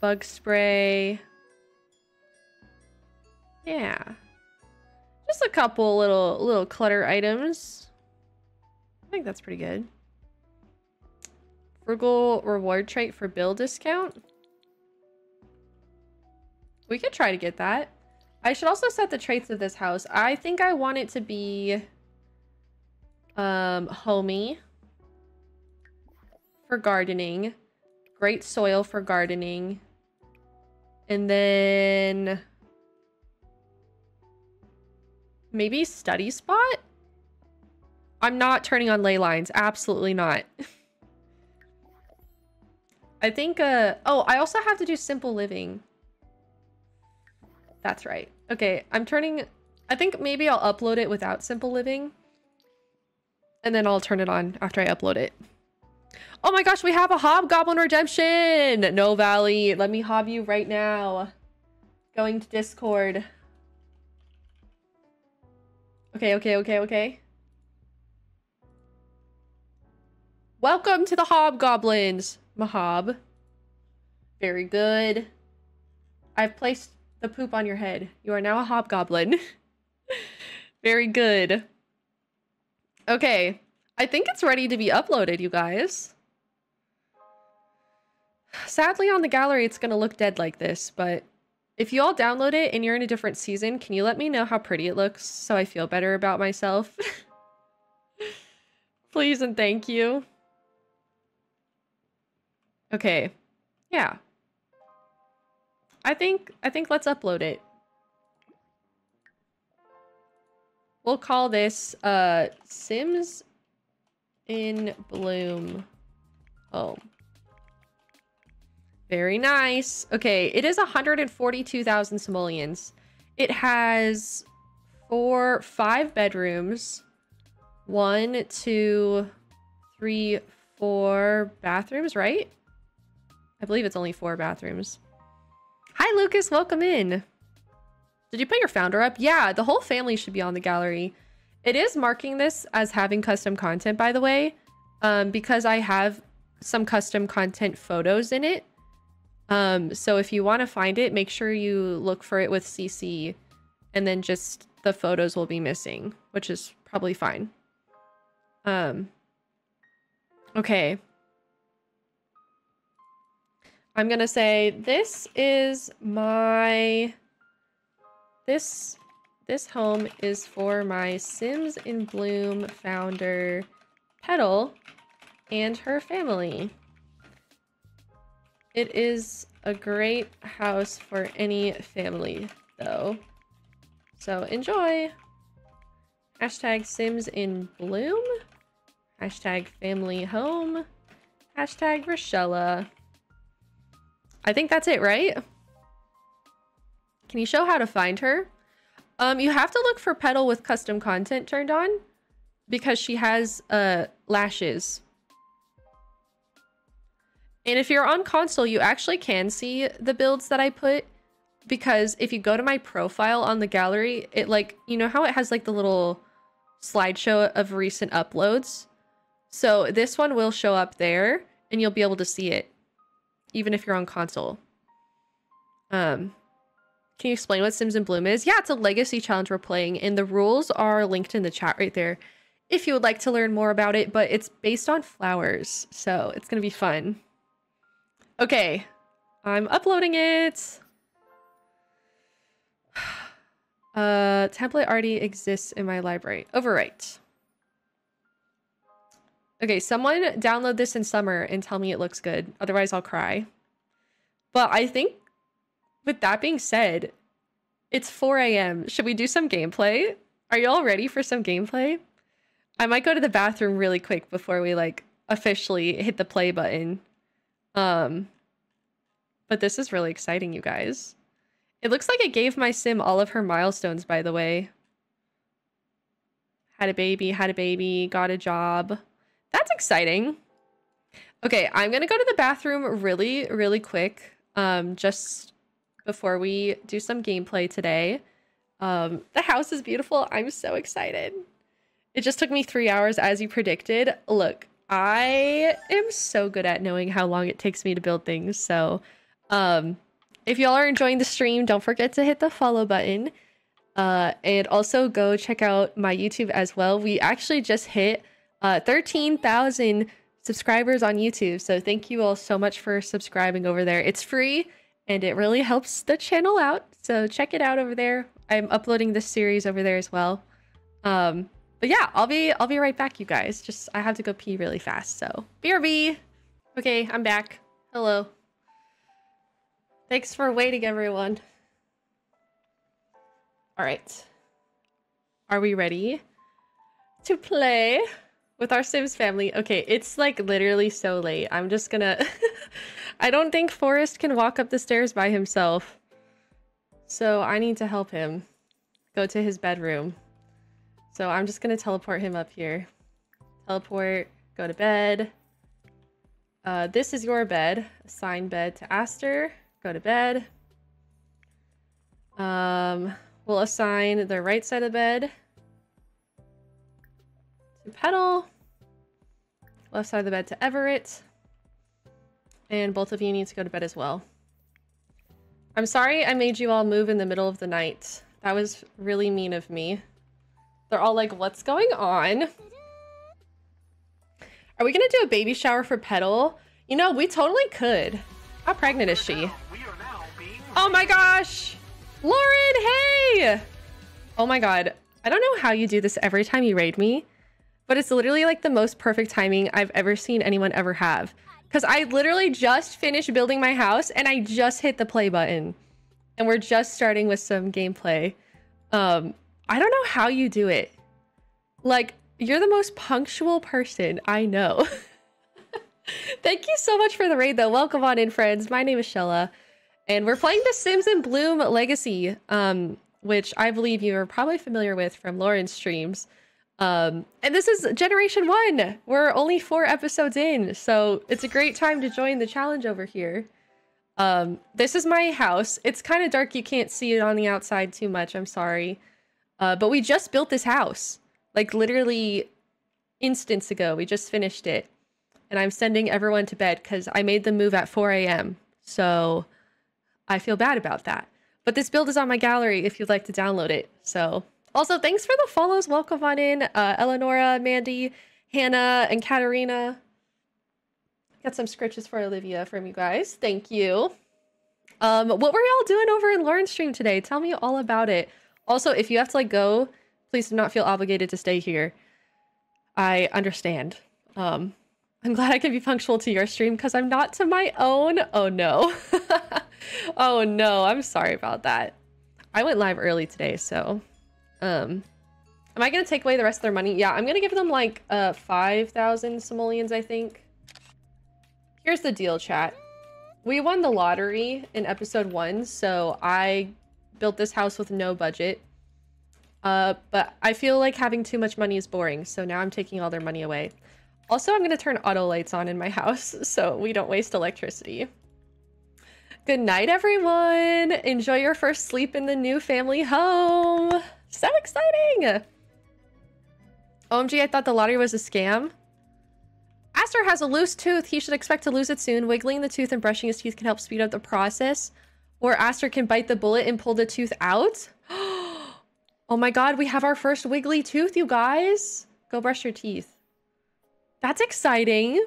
Bug spray. Yeah. Just a couple little little clutter items. I think that's pretty good. Frugal reward trait for bill discount. We could try to get that. I should also set the traits of this house. I think I want it to be um homey for gardening. Great soil for gardening. And then maybe study spot? I'm not turning on ley lines. Absolutely not. I think, uh, oh, I also have to do simple living. That's right. Okay, I'm turning, I think maybe I'll upload it without simple living. And then I'll turn it on after I upload it. Oh my gosh, we have a Hobgoblin Redemption! No Valley, let me hob you right now. Going to Discord. Okay, okay, okay, okay. Welcome to the Hobgoblins, Mahab. Very good. I've placed the poop on your head. You are now a Hobgoblin. Very good. Okay. I think it's ready to be uploaded, you guys. Sadly, on the gallery, it's going to look dead like this, but if you all download it and you're in a different season, can you let me know how pretty it looks so I feel better about myself? Please and thank you. Okay. Yeah. I think I think let's upload it. We'll call this uh Sims in Bloom home. Very nice. Okay, it is 142,000 simoleons. It has four, five bedrooms, one, two, three, four bathrooms, right? I believe it's only four bathrooms. Hi, Lucas. Welcome in. Did you put your founder up? Yeah, the whole family should be on the gallery. It is marking this as having custom content, by the way, um, because I have some custom content photos in it. Um, so if you want to find it, make sure you look for it with CC and then just the photos will be missing, which is probably fine. Um, okay. I'm going to say this is my this this home is for my Sims in Bloom founder Petal and her family. It is a great house for any family, though. So enjoy! Hashtag Sims in Bloom. Hashtag family home. Hashtag Risshella. I think that's it, right? Can you show how to find her? Um, you have to look for Petal with custom content turned on because she has uh lashes and if you're on console, you actually can see the builds that I put because if you go to my profile on the gallery, it like, you know how it has like the little slideshow of recent uploads? So this one will show up there and you'll be able to see it even if you're on console. Um, can you explain what Sims in Bloom is? Yeah, it's a legacy challenge we're playing and the rules are linked in the chat right there if you would like to learn more about it, but it's based on flowers. So it's going to be fun. Okay. I'm uploading it. Uh, template already exists in my library. Overwrite. Okay, someone download this in summer and tell me it looks good. Otherwise, I'll cry. But I think with that being said, it's 4 a.m. Should we do some gameplay? Are you all ready for some gameplay? I might go to the bathroom really quick before we like officially hit the play button. Um, but this is really exciting, you guys. It looks like it gave my sim all of her milestones, by the way. Had a baby, had a baby, got a job. That's exciting. Okay, I'm gonna go to the bathroom really, really quick. Um, just before we do some gameplay today. Um, the house is beautiful. I'm so excited. It just took me three hours as you predicted. Look, I am so good at knowing how long it takes me to build things. So, um, if y'all are enjoying the stream, don't forget to hit the follow button. Uh, and also go check out my YouTube as well. We actually just hit uh, 13,000 subscribers on YouTube. So thank you all so much for subscribing over there. It's free and it really helps the channel out. So check it out over there. I'm uploading this series over there as well. Um, but yeah, I'll be I'll be right back, you guys. Just I have to go pee really fast. So BRB. Okay, I'm back. Hello. Thanks for waiting, everyone. All right. Are we ready to play with our Sims family? Okay, it's like literally so late. I'm just gonna... I don't think Forest can walk up the stairs by himself. So I need to help him go to his bedroom. So I'm just gonna teleport him up here. Teleport, go to bed. Uh, this is your bed. Assign bed to Aster. Go to bed. Um, we'll assign the right side of the bed to Petal. Left side of the bed to Everett. And both of you need to go to bed as well. I'm sorry I made you all move in the middle of the night. That was really mean of me. They're all like, what's going on? Are we gonna do a baby shower for Petal? You know, we totally could. How pregnant is she? Oh my gosh! Lauren, hey! Oh my god. I don't know how you do this every time you raid me, but it's literally like the most perfect timing I've ever seen anyone ever have. Because I literally just finished building my house and I just hit the play button. And we're just starting with some gameplay. Um, I don't know how you do it. Like, you're the most punctual person I know. Thank you so much for the raid, though. Welcome on in, friends. My name is Shella, and we're playing The Sims in Bloom Legacy, um, which I believe you are probably familiar with from Lauren's streams. Um, and this is Generation 1. We're only four episodes in, so it's a great time to join the challenge over here. Um, this is my house. It's kind of dark. You can't see it on the outside too much. I'm sorry. Uh, but we just built this house. Like, literally instants ago. We just finished it and I'm sending everyone to bed because I made them move at 4 a.m. So I feel bad about that. But this build is on my gallery if you'd like to download it. So also thanks for the follows. Welcome on in, uh, Eleonora, Mandy, Hannah, and Katarina. Got some scritches for Olivia from you guys. Thank you. Um, what were y'all doing over in Lauren's stream today? Tell me all about it. Also, if you have to like go, please do not feel obligated to stay here. I understand. Um, I'm glad I can be punctual to your stream because I'm not to my own. Oh no. oh no, I'm sorry about that. I went live early today, so um am I gonna take away the rest of their money? Yeah, I'm gonna give them like uh 5,000 simoleons, I think. Here's the deal, chat. We won the lottery in episode one, so I built this house with no budget. Uh, but I feel like having too much money is boring, so now I'm taking all their money away. Also, I'm going to turn auto lights on in my house so we don't waste electricity. Good night, everyone. Enjoy your first sleep in the new family home. So exciting. OMG, I thought the lottery was a scam. Aster has a loose tooth. He should expect to lose it soon. Wiggling the tooth and brushing his teeth can help speed up the process. Or Aster can bite the bullet and pull the tooth out. oh my god, we have our first wiggly tooth, you guys. Go brush your teeth. That's exciting.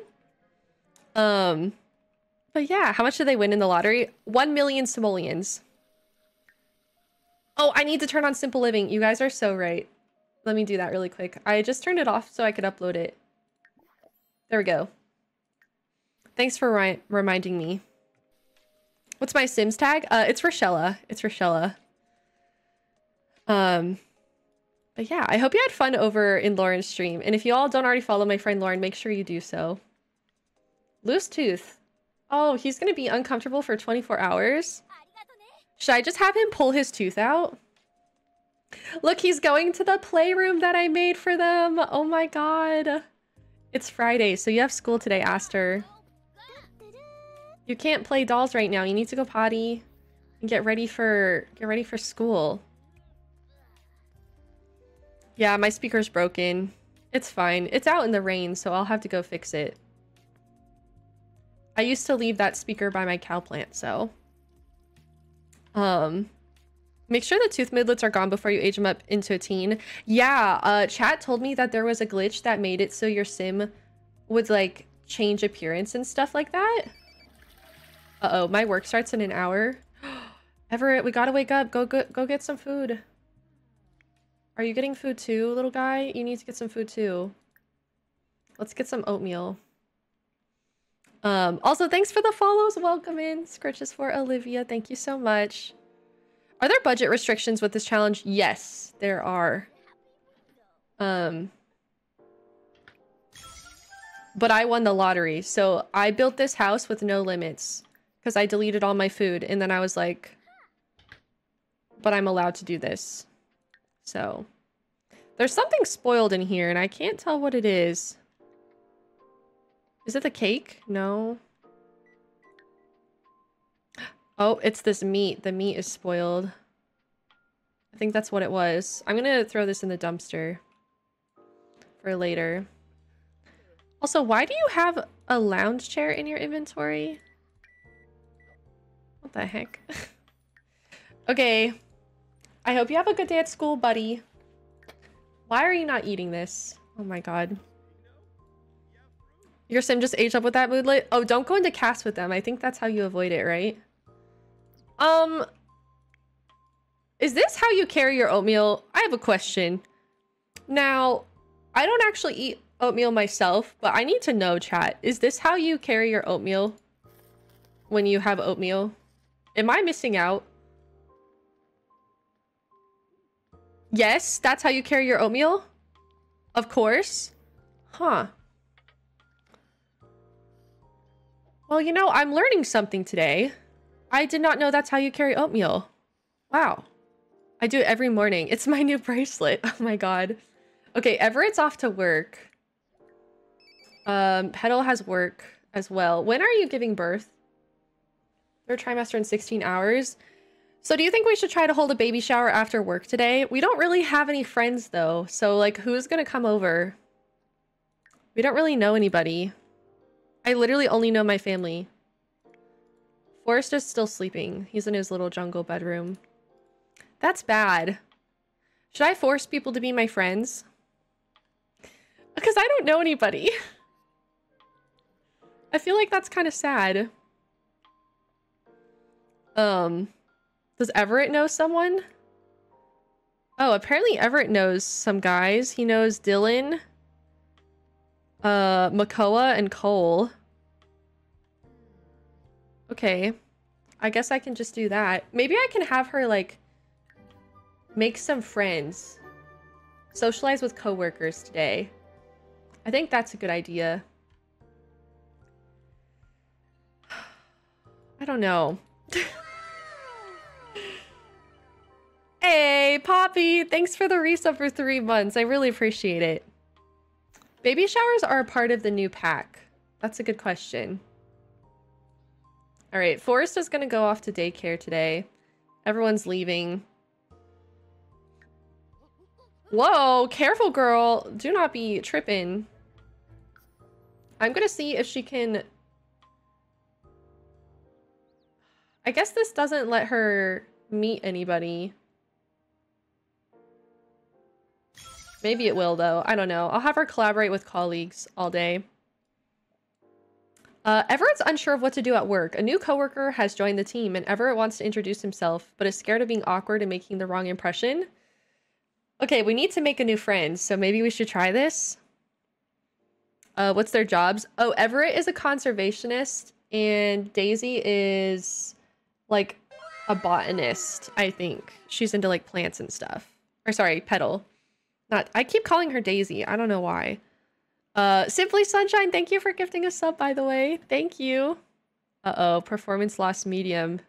Um, but yeah, how much did they win in the lottery? One million simoleons. Oh, I need to turn on Simple Living. You guys are so right. Let me do that really quick. I just turned it off so I could upload it. There we go. Thanks for reminding me. What's my Sims tag? Uh, it's Risshella. It's Risshella. Um, but yeah, I hope you had fun over in Lauren's stream. And if you all don't already follow my friend Lauren, make sure you do so. Loose tooth. Oh, he's going to be uncomfortable for 24 hours. Should I just have him pull his tooth out? Look, he's going to the playroom that I made for them. Oh my god. It's Friday, so you have school today, Aster. You can't play dolls right now. You need to go potty and get ready for get ready for school. Yeah, my speaker's broken. It's fine. It's out in the rain, so I'll have to go fix it. I used to leave that speaker by my cow plant, so... Um... Make sure the tooth moodlets are gone before you age them up into a teen. Yeah, uh, chat told me that there was a glitch that made it so your sim would, like, change appearance and stuff like that. Uh-oh, my work starts in an hour. Everett, we gotta wake up. Go, go, go get some food. Are you getting food too, little guy? You need to get some food too. Let's get some oatmeal. Um, also, thanks for the follows. Welcome in. Scritches for Olivia. Thank you so much. Are there budget restrictions with this challenge? Yes, there are. Um, but I won the lottery. So I built this house with no limits because I deleted all my food. And then I was like, but I'm allowed to do this. So there's something spoiled in here and I can't tell what it is. Is it the cake? No. Oh, it's this meat. The meat is spoiled. I think that's what it was. I'm gonna throw this in the dumpster for later. Also, why do you have a lounge chair in your inventory? What the heck? okay. I hope you have a good day at school, buddy. Why are you not eating this? Oh my god. Your sim just aged up with that moodlet? Oh, don't go into CAS with them. I think that's how you avoid it, right? Um, is this how you carry your oatmeal? I have a question. Now, I don't actually eat oatmeal myself, but I need to know, chat. Is this how you carry your oatmeal when you have oatmeal? Am I missing out? Yes, that's how you carry your oatmeal? Of course. Huh. Well, you know, I'm learning something today. I did not know that's how you carry oatmeal. Wow. I do it every morning. It's my new bracelet. Oh my god. Okay, Everett's off to work. Um, Petal has work as well. When are you giving birth? Third trimester in 16 hours. So do you think we should try to hold a baby shower after work today? We don't really have any friends though. So like who's gonna come over? We don't really know anybody. I literally only know my family. Forest is still sleeping. He's in his little jungle bedroom. That's bad. Should I force people to be my friends? Because I don't know anybody. I feel like that's kind of sad. Um, does Everett know someone? Oh, apparently Everett knows some guys. He knows Dylan, uh, Makoa, and Cole. Okay. I guess I can just do that. Maybe I can have her, like, make some friends. Socialize with coworkers today. I think that's a good idea. I don't know. hey, Poppy! Thanks for the resub for three months. I really appreciate it. Baby showers are a part of the new pack. That's a good question. All right, Forest is going to go off to daycare today. Everyone's leaving. Whoa, careful, girl. Do not be tripping. I'm going to see if she can... I guess this doesn't let her meet anybody. Maybe it will, though. I don't know. I'll have her collaborate with colleagues all day. Uh, Everett's unsure of what to do at work. A new coworker has joined the team, and Everett wants to introduce himself, but is scared of being awkward and making the wrong impression. Okay, we need to make a new friend, so maybe we should try this. Uh, what's their jobs? Oh, Everett is a conservationist, and Daisy is like a botanist, I think. She's into like plants and stuff. Or sorry, Petal. Not I keep calling her Daisy. I don't know why. Uh, Simply Sunshine, thank you for gifting a sub, by the way. Thank you. Uh-oh, performance loss medium.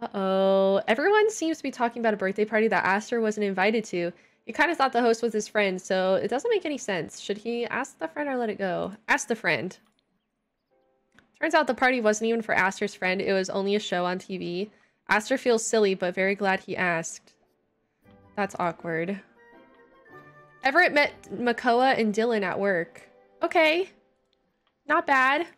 Uh-oh. Everyone seems to be talking about a birthday party that Aster wasn't invited to. He kind of thought the host was his friend, so it doesn't make any sense. Should he ask the friend or let it go? Ask the friend. Turns out the party wasn't even for Aster's friend. It was only a show on TV. Aster feels silly, but very glad he asked. That's awkward. Everett met Makoa and Dylan at work. Okay. Not bad.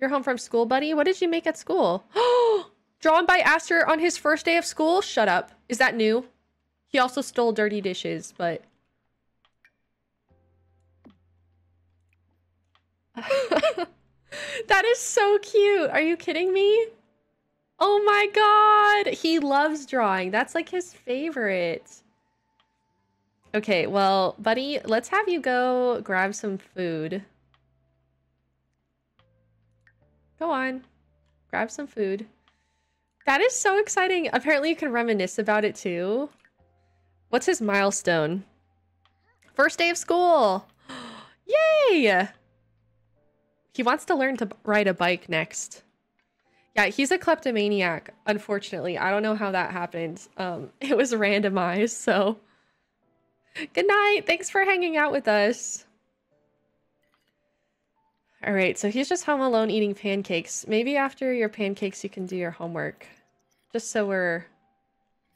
You're home from school, buddy? What did you make at school? Oh! Drawn by Aster on his first day of school? Shut up. Is that new? He also stole dirty dishes, but... that is so cute. Are you kidding me? Oh my god. He loves drawing. That's like his favorite. Okay, well, buddy, let's have you go grab some food. Go on. Grab some food. That is so exciting. Apparently you can reminisce about it too. What's his milestone? First day of school. Yay! He wants to learn to ride a bike next. Yeah, he's a kleptomaniac, unfortunately. I don't know how that happened. Um, it was randomized, so... Good night. Thanks for hanging out with us. All right, so he's just home alone eating pancakes. Maybe after your pancakes, you can do your homework. Just so we're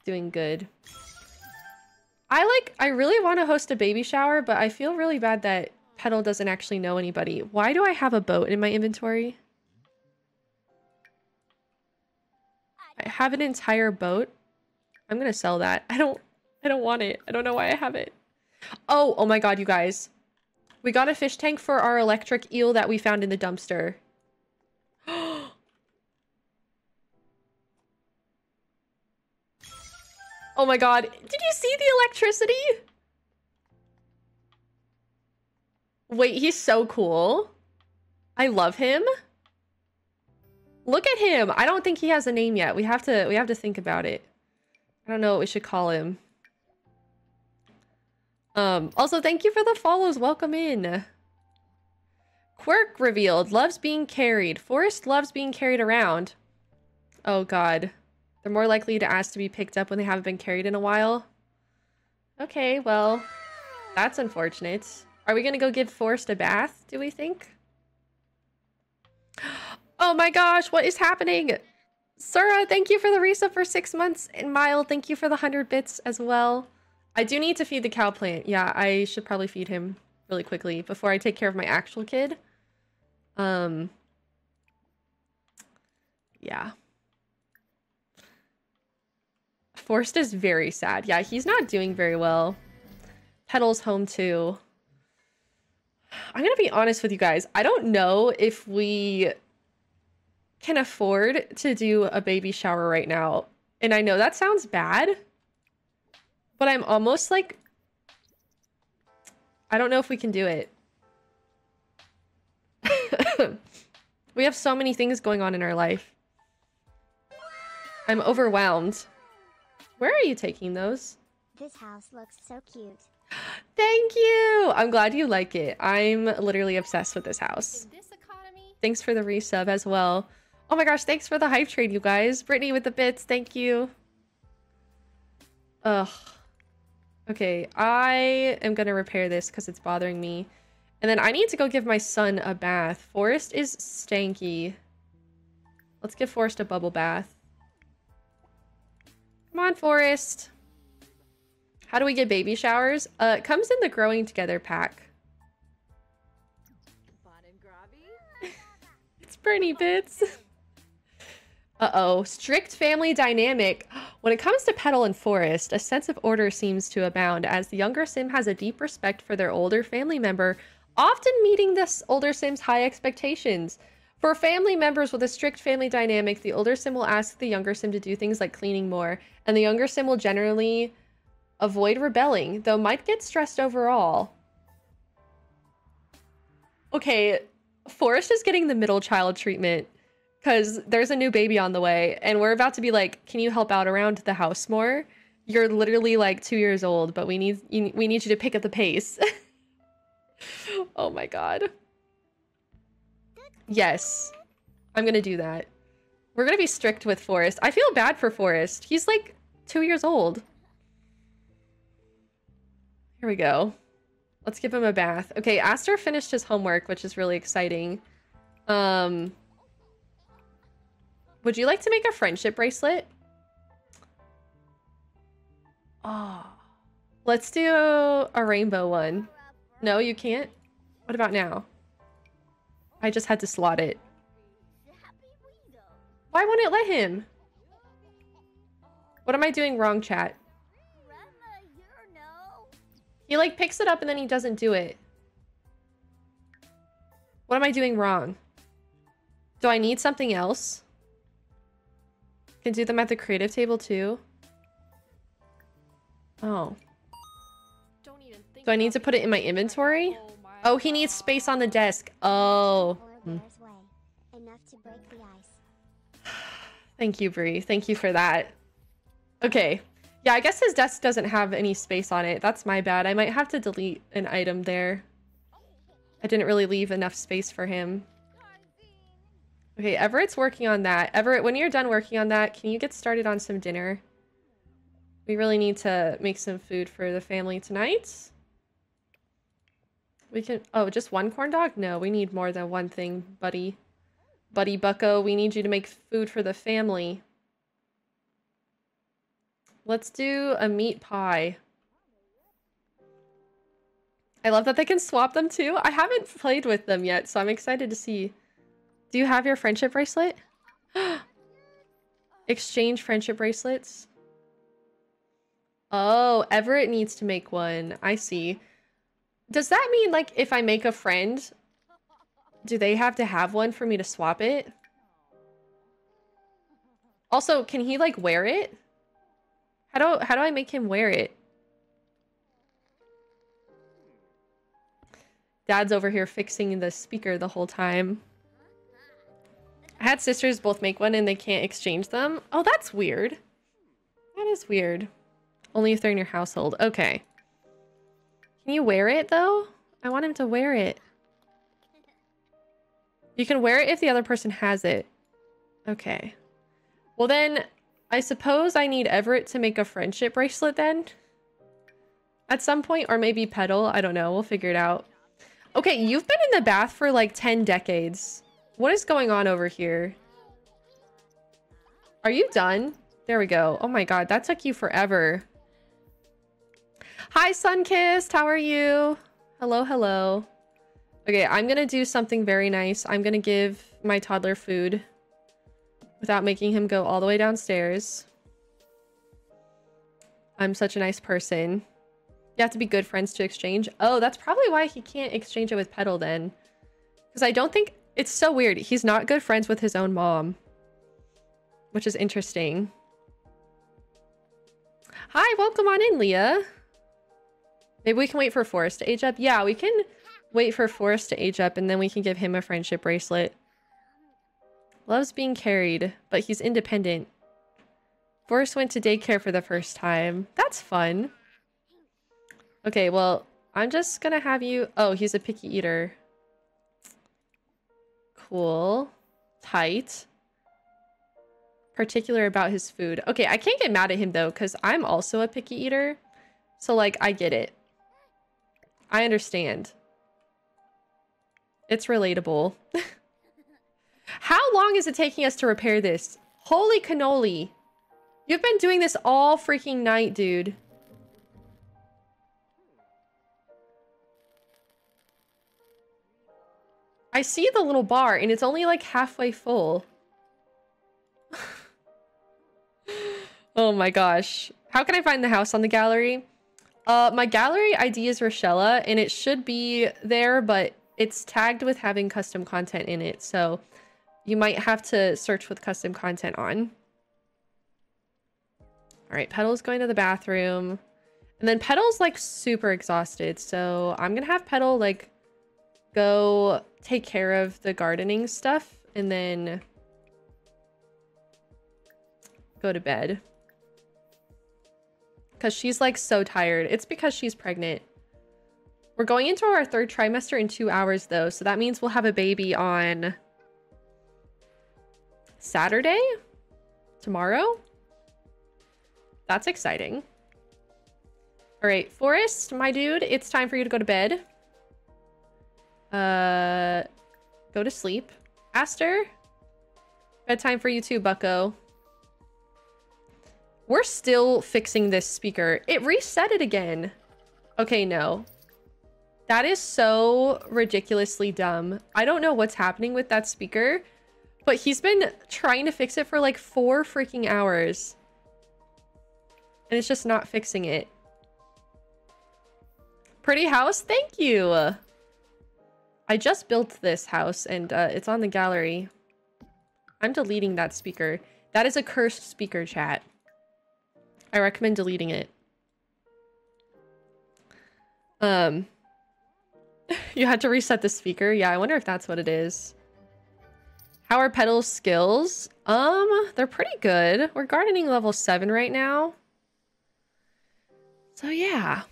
doing good. I like, I really want to host a baby shower, but I feel really bad that Petal doesn't actually know anybody. Why do I have a boat in my inventory? I have an entire boat. I'm gonna sell that. I don't, I don't want it. I don't know why I have it. Oh, oh my god, you guys. We got a fish tank for our electric eel that we found in the dumpster. oh my god. Did you see the electricity? Wait, he's so cool. I love him. Look at him. I don't think he has a name yet. We have to we have to think about it. I don't know what we should call him. Um, also, thank you for the follows. Welcome in. Quirk revealed. Loves being carried. Forest loves being carried around. Oh, God. They're more likely to ask to be picked up when they haven't been carried in a while. Okay, well, that's unfortunate. Are we going to go give Forest a bath, do we think? Oh my gosh, what is happening? Sura, thank you for the resub for six months. And Mile, thank you for the 100 bits as well. I do need to feed the cow plant. Yeah, I should probably feed him really quickly before I take care of my actual kid. Um, yeah. Forest is very sad. Yeah, he's not doing very well. Petal's home too. I'm gonna be honest with you guys. I don't know if we can afford to do a baby shower right now. And I know that sounds bad, but I'm almost like... I don't know if we can do it. we have so many things going on in our life. I'm overwhelmed. Where are you taking those? This house looks so cute. Thank you! I'm glad you like it. I'm literally obsessed with this house. This Thanks for the resub as well. Oh my gosh, thanks for the hype train, you guys. Brittany with the bits, thank you. Ugh. Okay, I am gonna repair this because it's bothering me. And then I need to go give my son a bath. Forest is stanky. Let's give Forest a bubble bath. Come on, Forest. How do we get baby showers? Uh, it comes in the growing together pack. It's Bernie Bits. Uh-oh. Strict family dynamic. When it comes to Petal and Forest, a sense of order seems to abound as the younger Sim has a deep respect for their older family member, often meeting this older Sim's high expectations. For family members with a strict family dynamic, the older Sim will ask the younger Sim to do things like cleaning more, and the younger Sim will generally avoid rebelling, though might get stressed overall. Okay, Forest is getting the middle child treatment because there's a new baby on the way and we're about to be like can you help out around the house more? You're literally like two years old but we need you, we need you to pick up the pace. Oh my god. Yes. I'm gonna do that. We're gonna be strict with forest i feel bad for forest he's like two years old. Here we go. Let's give him a bath. Okay aster finished his homework which is really exciting. Um would you like to make a friendship bracelet? Oh. Let's do a rainbow one. No, you can't? What about now? I just had to slot it. Why won't it let him? What am I doing wrong, chat? He like picks it up and then he doesn't do it. What am I doing wrong? Do I need something else? Can do them at the creative table too? Oh. Don't even think Do I need to put it in my inventory? Oh, Oh, he needs space on the desk. Oh. Or. Hmm. Enough to break the ice. Thank you, Bree. Thank you for that. Okay. Yeah, I guess his desk doesn't have any space on it. That's my bad. I might have to delete an item there. I didn't really leave enough space for him. Okay, Everett's working on that. Everett, when you're done working on that, can you get started on some dinner? We really need to make some food for the family tonight. We can... Oh, just one corn dog? No, we need more than one thing, buddy. Buddy Bucko, we need you to make food for the family. Let's do a meat pie. I love that they can swap them too. I haven't played with them yet, so I'm excited to see. Do you have your friendship bracelet? Exchange friendship bracelets. Oh, Everett needs to make one. I see. Does that mean like if I make a friend, do they have to have one for me to swap it? Also, can he like wear it? How do how do I make him wear it? Dad's over here fixing the speaker the whole time. I had sisters both make one and they can't exchange them. Oh, that's weird. That is weird. Only if they're in your household. Okay. Can you wear it though? I want him to wear it. You can wear it if the other person has it. Okay. Well then, I suppose I need Everett to make a friendship bracelet then? At some point, or maybe Petal. I don't know. We'll figure it out. Okay, you've been in the bath for like 10 decades. What is going on over here? Are you done? There we go. Oh my god, that took you forever. Hi, Sunkissed. How are you? Hello, hello. Okay, I'm gonna do something very nice. I'm gonna give my toddler food without making him go all the way downstairs. I'm such a nice person. You have to be good friends to exchange. Oh, that's probably why he can't exchange it with Petal then. Because I don't think... It's so weird. He's not good friends with his own mom. Which is interesting. Hi, welcome on in, Leah. Maybe we can wait for Forest to age up. Yeah, we can wait for Forest to age up and then we can give him a friendship bracelet. Loves being carried, but he's independent. Forest went to daycare for the first time. That's fun. Okay, well, I'm just gonna have you... Oh, he's a picky eater. Cool. Tight. Particular about his food. Okay, I can't get mad at him though, because I'm also a picky eater. So, like, I get it. I understand. It's relatable. How long is it taking us to repair this? Holy cannoli. You've been doing this all freaking night, dude. I see the little bar and it's only like halfway full. oh my gosh. How can I find the house on the gallery? Uh, my gallery ID is Risshella and it should be there, but it's tagged with having custom content in it. So you might have to search with custom content on. All right, Petal's going to the bathroom. And then Petal's like super exhausted. So I'm going to have Petal like go take care of the gardening stuff and then go to bed. Because she's like so tired. It's because she's pregnant. We're going into our third trimester in two hours though. So that means we'll have a baby on Saturday? Tomorrow? That's exciting. All right, Forest, my dude, it's time for you to go to bed. Uh, go to sleep. Aster, bedtime for you too, bucko. We're still fixing this speaker. It reset it again. Okay, no. That is so ridiculously dumb. I don't know what's happening with that speaker, but he's been trying to fix it for like four freaking hours. And it's just not fixing it. Pretty house, thank you. I just built this house and uh, it's on the gallery. I'm deleting that speaker. That is a cursed speaker chat. I recommend deleting it. Um, you had to reset the speaker. Yeah, I wonder if that's what it is. How are Petal's skills? Um, they're pretty good. We're gardening level 7 right now. So yeah.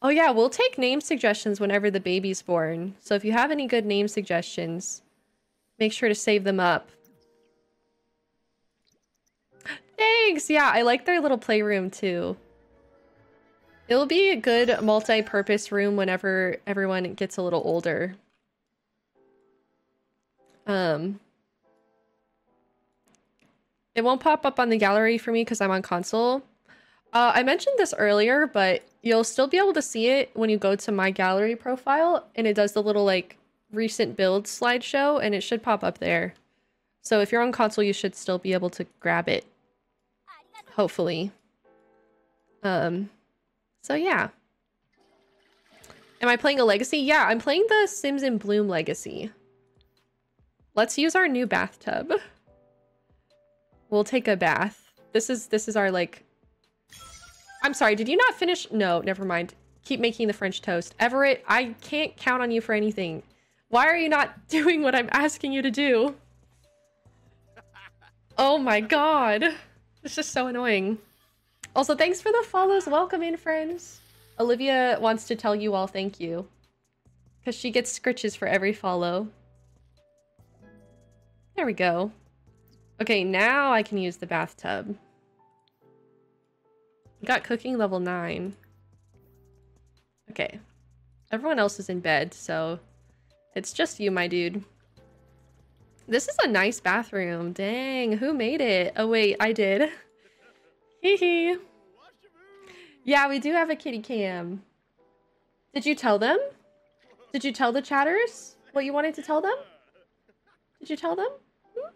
Oh yeah, we'll take name suggestions whenever the baby's born. So if you have any good name suggestions, make sure to save them up. Thanks! Yeah, I like their little playroom too. It'll be a good multi-purpose room whenever everyone gets a little older. Um, it won't pop up on the gallery for me because I'm on console. Uh, I mentioned this earlier, but you'll still be able to see it when you go to my gallery profile and it does the little like recent build slideshow and it should pop up there. So if you're on console, you should still be able to grab it. Hopefully. Um, so yeah. Am I playing a legacy? Yeah, I'm playing the Sims in Bloom legacy. Let's use our new bathtub. We'll take a bath. This is this is our like I'm sorry, did you not finish? No, never mind. Keep making the French toast. Everett, I can't count on you for anything. Why are you not doing what I'm asking you to do? Oh my god. This is so annoying. Also, thanks for the follows. Welcome in, friends. Olivia wants to tell you all thank you. Because she gets scritches for every follow. There we go. Okay, now I can use the bathtub. Got cooking level 9. Okay. Everyone else is in bed, so it's just you, my dude. This is a nice bathroom. Dang, who made it? Oh, wait, I did. Hee hee. Yeah, we do have a kitty cam. Did you tell them? Did you tell the chatters what you wanted to tell them? Did you tell them? Hmm?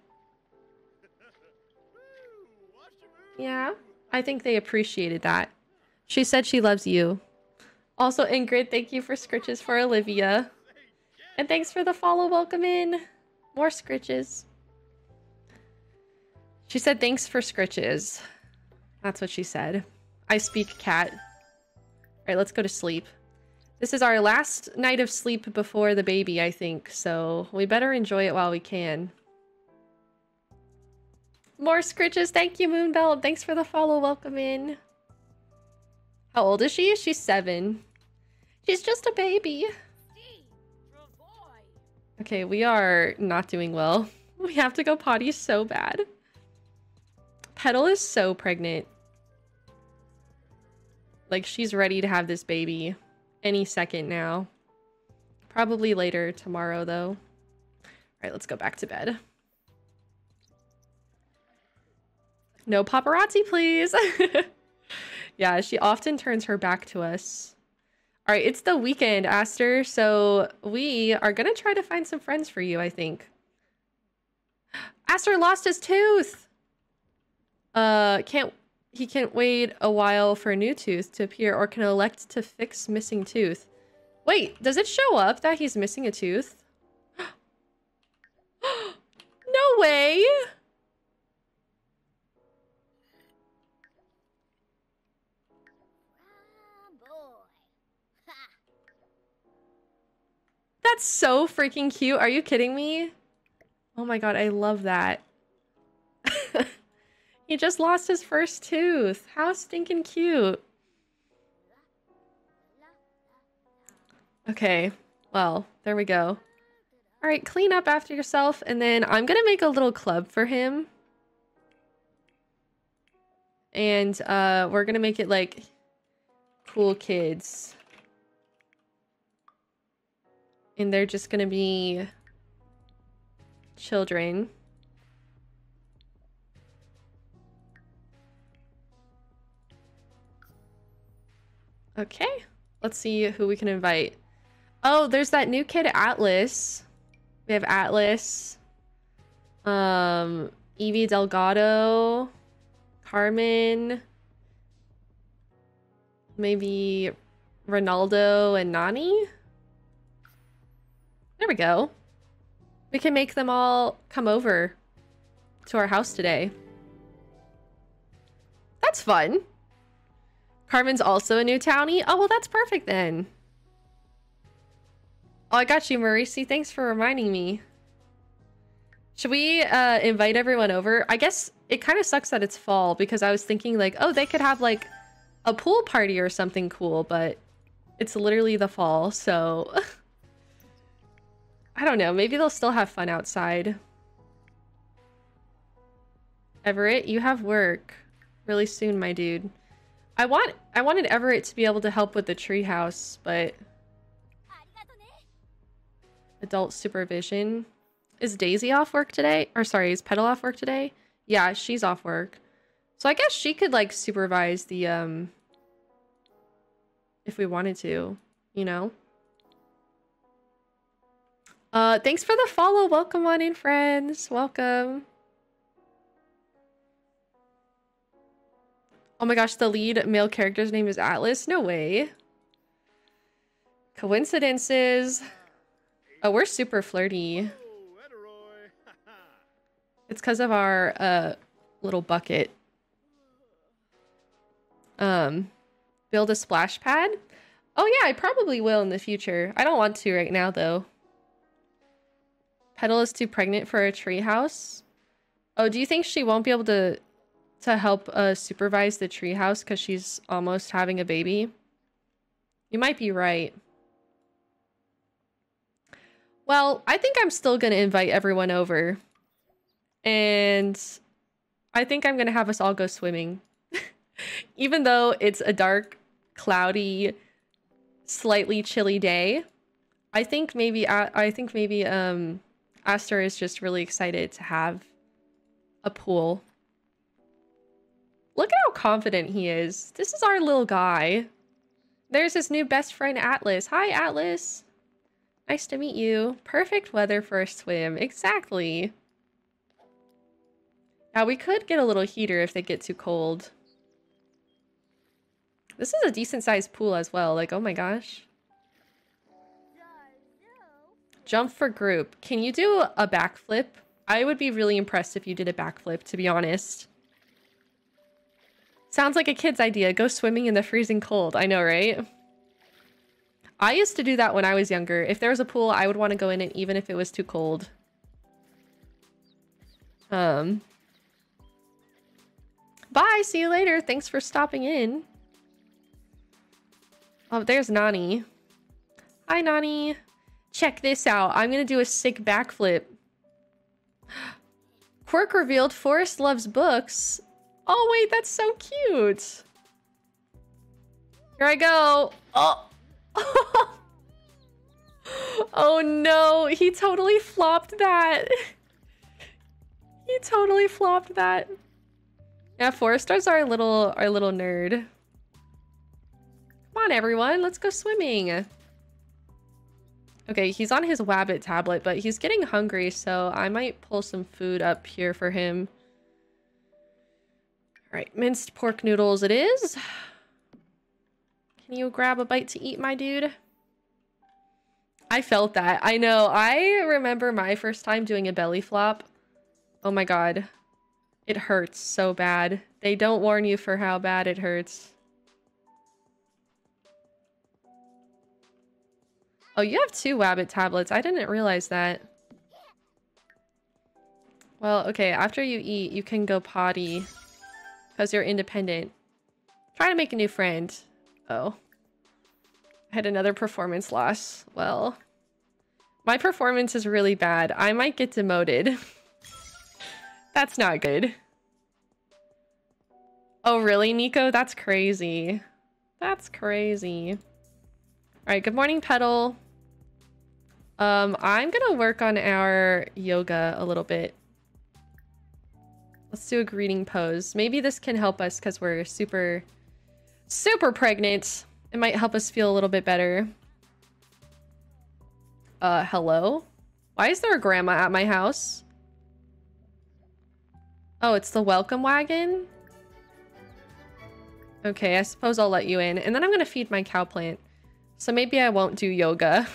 Yeah, I think they appreciated that. She said she loves you. Also, Ingrid, thank you for scritches for Olivia. And thanks for the follow. Welcome in. More scritches. She said thanks for scritches. That's what she said. I speak cat. All right, let's go to sleep. This is our last night of sleep before the baby, I think, so we better enjoy it while we can. More scritches. Thank you, Moonbell. Thanks for the follow. Welcome in. How old is she? She's seven. She's just a baby. Okay, we are not doing well. We have to go potty so bad. Petal is so pregnant. Like, she's ready to have this baby any second now. Probably later tomorrow, though. All right, let's go back to bed. No paparazzi, please. yeah, she often turns her back to us. All right, it's the weekend, Aster, so we are going to try to find some friends for you, I think. Aster lost his tooth! Uh, can't... He can't wait a while for a new tooth to appear or can elect to fix missing tooth. Wait, does it show up that he's missing a tooth? no way! That's so freaking cute. Are you kidding me? Oh my god, I love that. he just lost his first tooth. How stinking cute. Okay, well, there we go. All right, clean up after yourself, and then I'm gonna make a little club for him. And uh, we're gonna make it like cool kids. And they're just gonna be children. Okay. Let's see who we can invite. Oh, there's that new kid Atlas. We have Atlas. Um Evie Delgado. Carmen. Maybe Ronaldo and Nani? There we go. We can make them all come over to our house today. That's fun. Carmen's also a new townie. Oh, well, that's perfect then. Oh, I got you, Marisi. Thanks for reminding me. Should we uh, invite everyone over? I guess it kind of sucks that it's fall because I was thinking like, oh, they could have like a pool party or something cool, but it's literally the fall, so... I don't know, maybe they'll still have fun outside. Everett, you have work really soon, my dude. I want I wanted Everett to be able to help with the treehouse, but adult supervision. Is Daisy off work today? Or sorry, is Petal off work today? Yeah, she's off work. So I guess she could like supervise the um if we wanted to, you know. Uh thanks for the follow. Welcome on in, friends. Welcome. Oh my gosh, the lead male character's name is Atlas? No way. Coincidences. Oh, we're super flirty. It's because of our uh little bucket. Um, build a splash pad? Oh yeah, I probably will in the future. I don't want to right now though. Petal is too pregnant for a treehouse. Oh, do you think she won't be able to to help uh, supervise the treehouse because she's almost having a baby? You might be right. Well, I think I'm still going to invite everyone over. And I think I'm going to have us all go swimming. Even though it's a dark, cloudy, slightly chilly day, I think maybe I think maybe um Aster is just really excited to have a pool. Look at how confident he is. This is our little guy. There's his new best friend Atlas. Hi Atlas. Nice to meet you. Perfect weather for a swim. Exactly. Now we could get a little heater if they get too cold. This is a decent sized pool as well. Like, oh my gosh. Jump for group. Can you do a backflip? I would be really impressed if you did a backflip, to be honest. Sounds like a kid's idea. Go swimming in the freezing cold. I know, right? I used to do that when I was younger. If there was a pool, I would want to go in it even if it was too cold. Um. Bye, see you later. Thanks for stopping in. Oh, there's Nani. Hi, Nani. Check this out. I'm gonna do a sick backflip. Quirk revealed Forest loves books. Oh, wait, that's so cute. Here I go. Oh. oh no, he totally flopped that. he totally flopped that. Yeah, Foresters are a little, our little nerd. Come on, everyone. Let's go swimming. Okay, he's on his Wabbit tablet, but he's getting hungry, so I might pull some food up here for him. All right, minced pork noodles it is. Can you grab a bite to eat, my dude? I felt that. I know. I remember my first time doing a belly flop. Oh my god. It hurts so bad. They don't warn you for how bad it hurts. Oh, you have two Wabbit tablets. I didn't realize that. Well, okay, after you eat, you can go potty. Because you're independent. Try to make a new friend. Oh. I had another performance loss. Well. My performance is really bad. I might get demoted. That's not good. Oh, really, Nico? That's crazy. That's crazy. All right, good morning, Petal. Um, I'm gonna work on our yoga a little bit. Let's do a greeting pose. Maybe this can help us because we're super, super pregnant. It might help us feel a little bit better. Uh, hello? Why is there a grandma at my house? Oh, it's the welcome wagon? Okay, I suppose I'll let you in. And then I'm gonna feed my cow plant. So maybe I won't do yoga.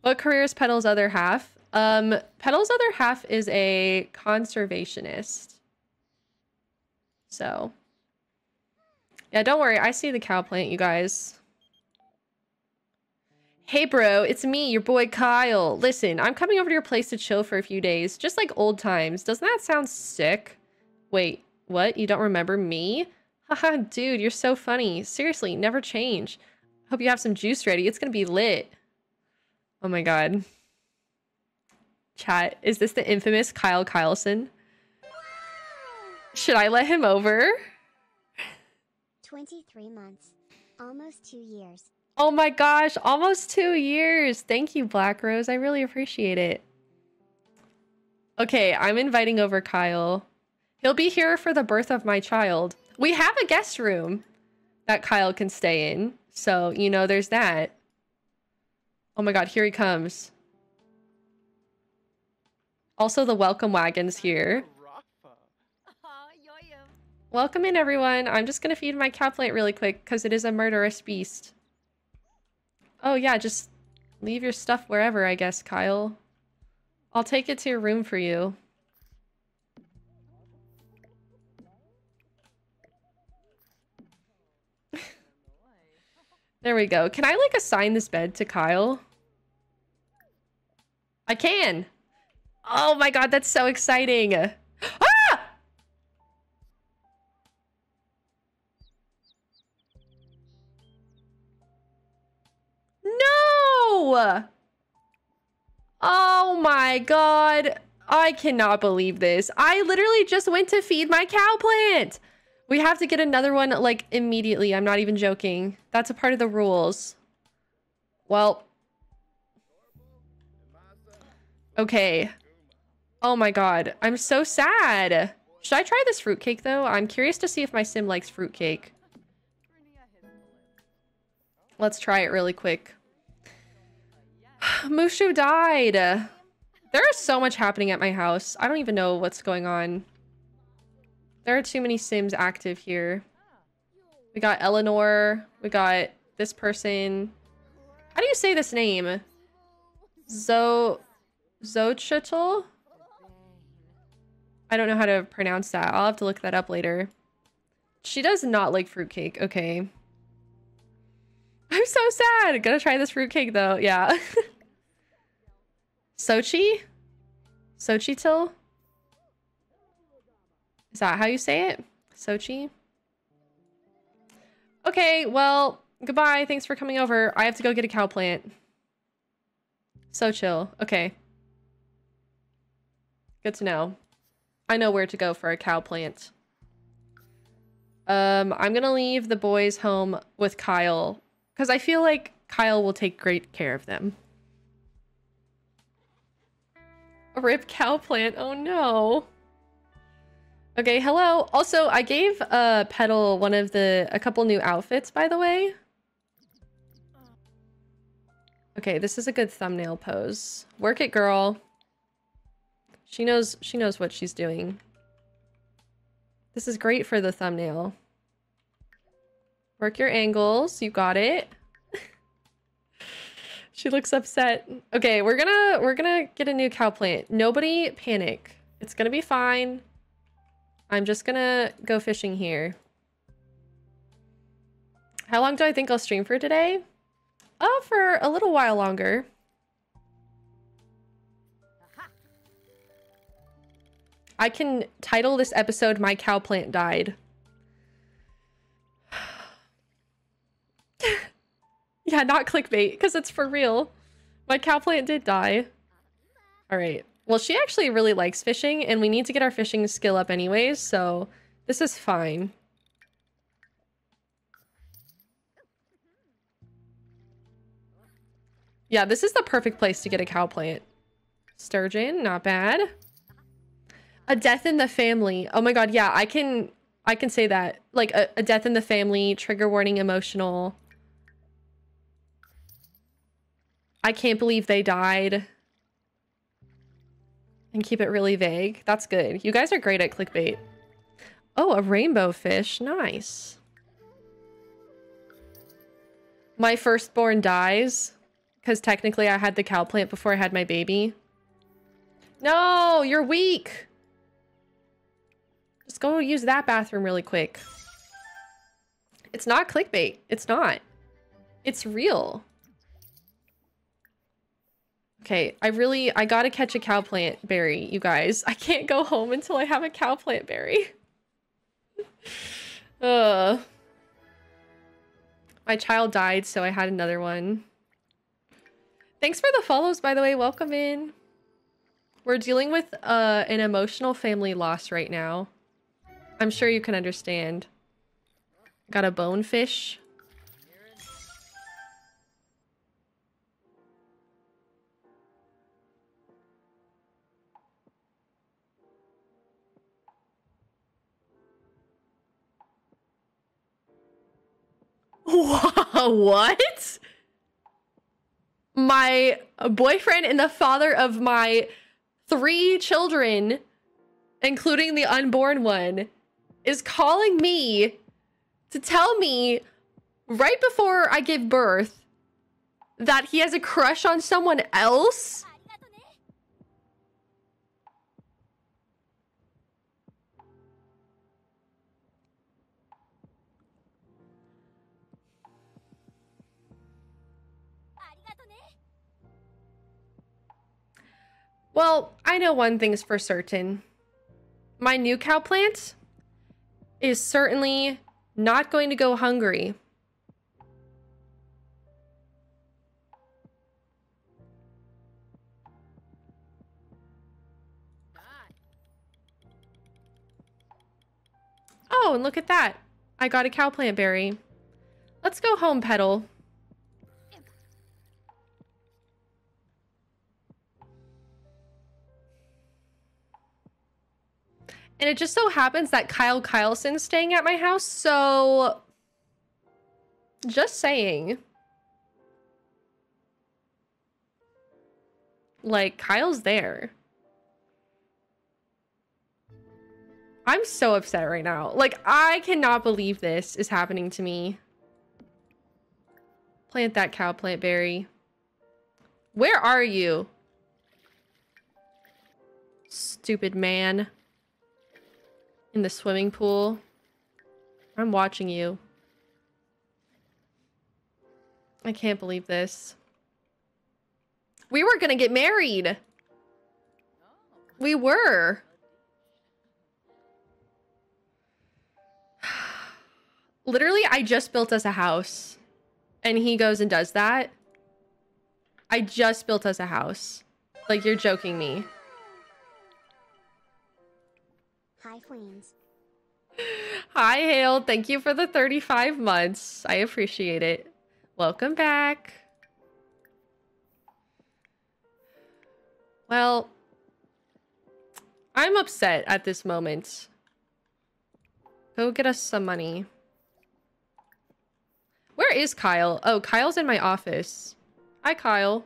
what career is Petal's other half? Um, Petal's other half is a conservationist. So, yeah, don't worry. I see the cow plant, you guys. Hey, bro, it's me, your boy Kyle. Listen, I'm coming over to your place to chill for a few days, just like old times. Doesn't that sound sick? Wait, what? You don't remember me? Haha, dude, you're so funny. Seriously, never change. Hope you have some juice ready. It's gonna be lit. Oh my god. Chat, is this the infamous Kyle Kyleson? Should I let him over? 23 months. Almost two years. Oh my gosh, almost two years. Thank you, Black Rose. I really appreciate it. Okay, I'm inviting over Kyle. He'll be here for the birth of my child. We have a guest room that Kyle can stay in. So, you know, there's that. Oh my god, here he comes. Also, the welcome wagon's here. Welcome in, everyone. I'm just gonna feed my cow plant really quick because it is a murderous beast. Oh yeah, just leave your stuff wherever, I guess, Kyle. I'll take it to your room for you. There we go. Can I, like, assign this bed to Kyle? I can! Oh my god, that's so exciting! Ah! No! Oh my god. I cannot believe this. I literally just went to feed my cow plant. We have to get another one, like, immediately. I'm not even joking. That's a part of the rules. Well. Okay. Oh my god. I'm so sad. Should I try this fruitcake, though? I'm curious to see if my sim likes fruitcake. Let's try it really quick. Mushu died. There is so much happening at my house. I don't even know what's going on. There are too many sims active here. We got Eleanor. We got this person. How do you say this name? Zo... Zochitl? I don't know how to pronounce that. I'll have to look that up later. She does not like fruitcake. Okay. I'm so sad. Gonna try this fruitcake though. Yeah. Sochi? Sochitil? Is that how you say it? Sochi? Okay, well, goodbye. Thanks for coming over. I have to go get a cow plant. So chill. Okay. Good to know. I know where to go for a cow plant. Um, I'm gonna leave the boys home with Kyle because I feel like Kyle will take great care of them. A rip cow plant. Oh no. Okay, hello. Also, I gave uh Petal one of the a couple new outfits, by the way. Okay, this is a good thumbnail pose. Work it, girl. She knows she knows what she's doing. This is great for the thumbnail. Work your angles. You got it. she looks upset. Okay, we're gonna we're gonna get a new cow plant. Nobody panic. It's gonna be fine. I'm just gonna go fishing here. How long do I think I'll stream for today? Oh, for a little while longer. I can title this episode My Cow Plant Died. yeah, not clickbait, because it's for real. My cow plant did die. Alright. Well, she actually really likes fishing, and we need to get our fishing skill up anyways, so this is fine. Yeah, this is the perfect place to get a cow plant. Sturgeon, not bad. A death in the family. Oh my god, yeah, I can I can say that. Like a, a death in the family, trigger warning, emotional. I can't believe they died. And keep it really vague. That's good. You guys are great at clickbait. Oh, a rainbow fish. Nice. My firstborn dies. Because technically I had the cow plant before I had my baby. No, you're weak. Just go use that bathroom really quick. It's not clickbait. It's not. It's real. Okay, I really, I gotta catch a cow plant berry, you guys. I can't go home until I have a cow plant berry. Ugh. My child died, so I had another one. Thanks for the follows, by the way. Welcome in. We're dealing with uh, an emotional family loss right now. I'm sure you can understand. Got a bonefish. what? My boyfriend and the father of my three children, including the unborn one, is calling me to tell me right before I give birth that he has a crush on someone else? Well, I know one thing's for certain. My new cow plant is certainly not going to go hungry. Oh, and look at that. I got a cow plant berry. Let's go home, Petal. And it just so happens that Kyle Kyleson's staying at my house, so... Just saying. Like, Kyle's there. I'm so upset right now. Like, I cannot believe this is happening to me. Plant that cow plant berry. Where are you? Stupid man in the swimming pool. I'm watching you. I can't believe this. We were gonna get married. We were. Literally, I just built us a house. And he goes and does that. I just built us a house. Like, you're joking me. Hi, Queens. Hi, Hale. Thank you for the 35 months. I appreciate it. Welcome back. Well, I'm upset at this moment. Go get us some money. Where is Kyle? Oh, Kyle's in my office. Hi, Kyle.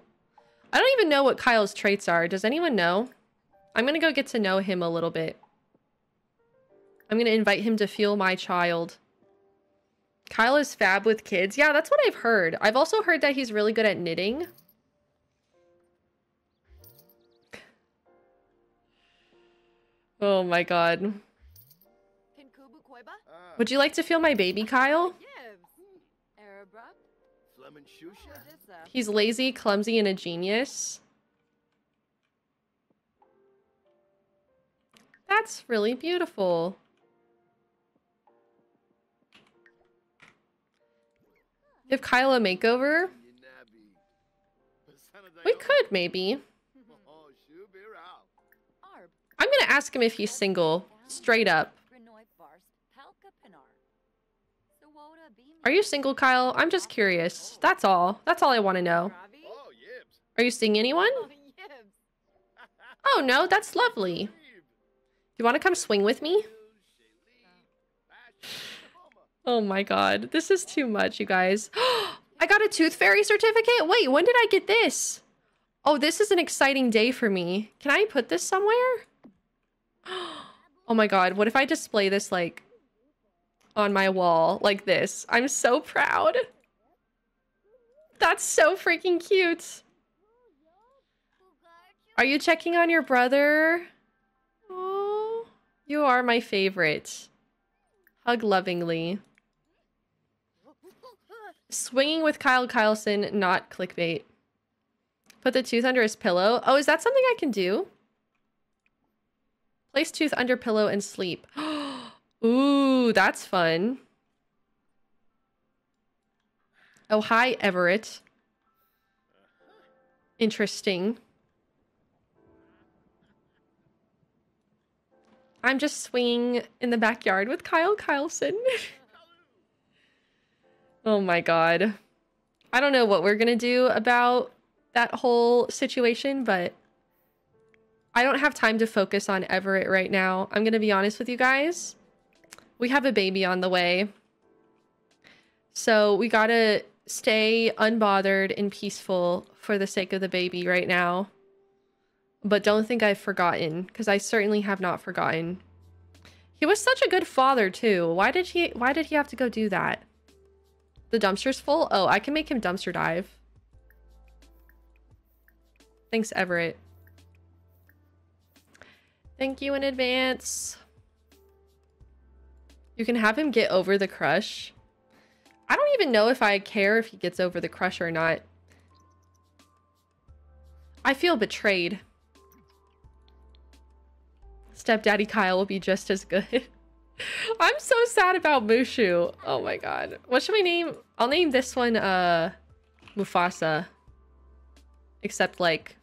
I don't even know what Kyle's traits are. Does anyone know? I'm gonna go get to know him a little bit. I'm gonna invite him to feel my child. Kyle is fab with kids. Yeah, that's what I've heard. I've also heard that he's really good at knitting. Oh my god. Would you like to feel my baby, Kyle? He's lazy, clumsy, and a genius. That's really beautiful. Give Kyle a makeover? We could, maybe. I'm gonna ask him if he's single. Straight up. Are you single, Kyle? I'm just curious. That's all. That's all I want to know. Are you seeing anyone? Oh, no. That's lovely. You want to come swing with me? Oh my god. This is too much, you guys. I got a tooth fairy certificate? Wait, when did I get this? Oh, this is an exciting day for me. Can I put this somewhere? Oh my god, what if I display this, like, on my wall, like this? I'm so proud. That's so freaking cute. Are you checking on your brother? Oh, you are my favorite. Hug lovingly. Swinging with Kyle Kyleson, not clickbait. Put the tooth under his pillow. Oh, is that something I can do? Place tooth under pillow and sleep. Ooh, that's fun. Oh, hi, Everett. Interesting. I'm just swinging in the backyard with Kyle Kyleson. oh my god. I don't know what we're gonna do about that whole situation, but I don't have time to focus on Everett right now. I'm gonna be honest with you guys. We have a baby on the way. So we gotta stay unbothered and peaceful for the sake of the baby right now. But don't think I've forgotten, because I certainly have not forgotten. He was such a good father too. Why did he why did he have to go do that? The dumpster's full? Oh, I can make him dumpster dive. Thanks, Everett. Thank you in advance. You can have him get over the crush. I don't even know if I care if he gets over the crush or not. I feel betrayed. Stepdaddy Kyle will be just as good. I'm so sad about Mushu. Oh my god. What should we name? I'll name this one uh Mufasa. Except like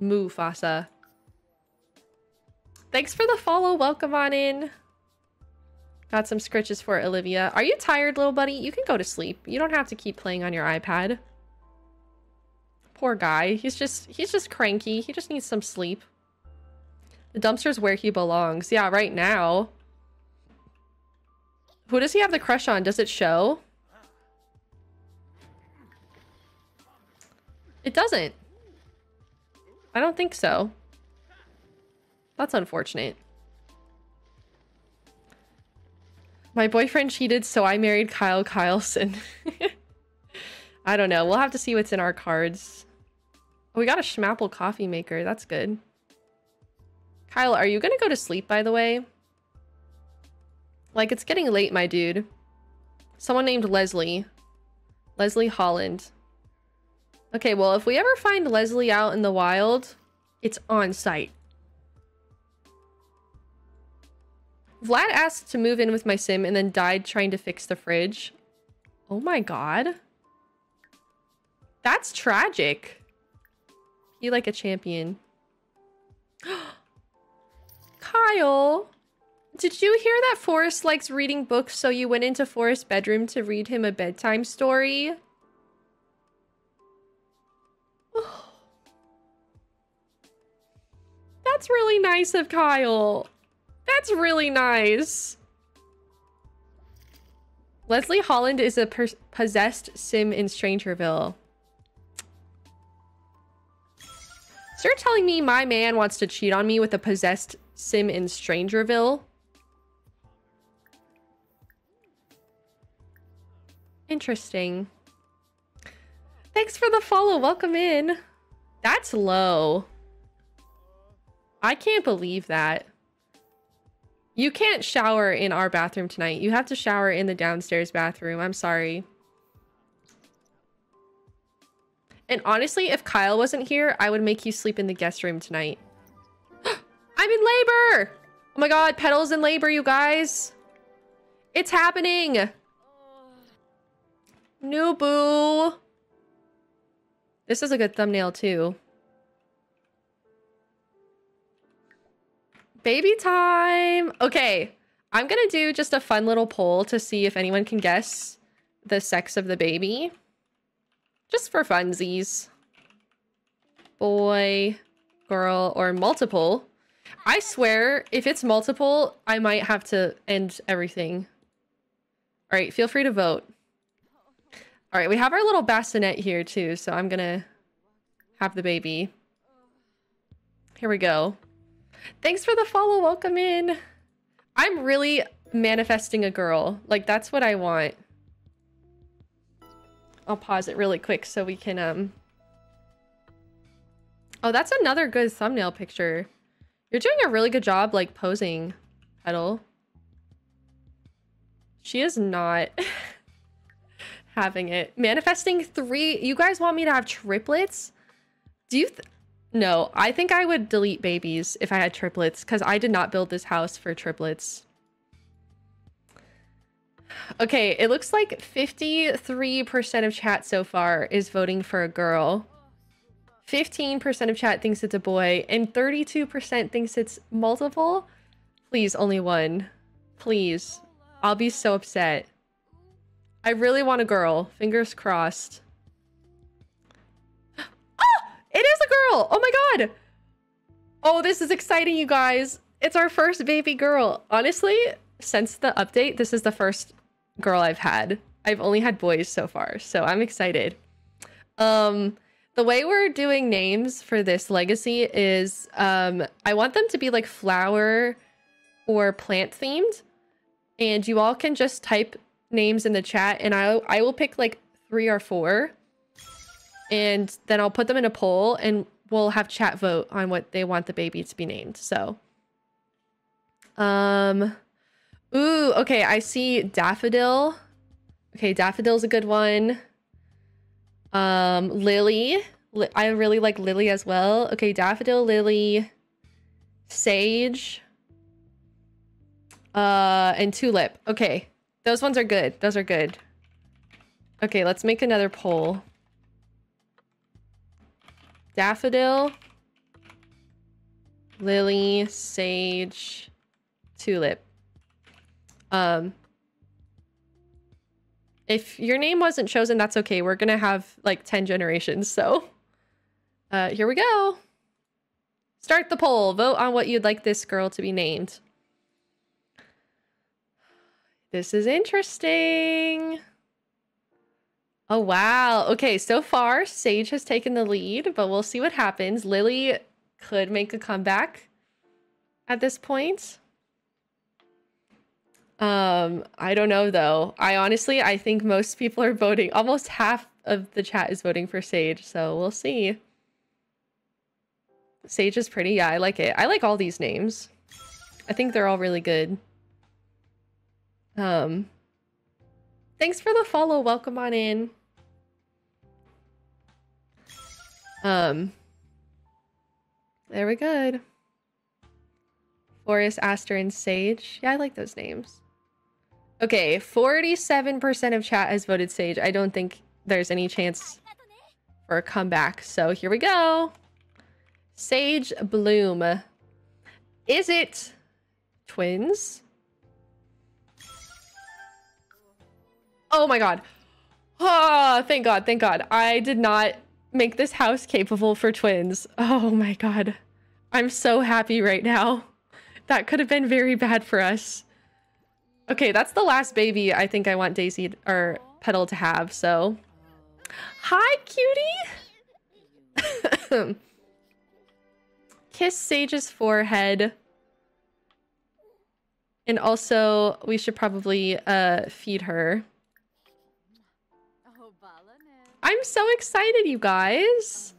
Mufasa. Thanks for the follow. Welcome on in. Got some scritches for Olivia. Are you tired, little buddy? You can go to sleep. You don't have to keep playing on your iPad. Poor guy. He's just he's just cranky. He just needs some sleep. The dumpster's where he belongs. Yeah, right now. Who does he have the crush on? Does it show? It doesn't. I don't think so. That's unfortunate. My boyfriend cheated, so I married Kyle Kyleson. I don't know. We'll have to see what's in our cards. Oh, we got a Schmapple coffee maker. That's good. Kyle, are you gonna go to sleep, by the way? Like, it's getting late, my dude. Someone named Leslie. Leslie Holland. Okay, well, if we ever find Leslie out in the wild, it's on site. Vlad asked to move in with my sim and then died trying to fix the fridge. Oh my god. That's tragic. You like a champion. Kyle! Did you hear that Forest likes reading books so you went into Forest's bedroom to read him a bedtime story? That's really nice of Kyle. That's really nice. Leslie Holland is a possessed sim in Strangerville. So you're telling me my man wants to cheat on me with a possessed sim in Strangerville? Interesting. Thanks for the follow. Welcome in. That's low. I can't believe that. You can't shower in our bathroom tonight. You have to shower in the downstairs bathroom. I'm sorry. And honestly, if Kyle wasn't here, I would make you sleep in the guest room tonight. I'm in labor! Oh my god, Petal's in labor, you guys. It's happening! Nubu! This is a good thumbnail, too. Baby time. Okay. I'm to do just a fun little poll to see if anyone can guess the sex of the baby. Just for funsies. Boy, girl, or multiple. I swear, if it's multiple, I might have to end everything All right, feel free to vote. All right, we have our little bassinet here too, so I'm gonna have the baby. Here we go. Thanks for the follow. Welcome in. I'm really manifesting a girl. Like, that's what I want. I'll pause it really quick so we can, um... Oh, that's another good thumbnail picture. You're doing a really good job, like, posing, Petal. She is not having it. Manifesting three... You guys want me to have triplets? Do you... no, I think I would delete babies if I had triplets, because I did not build this house for triplets. Okay, it looks like 53% of chat so far is voting for a girl. 15% of chat thinks it's a boy, and 32% thinks it's multiple. Please, only one. Please. I'll be so upset. I really want a girl. Fingers crossed. Ah! It is a girl! Oh my god! Oh, this is exciting, you guys. It's our first baby girl. Honestly, since the update, this is the first girl I've had. I've only had boys so far, so I'm excited. Um, the way we're doing names for this legacy is um, I want them to be like flower or plant themed. And you all can just type names in the chat and I I will pick like three or four. And then I'll put them in a poll and we'll have chat vote on what they want the baby to be named. So um Ooh, okay, I see Daffodil. Okay, Daffodil's a good one. Um, Lily. Li I really like Lily as well. Okay, Daffodil, Lily, Sage, uh, and Tulip. Okay, those ones are good. Those are good. Okay, let's make another poll. Daffodil, Lily, Sage, Tulip. Um, if your name wasn't chosen, that's okay. We're gonna have like 10 generations, so uh, here we go. Start the poll. Vote on what you'd like this girl to be named. This is interesting. Oh, wow. Okay, so far, Sage has taken the lead, but we'll see what happens. Lily could make a comeback at this point. Um, I don't know though. I honestly, I think most people are voting. Almost half of the chat is voting for Sage, so we'll see. Sage is pretty. Yeah, I like it. I like all these names. I think they're all really good. Um, thanks for the follow. Welcome on in. Um, there we go. Forest, Aster, and Sage. Yeah, I like those names. Okay, 47% of chat has voted Sage. I don't think there's any chance for a comeback. So here we go. Sage Bloom. Is it twins? Oh my god. Oh, thank god, thank god. I did not make this house capable for twins. Oh my god. I'm so happy right now. That could have been very bad for us. Okay, that's the last baby I think I want Daisy or Petal to have, so. Hi, cutie! Kiss Sage's forehead. And also, we should probably uh, feed her. I'm so excited, you guys!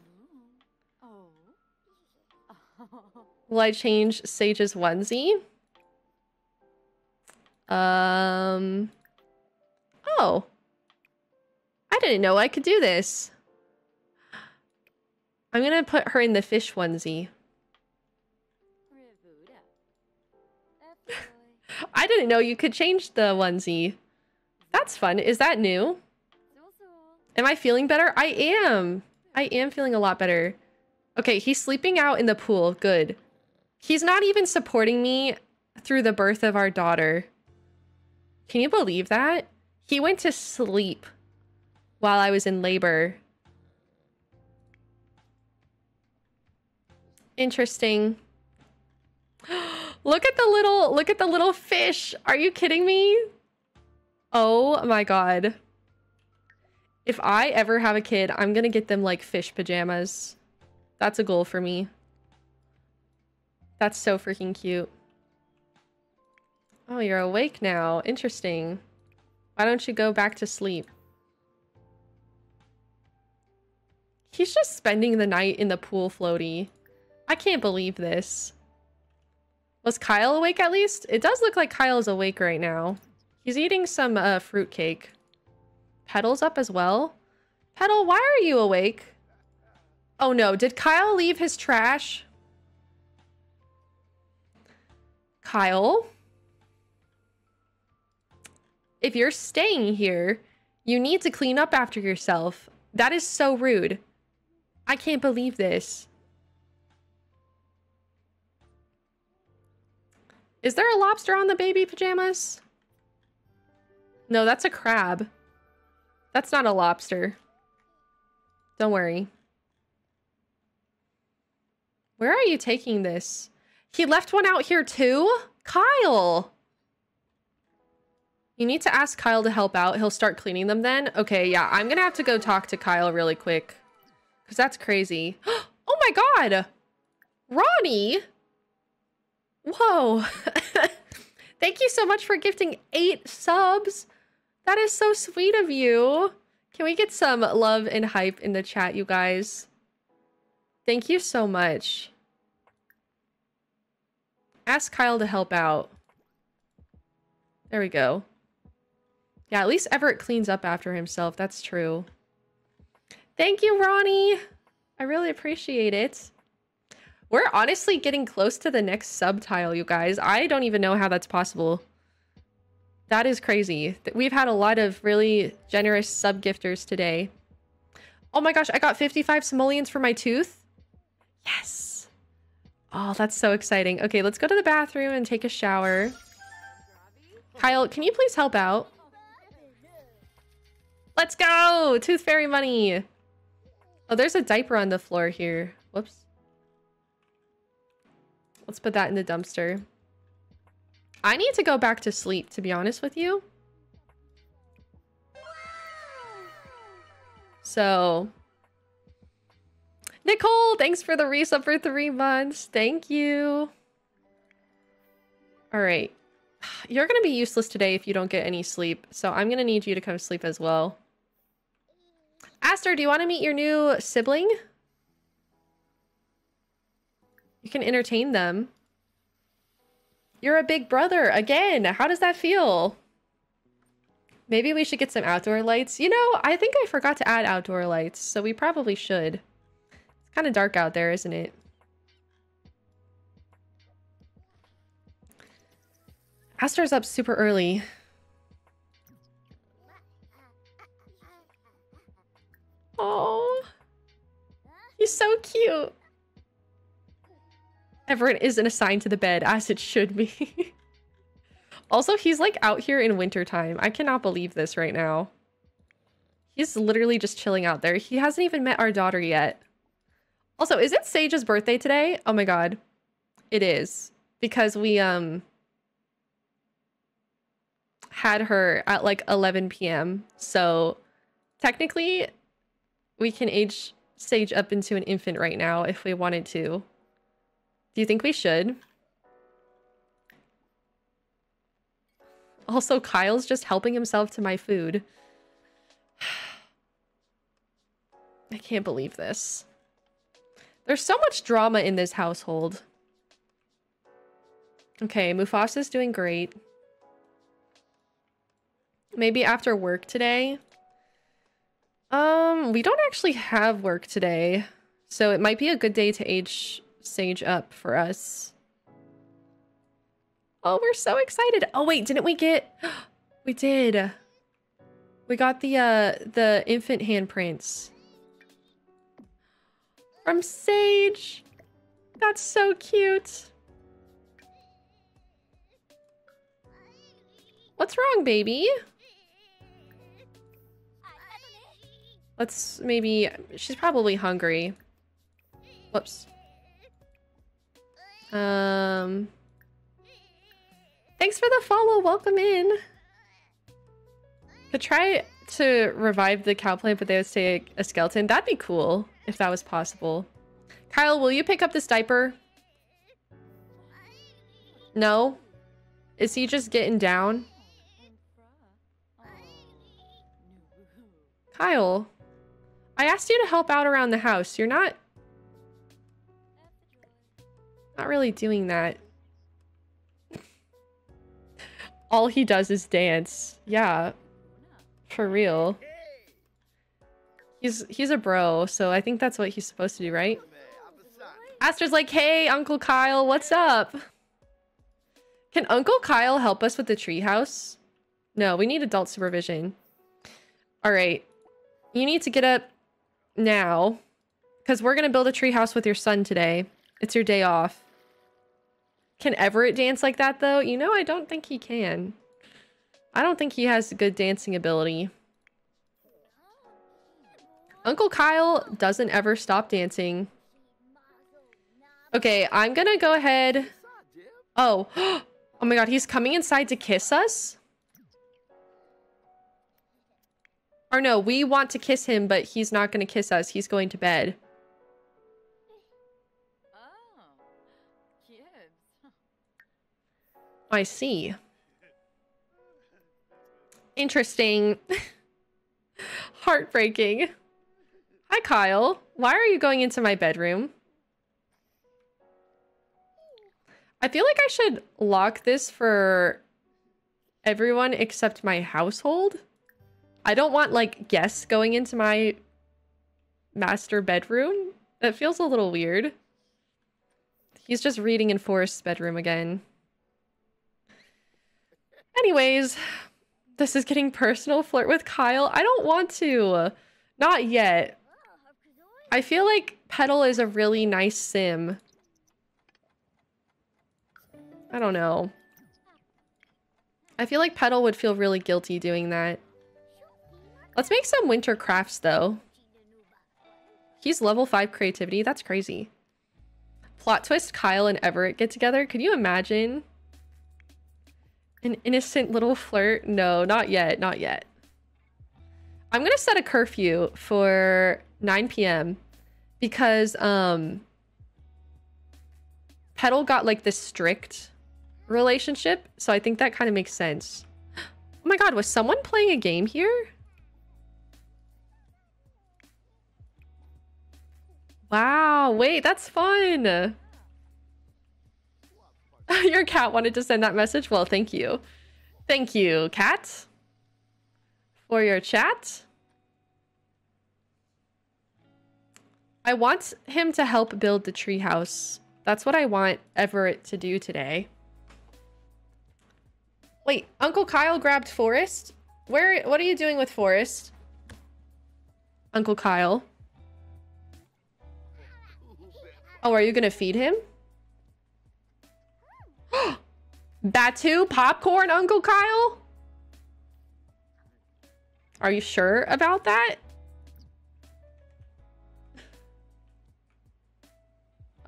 Will I change Sage's onesie? Um. Oh. I didn't know I could do this. I'm gonna put her in the fish onesie. I didn't know you could change the onesie. That's fun. Is that new? Am I feeling better? I am. I am feeling a lot better. Okay, he's sleeping out in the pool. Good. He's not even supporting me through the birth of our daughter. Can you believe that? He went to sleep while I was in labor. Interesting. look at the little look at the little fish. Are you kidding me? Oh my god. If I ever have a kid, I'm gonna get them like fish pajamas. That's a goal for me. That's so freaking cute. Oh, you're awake now. Interesting. Why don't you go back to sleep? He's just spending the night in the pool floaty. I can't believe this. Was Kyle awake at least? It does look like Kyle is awake right now. He's eating some uh, fruitcake. Petal's up as well. Petal, why are you awake? Oh no, did Kyle leave his trash? Kyle? If you're staying here, you need to clean up after yourself. That is so rude. I can't believe this. Is there a lobster on the baby pajamas? No, that's a crab. That's not a lobster. Don't worry. Where are you taking this? He left one out here too? Kyle! You need to ask Kyle to help out. He'll start cleaning them then. Okay, yeah, I'm gonna have to go talk to Kyle really quick. Because that's crazy. oh my god! Ronnie! Whoa. Thank you so much for gifting eight subs. That is so sweet of you. Can we get some love and hype in the chat, you guys? Thank you so much. Ask Kyle to help out. There we go. Yeah, at least Everett cleans up after himself. That's true. Thank you, Ronnie. I really appreciate it. We're honestly getting close to the next subtile, you guys. I don't even know how that's possible. That is crazy. We've had a lot of really generous sub gifters today. Oh my gosh, I got 55 simoleons for my tooth. Yes. Oh, that's so exciting. Okay, let's go to the bathroom and take a shower. Kyle, can you please help out? Let's go! Tooth fairy money! Oh, there's a diaper on the floor here. Whoops. Let's put that in the dumpster. I need to go back to sleep, to be honest with you. So... Nicole, thanks for the resub for three months. Thank you. All right. You're going to be useless today if you don't get any sleep. So I'm going to need you to come sleep as well. Aster, do you want to meet your new sibling? You can entertain them. You're a big brother. Again, how does that feel? Maybe we should get some outdoor lights. You know, I think I forgot to add outdoor lights, so we probably should. It's kind of dark out there, isn't it? Aster's up super early. Oh, he's so cute. Everett isn't assigned to the bed as it should be. also, he's like out here in wintertime. I cannot believe this right now. He's literally just chilling out there. He hasn't even met our daughter yet. Also, is it Sage's birthday today? Oh my god. It is. Because we, um, had her at like 11 p.m. So technically, we can age Sage up into an infant right now if we wanted to. Do you think we should? Also, Kyle's just helping himself to my food. I can't believe this. There's so much drama in this household. Okay, Mufasa's doing great. Maybe after work today, um, we don't actually have work today, so it might be a good day to age Sage up for us. Oh, we're so excited. Oh, wait, didn't we get... we did. We got the, uh, the infant handprints. From Sage. That's so cute. What's wrong, baby? Let's maybe... She's probably hungry. Whoops. Um... Thanks for the follow. Welcome in. Could try to revive the cow plant, but they would say a skeleton. That'd be cool if that was possible. Kyle, will you pick up this diaper? No? Is he just getting down? Kyle, I asked you to help out around the house. You're not... Not really doing that. All he does is dance. Yeah. For real. He's he's a bro, so I think that's what he's supposed to do, right? Aster's like, hey, Uncle Kyle, what's up? Can Uncle Kyle help us with the treehouse? No, we need adult supervision. All right. You need to get up now because we're going to build a treehouse with your son today. It's your day off. Can Everett dance like that, though? You know, I don't think he can. I don't think he has good dancing ability. Uncle Kyle doesn't ever stop dancing. Okay, I'm gonna go ahead. Oh, oh my god, he's coming inside to kiss us? Or no, we want to kiss him, but he's not gonna kiss us. He's going to bed. I see. Interesting. Heartbreaking. Hi, Kyle. Why are you going into my bedroom? I feel like I should lock this for everyone except my household. I don't want, like, guests going into my master bedroom. That feels a little weird. He's just reading in Forest's bedroom again. Anyways, this is getting personal. Flirt with Kyle. I don't want to. Not yet. I feel like Petal is a really nice sim. I don't know. I feel like Petal would feel really guilty doing that. Let's make some winter crafts, though. He's level 5 creativity. That's crazy. Plot twist Kyle and Everett get together. Could you imagine? An innocent little flirt? No, not yet. Not yet. I'm going to set a curfew for 9 p.m. because um Petal got like this strict relationship, so I think that kind of makes sense. Oh my god, was someone playing a game here? Wow, wait, that's fun. Your cat wanted to send that message? Well, thank you. Thank you, cat, for your chat. I want him to help build the treehouse. That's what I want Everett to do today. Wait, Uncle Kyle grabbed Forest? Where, what are you doing with Forest? Uncle Kyle. Oh, are you gonna feed him? Batuu popcorn, Uncle Kyle? Are you sure about that?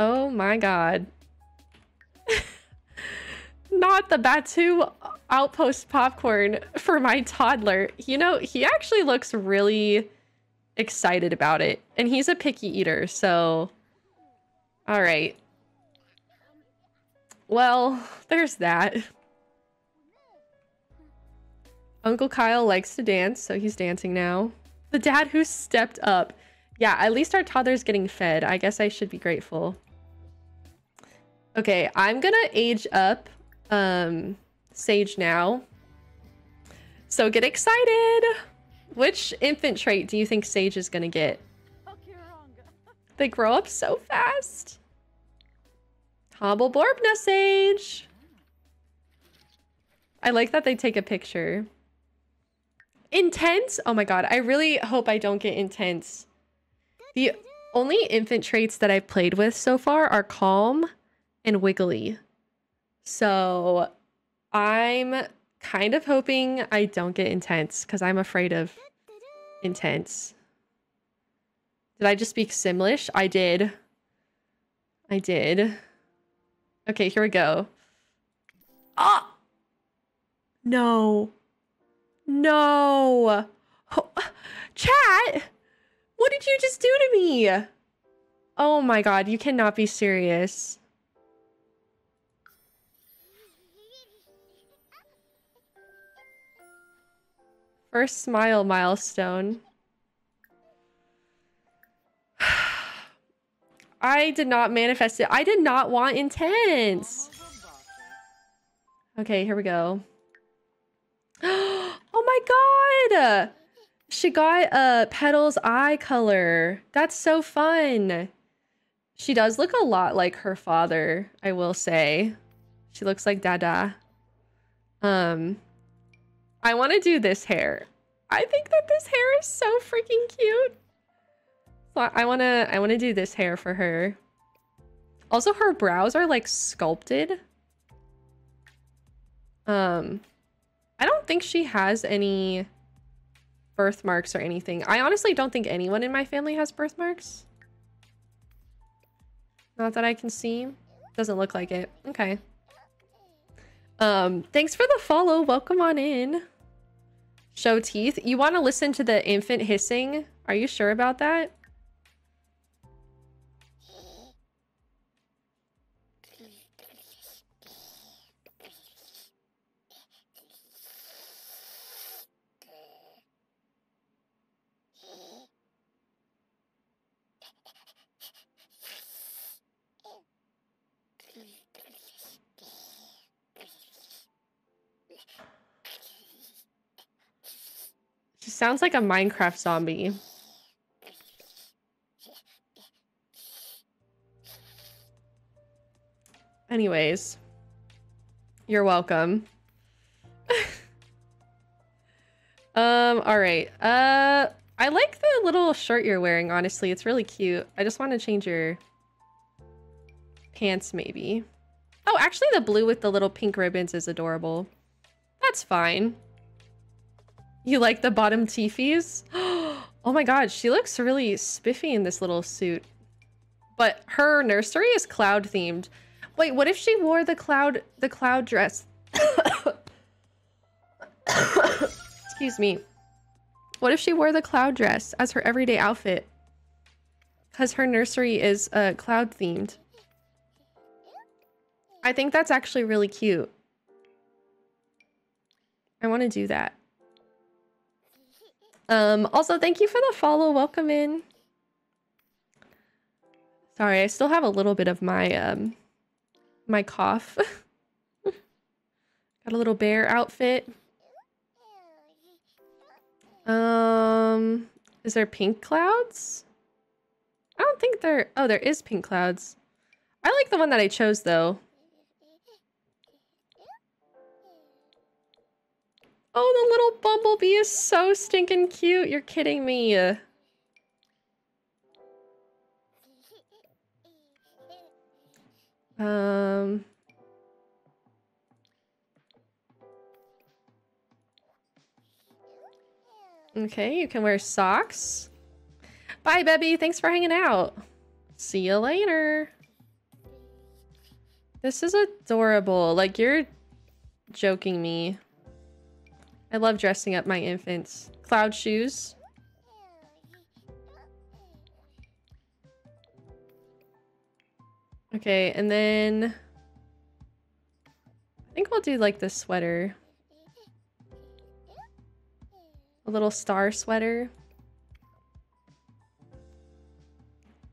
Oh my god. Not the Batuu outpost popcorn for my toddler. You know, he actually looks really excited about it. And he's a picky eater, so... Alright. Well, there's that. Uncle Kyle likes to dance, so he's dancing now. The dad who stepped up. Yeah, at least our toddler's getting fed. I guess I should be grateful. Okay, I'm gonna age up um, Sage now. So get excited! Which infant trait do you think Sage is gonna get? They grow up so fast. Hobble Borbna Sage! I like that they take a picture. Intense? Oh my god, I really hope I don't get intense. The only infant traits that I've played with so far are calm and wiggly. So I'm kind of hoping I don't get intense because I'm afraid of intense. Did I just speak Simlish? I did. I did. Okay, here we go. Ah! No. No. Oh, Chat, what did you just do to me? Oh my god, you cannot be serious. First smile milestone. I did not manifest it. I did not want intense. Okay, here we go. oh my god! She got a Petal's eye color. That's so fun. She does look a lot like her father, I will say. She looks like Dada. Um, I want to do this hair. I think that this hair is so freaking cute. I want to I want to do this hair for her. Also her brows are like sculpted. Um I don't think she has any birthmarks or anything. I honestly don't think anyone in my family has birthmarks. Not that I can see. Doesn't look like it. Okay. Um, thanks for the follow. Welcome on in. Show teeth. You want to listen to the infant hissing? Are you sure about that? Sounds like a Minecraft zombie. Anyways, you're welcome. um, all right. Uh, I like the little shirt you're wearing, honestly. It's really cute. I just want to change your pants, maybe. Oh, actually, the blue with the little pink ribbons is adorable. That's fine. You like the bottom teefies? oh my god, she looks really spiffy in this little suit. But her nursery is cloud themed. Wait, what if she wore the cloud the cloud dress? Excuse me. What if she wore the cloud dress as her everyday outfit? Because her nursery is uh, cloud themed. I think that's actually really cute. I want to do that. Um, also, thank you for the follow. Welcome in. Sorry, I still have a little bit of my um my cough. Got a little bear outfit. Um, is there pink clouds? I don't think there... Oh, there is pink clouds. I like the one that I chose, though. Oh, the little bumblebee is so stinking cute. You're kidding me. Um... Okay, you can wear socks. Bye, Bebby. Thanks for hanging out. See you later. This is adorable. Like, you're joking me. I love dressing up my infants. Cloud shoes. Okay, and then... I think we'll do, like, the sweater. A little star sweater.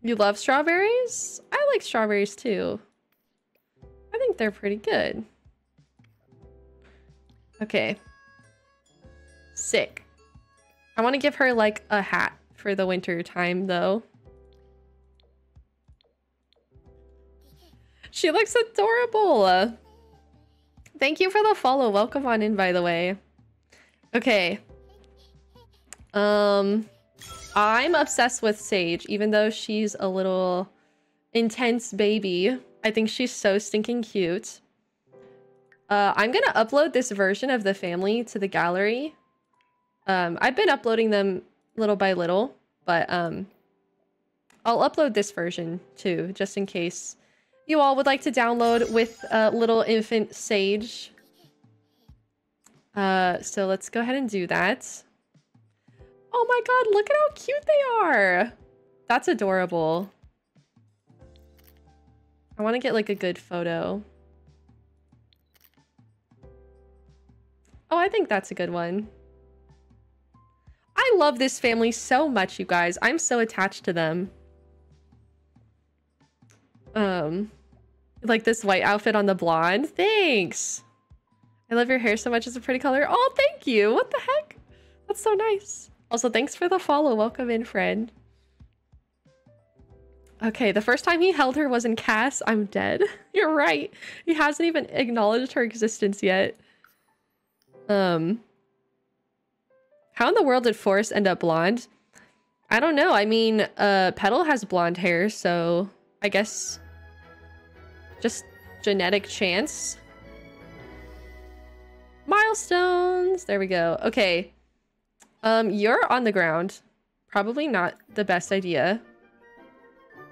You love strawberries? I like strawberries, too. I think they're pretty good. Okay. Sick. I want to give her, like, a hat for the winter time, though. She looks adorable. Thank you for the follow. Welcome on in, by the way. Okay. Um, I'm obsessed with Sage, even though she's a little intense baby. I think she's so stinking cute. Uh, I'm gonna upload this version of the family to the gallery. Um, I've been uploading them little by little, but um, I'll upload this version too, just in case you all would like to download with uh, little infant Sage. Uh, so let's go ahead and do that. Oh my god, look at how cute they are! That's adorable. I want to get like a good photo. Oh, I think that's a good one. I love this family so much, you guys. I'm so attached to them. Um, like this white outfit on the blonde. Thanks. I love your hair so much. It's a pretty color. Oh, thank you. What the heck? That's so nice. Also, thanks for the follow. Welcome in, friend. Okay, the first time he held her was in CAS. I'm dead. You're right. He hasn't even acknowledged her existence yet. Um, how in the world did Forest end up blonde? I don't know. I mean, uh, Petal has blonde hair, so I guess just genetic chance. Milestones. There we go. Okay. Um, you're on the ground. Probably not the best idea.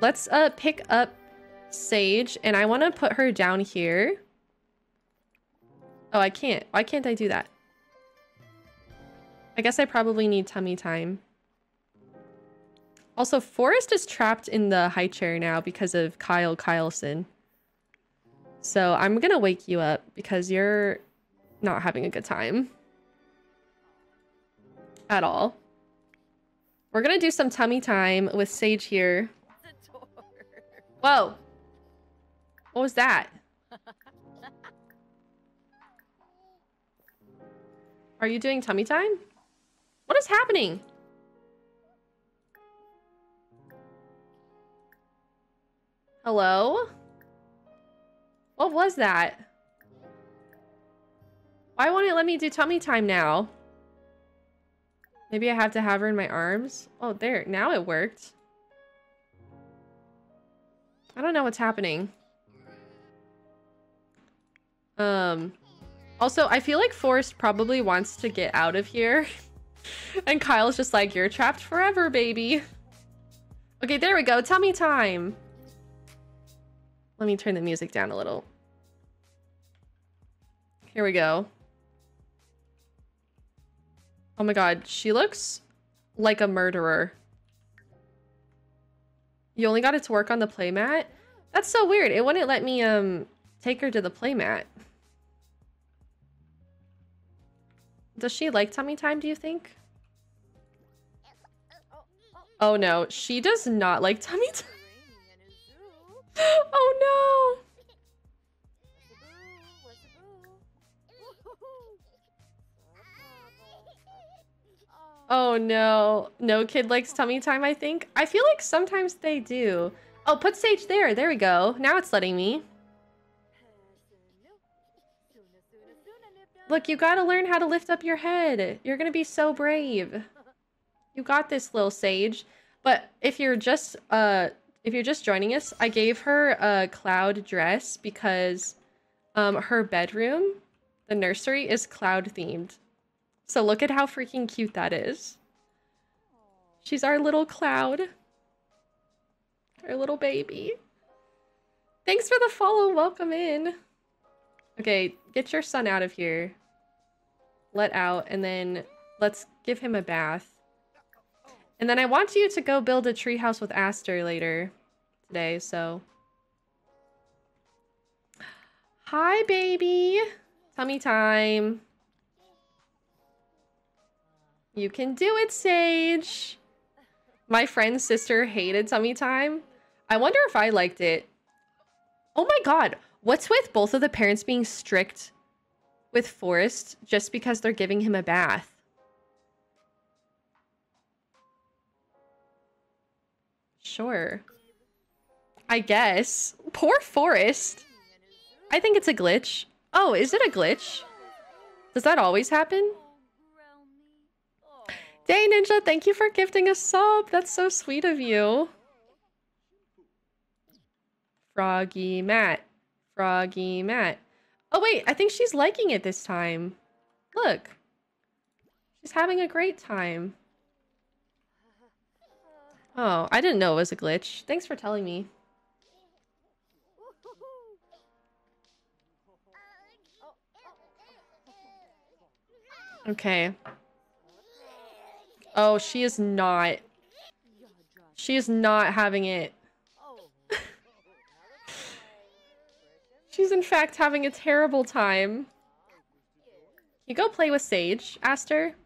Let's uh pick up Sage, and I want to put her down here. Oh, I can't. Why can't I do that? I guess I probably need tummy time. Also, Forest is trapped in the high chair now because of Kyle Kyleson. So I'm gonna wake you up because you're not having a good time. At all. We're gonna do some tummy time with Sage here. It's a door. Whoa. What was that? Are you doing tummy time? What is happening? Hello? What was that? Why won't it let me do tummy time now? Maybe I have to have her in my arms? Oh, there. Now it worked. I don't know what's happening. Um, also, I feel like Forest probably wants to get out of here. and Kyle's just like, you're trapped forever, baby. Okay, there we go. Tummy time. Let me turn the music down a little. Here we go. Oh my god, she looks like a murderer. You only got it to work on the playmat? That's so weird. It wouldn't let me um take her to the playmat. Does she like tummy time, do you think? Oh, no, she does not like tummy time. Oh no. Oh no. No kid likes tummy time, I think. I feel like sometimes they do. Oh, put Sage there. There we go. Now it's letting me. Look, you gotta learn how to lift up your head. You're gonna be so brave. You got this, little sage. But if you're just uh if you're just joining us, I gave her a cloud dress because um her bedroom, the nursery, is cloud themed. So look at how freaking cute that is. She's our little cloud. Our little baby. Thanks for the follow. Welcome in. Okay, get your son out of here. Let out, and then let's give him a bath. And then I want you to go build a treehouse with Aster later today, so. Hi, baby. Tummy time. You can do it, Sage. My friend's sister hated tummy time. I wonder if I liked it. Oh my god. What's with both of the parents being strict with Forest just because they're giving him a bath? Sure. I guess. Poor Forest. I think it's a glitch. Oh, is it a glitch? Does that always happen? Day Ninja, thank you for gifting a sub. That's so sweet of you. Froggy Matt. Froggy Matt. Oh wait, I think she's liking it this time. Look. She's having a great time. Oh, I didn't know it was a glitch. Thanks for telling me. Okay. Oh, she is not. She is not having it. She's in fact having a terrible time. You go play with Sage, Aster.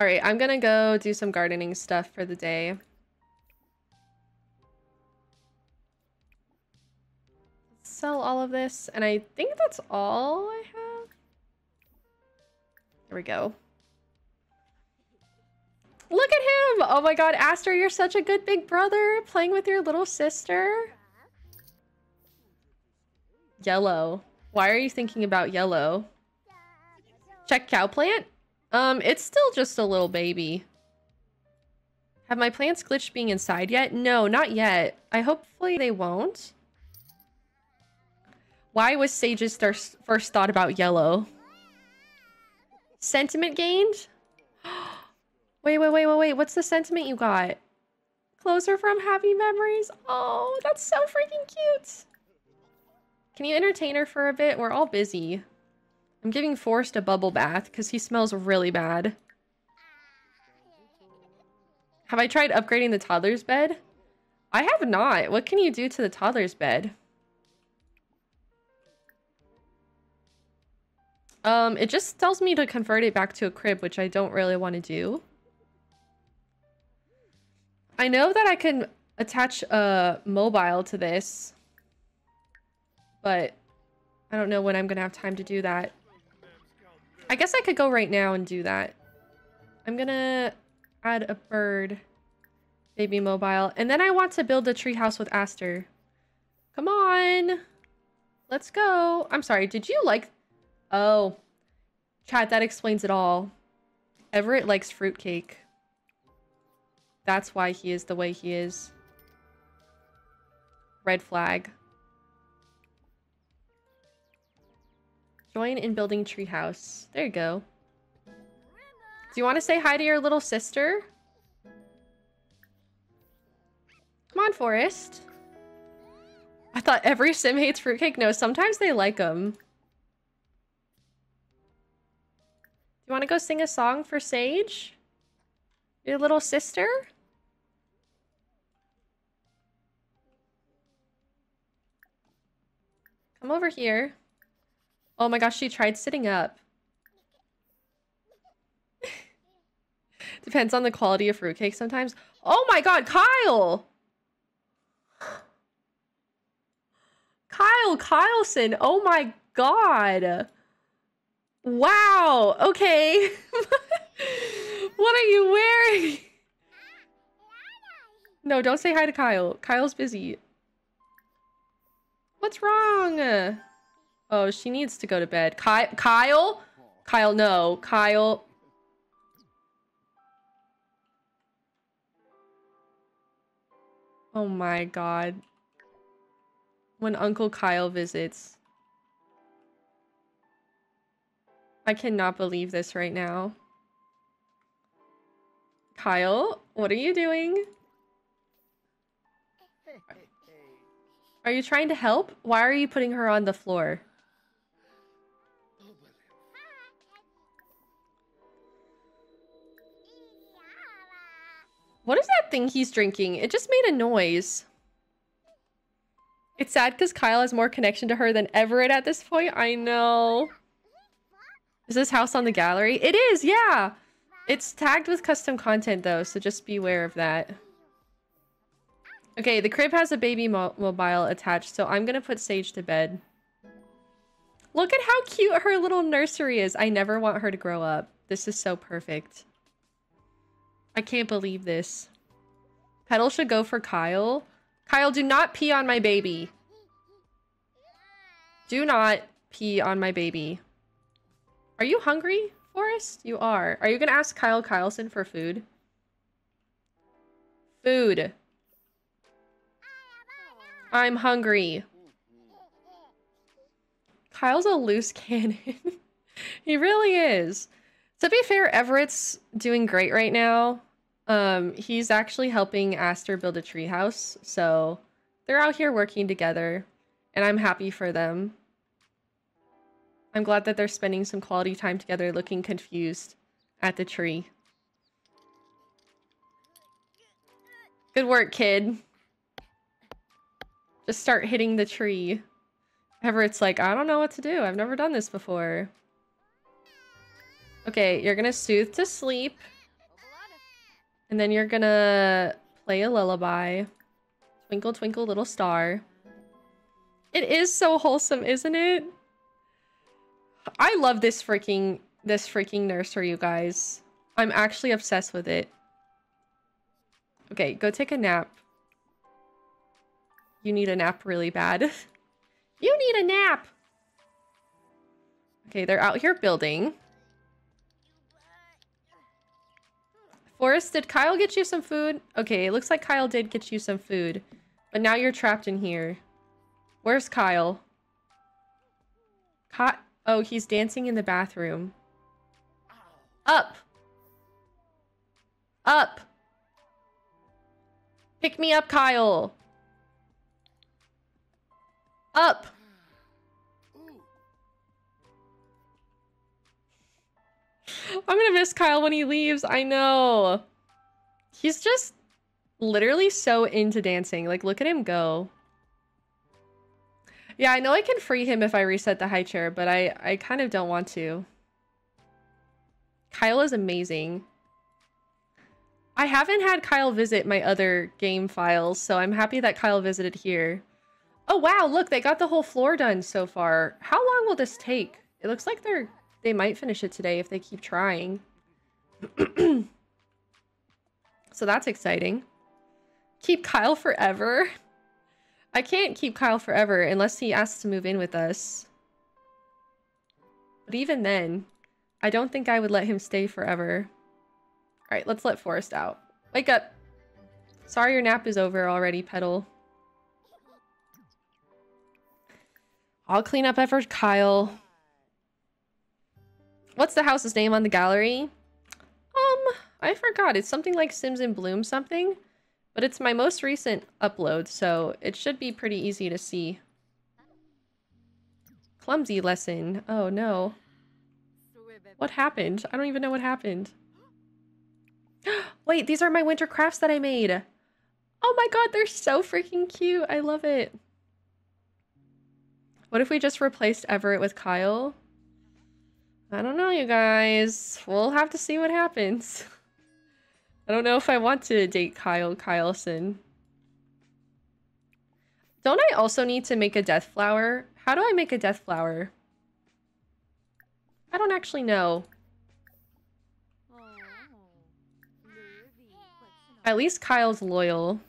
Alright, I'm gonna go do some gardening stuff for the day. Sell all of this, and I think that's all I have. There we go. Look at him! Oh my god, Aster, you're such a good big brother, playing with your little sister. Yellow. Why are you thinking about yellow? Check cow plant? Um, it's still just a little baby. Have my plants glitched being inside yet? No, not yet. I hopefully they won't. Why was Sage's first thought about yellow? Sentiment gained? wait, wait, wait, wait, wait. What's the sentiment you got? Closer from happy memories? Oh, that's so freaking cute. Can you entertain her for a bit? We're all busy. I'm giving Forest a bubble bath because he smells really bad. Have I tried upgrading the toddler's bed? I have not. What can you do to the toddler's bed? Um, it just tells me to convert it back to a crib, which I don't really want to do. I know that I can attach a mobile to this, but I don't know when I'm going to have time to do that. I guess I could go right now and do that. I'm going to add a bird baby mobile. And then I want to build a treehouse with Aster. Come on. Let's go. I'm sorry. Did you like... Oh. Chat, that explains it all. Everett likes fruitcake. That's why he is the way he is. Red flag. Join in building treehouse. There you go. Do you want to say hi to your little sister? Come on, Forest. I thought every sim hates fruitcake. No, sometimes they like them. Do you want to go sing a song for Sage? Your little sister? Come over here. Oh my gosh, she tried sitting up. Depends on the quality of fruitcake sometimes. Oh my god, Kyle! Kyle Kyleson, oh my god. Wow, okay. what are you wearing? No, don't say hi to Kyle. Kyle's busy. What's wrong? Oh, she needs to go to bed. Ky Kyle? Kyle, no. Kyle. Oh my god. When Uncle Kyle visits. I cannot believe this right now. Kyle, what are you doing? Are you trying to help? Why are you putting her on the floor? What is that thing he's drinking? It just made a noise. It's sad because Kyle has more connection to her than Everett at this point. I know. Is this house on the gallery? It is, yeah. It's tagged with custom content though, so just beware of that. Okay, the crib has a baby mo mobile attached, so I'm gonna put Sage to bed. Look at how cute her little nursery is. I never want her to grow up. This is so perfect. I can't believe this. Petal should go for Kyle. Kyle, do not pee on my baby. Do not pee on my baby. Are you hungry, Forest? You are. Are you going to ask Kyle Kyleson for food? Food. I'm hungry. Kyle's a loose cannon. he really is. To be fair, Everett's doing great right now. Um, he's actually helping Aster build a treehouse, so they're out here working together, and I'm happy for them. I'm glad that they're spending some quality time together looking confused at the tree. Good work, kid. Just start hitting the tree. Everett's like, I don't know what to do. I've never done this before. Okay, you're gonna soothe to sleep. And then you're gonna play a lullaby. Twinkle, twinkle, little star. It is so wholesome, isn't it? I love this freaking this freaking nursery, you guys. I'm actually obsessed with it. Okay, go take a nap. You need a nap really bad. you need a nap! Okay, they're out here building. Forest, did Kyle get you some food? Okay, it looks like Kyle did get you some food. But now you're trapped in here. Where's Kyle? Ky oh, he's dancing in the bathroom. Up! Up! Pick me up, Kyle! Up! I'm gonna miss Kyle when he leaves. I know. He's just literally so into dancing. Like, look at him go. Yeah, I know I can free him if I reset the high chair, but I, I kind of don't want to. Kyle is amazing. I haven't had Kyle visit my other game files, so I'm happy that Kyle visited here. Oh wow, look, they got the whole floor done so far. How long will this take? It looks like they're they might finish it today if they keep trying. so that's exciting. Keep Kyle forever? I can't keep Kyle forever unless he asks to move in with us. But even then, I don't think I would let him stay forever. Alright, let's let Forest out. Wake up! Sorry your nap is over already, Petal. I'll clean up after Kyle. What's the house's name on the gallery? Um, I forgot. It's something like Sims in Bloom something. But it's my most recent upload, so it should be pretty easy to see. Clumsy lesson. Oh no. What happened? I don't even know what happened. Wait, these are my winter crafts that I made. Oh my god, they're so freaking cute. I love it. What if we just replaced Everett with Kyle? I don't know, you guys. We'll have to see what happens. I don't know if I want to date Kyle Kyleson. Don't I also need to make a death flower? How do I make a death flower? I don't actually know. At least Kyle's loyal.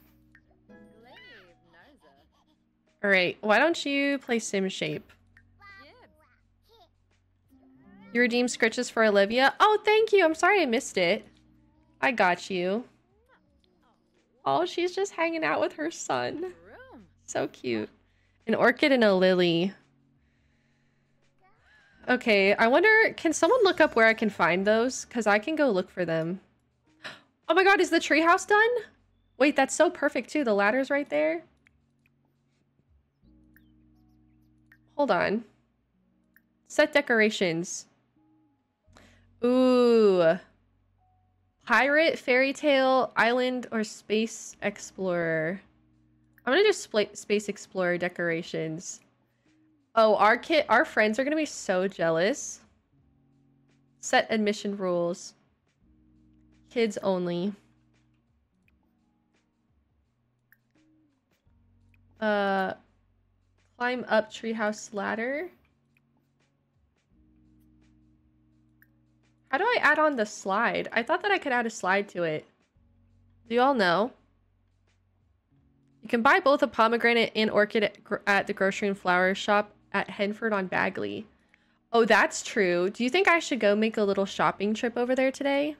Alright, why don't you play Sim Shape? You redeemed Scritches for Olivia? Oh, thank you. I'm sorry I missed it. I got you. Oh, she's just hanging out with her son. So cute. An orchid and a lily. Okay, I wonder, can someone look up where I can find those? Because I can go look for them. Oh my god, is the treehouse done? Wait, that's so perfect too. The ladder's right there. Hold on. Set decorations. Ooh. Pirate, fairy tale, island, or space explorer. I'm gonna do space explorer decorations. Oh, our kid, our friends are gonna be so jealous. Set admission rules. Kids only. Uh, climb up treehouse ladder. How do I add on the slide? I thought that I could add a slide to it. Do you all know? You can buy both a pomegranate and orchid at the grocery and flower shop at Henford on Bagley. Oh, that's true. Do you think I should go make a little shopping trip over there today?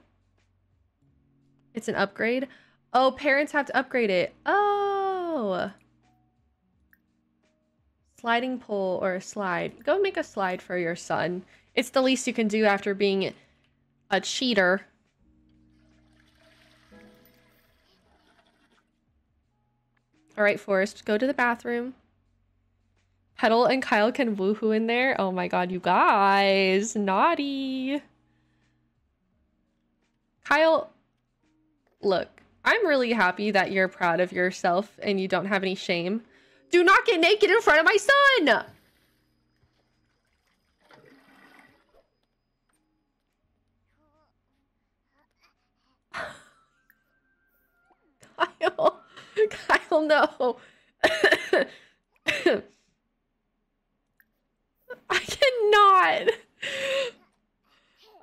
It's an upgrade. Oh, parents have to upgrade it. Oh. Sliding pole or a slide. Go make a slide for your son. It's the least you can do after being a cheater. All right, Forest, go to the bathroom. Petal and Kyle can woohoo in there. Oh my god, you guys. Naughty. Kyle, look, I'm really happy that you're proud of yourself and you don't have any shame. Do not get naked in front of my son! Kyle, Kyle, no. I cannot.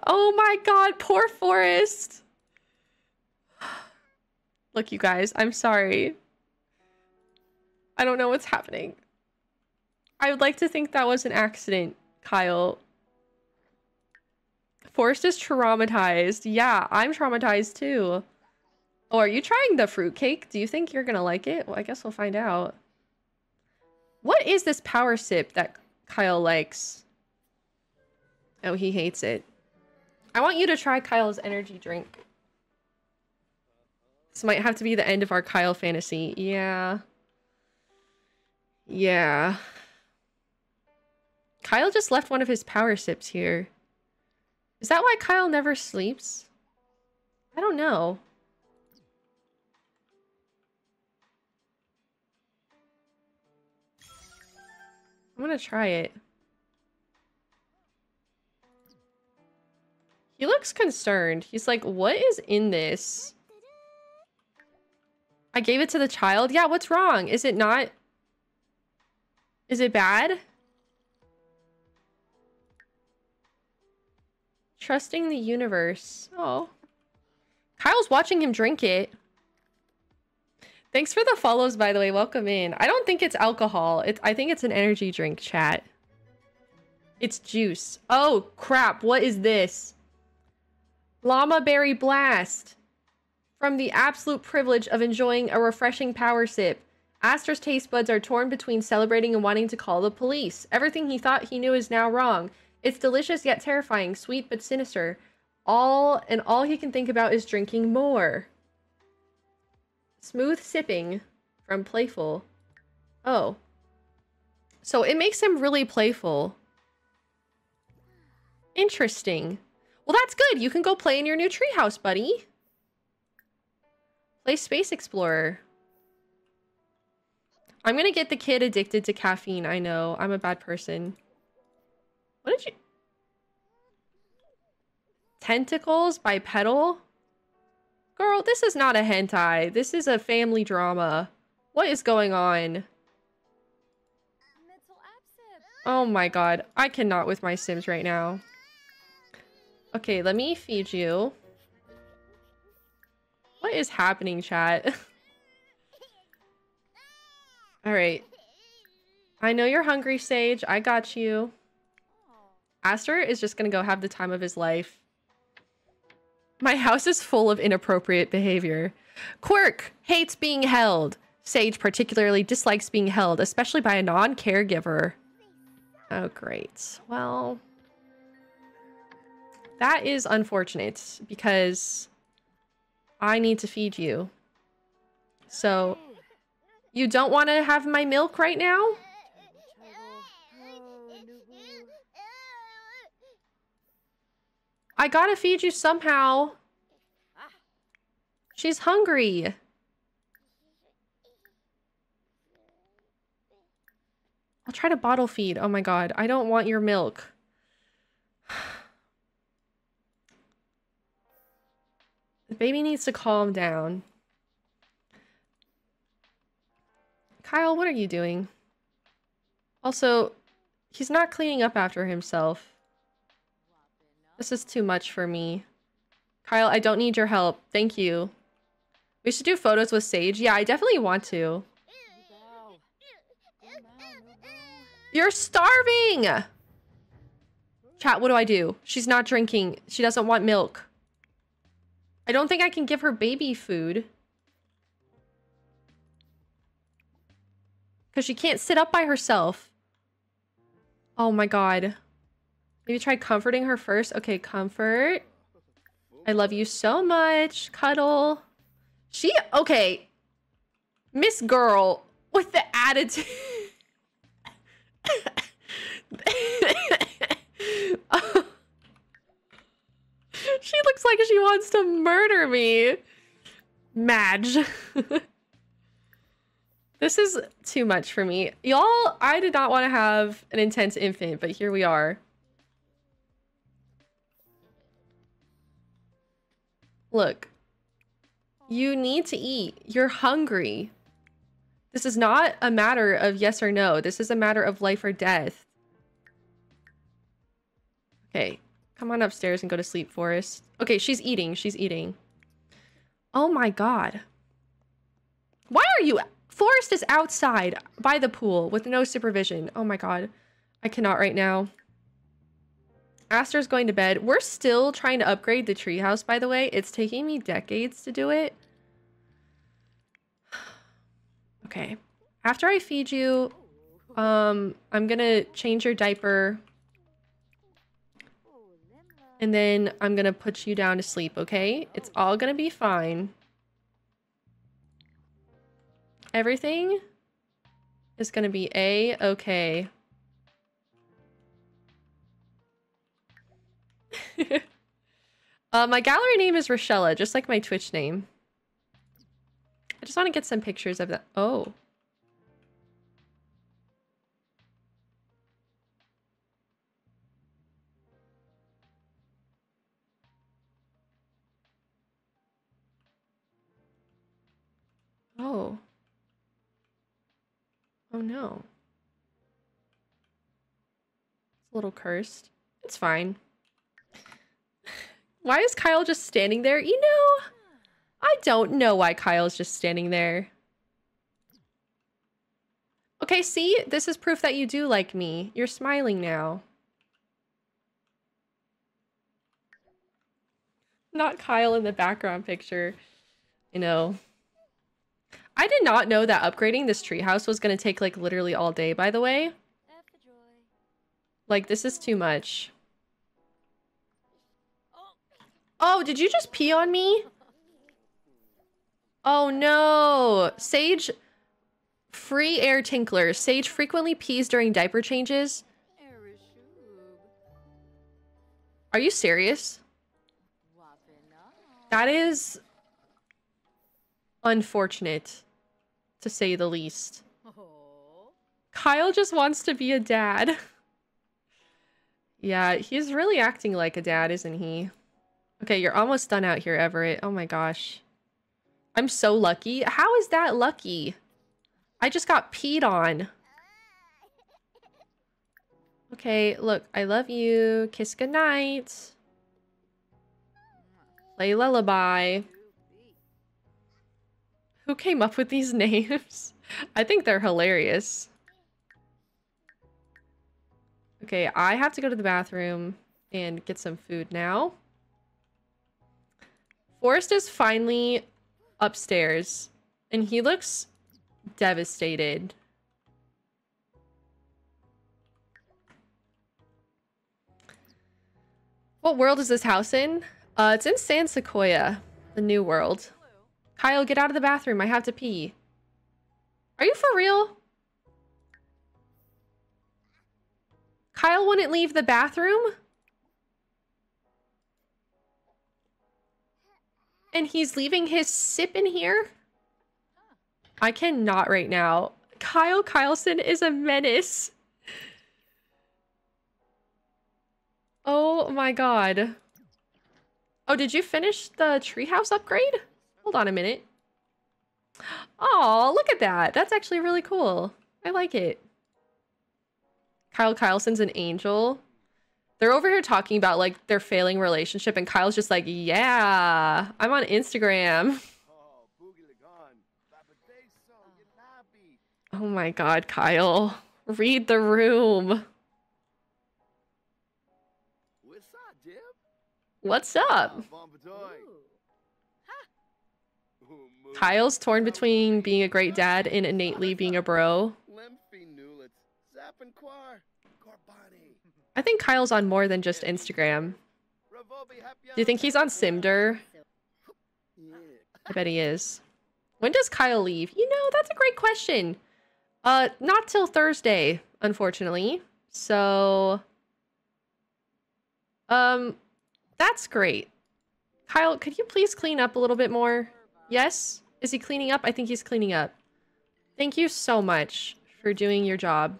Oh my god, poor Forest. Look, you guys, I'm sorry. I don't know what's happening. I would like to think that was an accident, Kyle. Forest is traumatized. Yeah, I'm traumatized too. Oh, are you trying the fruitcake? Do you think you're gonna like it? Well, I guess we'll find out. What is this power sip that Kyle likes? Oh, he hates it. I want you to try Kyle's energy drink. This might have to be the end of our Kyle fantasy. Yeah. Yeah. Kyle just left one of his power sips here. Is that why Kyle never sleeps? I don't know. I'm gonna try it. He looks concerned. He's like, what is in this? I gave it to the child? Yeah, what's wrong? Is it not... Is it bad? Trusting the universe. Oh. Kyle's watching him drink it. Thanks for the follows, by the way. Welcome in. I don't think it's alcohol. It, I think it's an energy drink, chat. It's juice. Oh, crap. What is this? Llama Berry Blast. From the absolute privilege of enjoying a refreshing power sip, Aster's taste buds are torn between celebrating and wanting to call the police. Everything he thought he knew is now wrong. It's delicious yet terrifying, sweet but sinister. All and all he can think about is drinking more. Smooth sipping from playful. Oh. So it makes him really playful. Interesting. Well, that's good. You can go play in your new treehouse, buddy. Play Space Explorer. I'm gonna get the kid addicted to caffeine. I know. I'm a bad person. What did you... Tentacles by Petal? Girl, this is not a hentai. This is a family drama. What is going on? Oh my god. I cannot with my Sims right now. Okay, let me feed you. What is happening, chat? Alright. I know you're hungry, Sage. I got you. Aster is just gonna go have the time of his life. My house is full of inappropriate behavior. Quirk hates being held. Sage particularly dislikes being held, especially by a non-caregiver. Oh, great. Well, that is unfortunate because I need to feed you. So, you don't want to have my milk right now? I gotta feed you somehow. She's hungry. I'll try to bottle feed. Oh my god, I don't want your milk. The baby needs to calm down. Kyle, what are you doing? Also, he's not cleaning up after himself. This is too much for me. Kyle, I don't need your help. Thank you. We should do photos with Sage. Yeah, I definitely want to. You're starving! Chat, what do I do? She's not drinking. She doesn't want milk. I don't think I can give her baby food. Because she can't sit up by herself. Oh my god. Maybe try comforting her first. Okay, comfort. I love you so much. Cuddle. She, okay. Miss Girl with the attitude. she looks like she wants to murder me. Madge. this is too much for me. Y'all, I did not want to have an intense infant, but here we are. Look, you need to eat. You're hungry. This is not a matter of yes or no. This is a matter of life or death. Okay, come on upstairs and go to sleep, Forest. Okay, she's eating. She's eating. Oh my god. Why are you... Forest is outside by the pool with no supervision. Oh my god. I cannot right now. Aster's going to bed. We're still trying to upgrade the treehouse, by the way. It's taking me decades to do it. Okay. After I feed you, um, I'm gonna change your diaper and then I'm gonna put you down to sleep, okay? It's all gonna be fine. Everything is gonna be a-okay. uh, my gallery name is Risshella, just like my Twitch name. I just want to get some pictures of that. Oh. Oh. Oh no. It's a little cursed. It's fine. Why is Kyle just standing there? You know, I don't know why Kyle's just standing there. Okay, see? This is proof that you do like me. You're smiling now. Not Kyle in the background picture. You know. I did not know that upgrading this treehouse was going to take, like, literally all day, by the way. Like, this is too much. Oh, did you just pee on me? Oh no! Sage... Free air tinkler. Sage frequently pees during diaper changes. Are you serious? That is... Unfortunate. To say the least. Kyle just wants to be a dad. yeah, he's really acting like a dad, isn't he? Okay, you're almost done out here, Everett. Oh my gosh. I'm so lucky. How is that lucky? I just got peed on. Okay, look, I love you. Kiss goodnight. Play lullaby. Who came up with these names? I think they're hilarious. Okay, I have to go to the bathroom and get some food now. Forest is finally upstairs and he looks devastated. What world is this house in? Uh, it's in San Sequoia, the new world. Kyle, get out of the bathroom. I have to pee. Are you for real? Kyle wouldn't leave the bathroom? And he's leaving his sip in here? I cannot right now. Kyle Kyleson is a menace. Oh my god. Oh, did you finish the treehouse upgrade? Hold on a minute. Oh, look at that. That's actually really cool. I like it. Kyle Kyleson's an angel. They're over here talking about like their failing relationship and Kyle's just like, yeah, I'm on Instagram. Oh, oh my god, Kyle. Read the room. What's up? Kyle's torn between being a great dad and innately being a bro. I think Kyle's on more than just Instagram. Do you think he's on Simder? I bet he is. When does Kyle leave? You know, that's a great question. Uh, not till Thursday. unfortunately. So um that's great. Kyle, could you please clean up a little bit more? Yes? Is he cleaning up? I think he's cleaning up. Thank you so much for doing your job.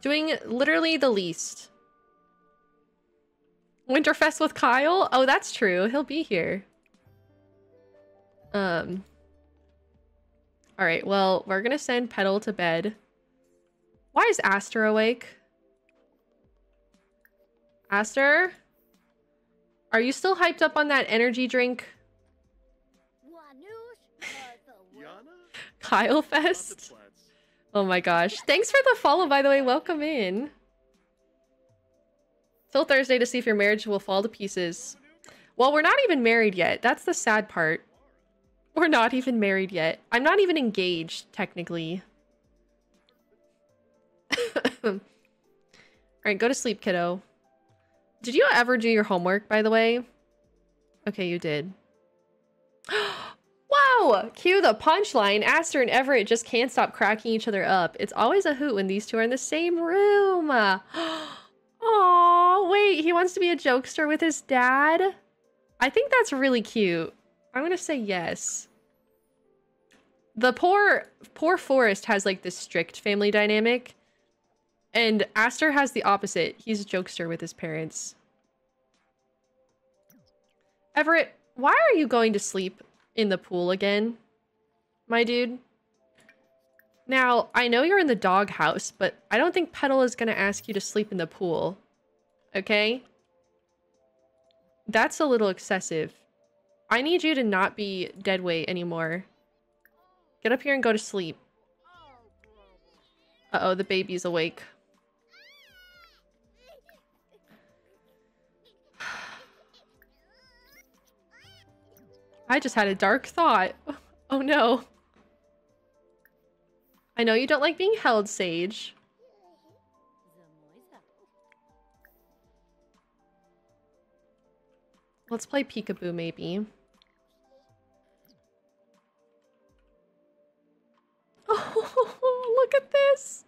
Doing literally the least. Winterfest with Kyle? Oh, that's true. He'll be here. Um. All right. Well, we're gonna send Petal to bed. Why is Aster awake? Aster, are you still hyped up on that energy drink, Kyle Fest? Oh my gosh! Thanks for the follow, by the way. Welcome in. Till Thursday to see if your marriage will fall to pieces. Well, we're not even married yet. That's the sad part. We're not even married yet. I'm not even engaged, technically. Alright, go to sleep, kiddo. Did you ever do your homework, by the way? Okay, you did. Oh, Cue the punchline. Aster and Everett just can't stop cracking each other up. It's always a hoot when these two are in the same room. Oh, wait, he wants to be a jokester with his dad? I think that's really cute. I'm gonna say yes. The poor, poor Forest has like this strict family dynamic. And Aster has the opposite. He's a jokester with his parents. Everett, why are you going to sleep in the pool again? My dude? Now, I know you're in the doghouse, but I don't think Petal is going to ask you to sleep in the pool. Okay? That's a little excessive. I need you to not be dead weight anymore. Get up here and go to sleep. Uh-oh, the baby's awake. I just had a dark thought. Oh no. I know you don't like being held, Sage. Let's play peekaboo, maybe. Oh, look at this!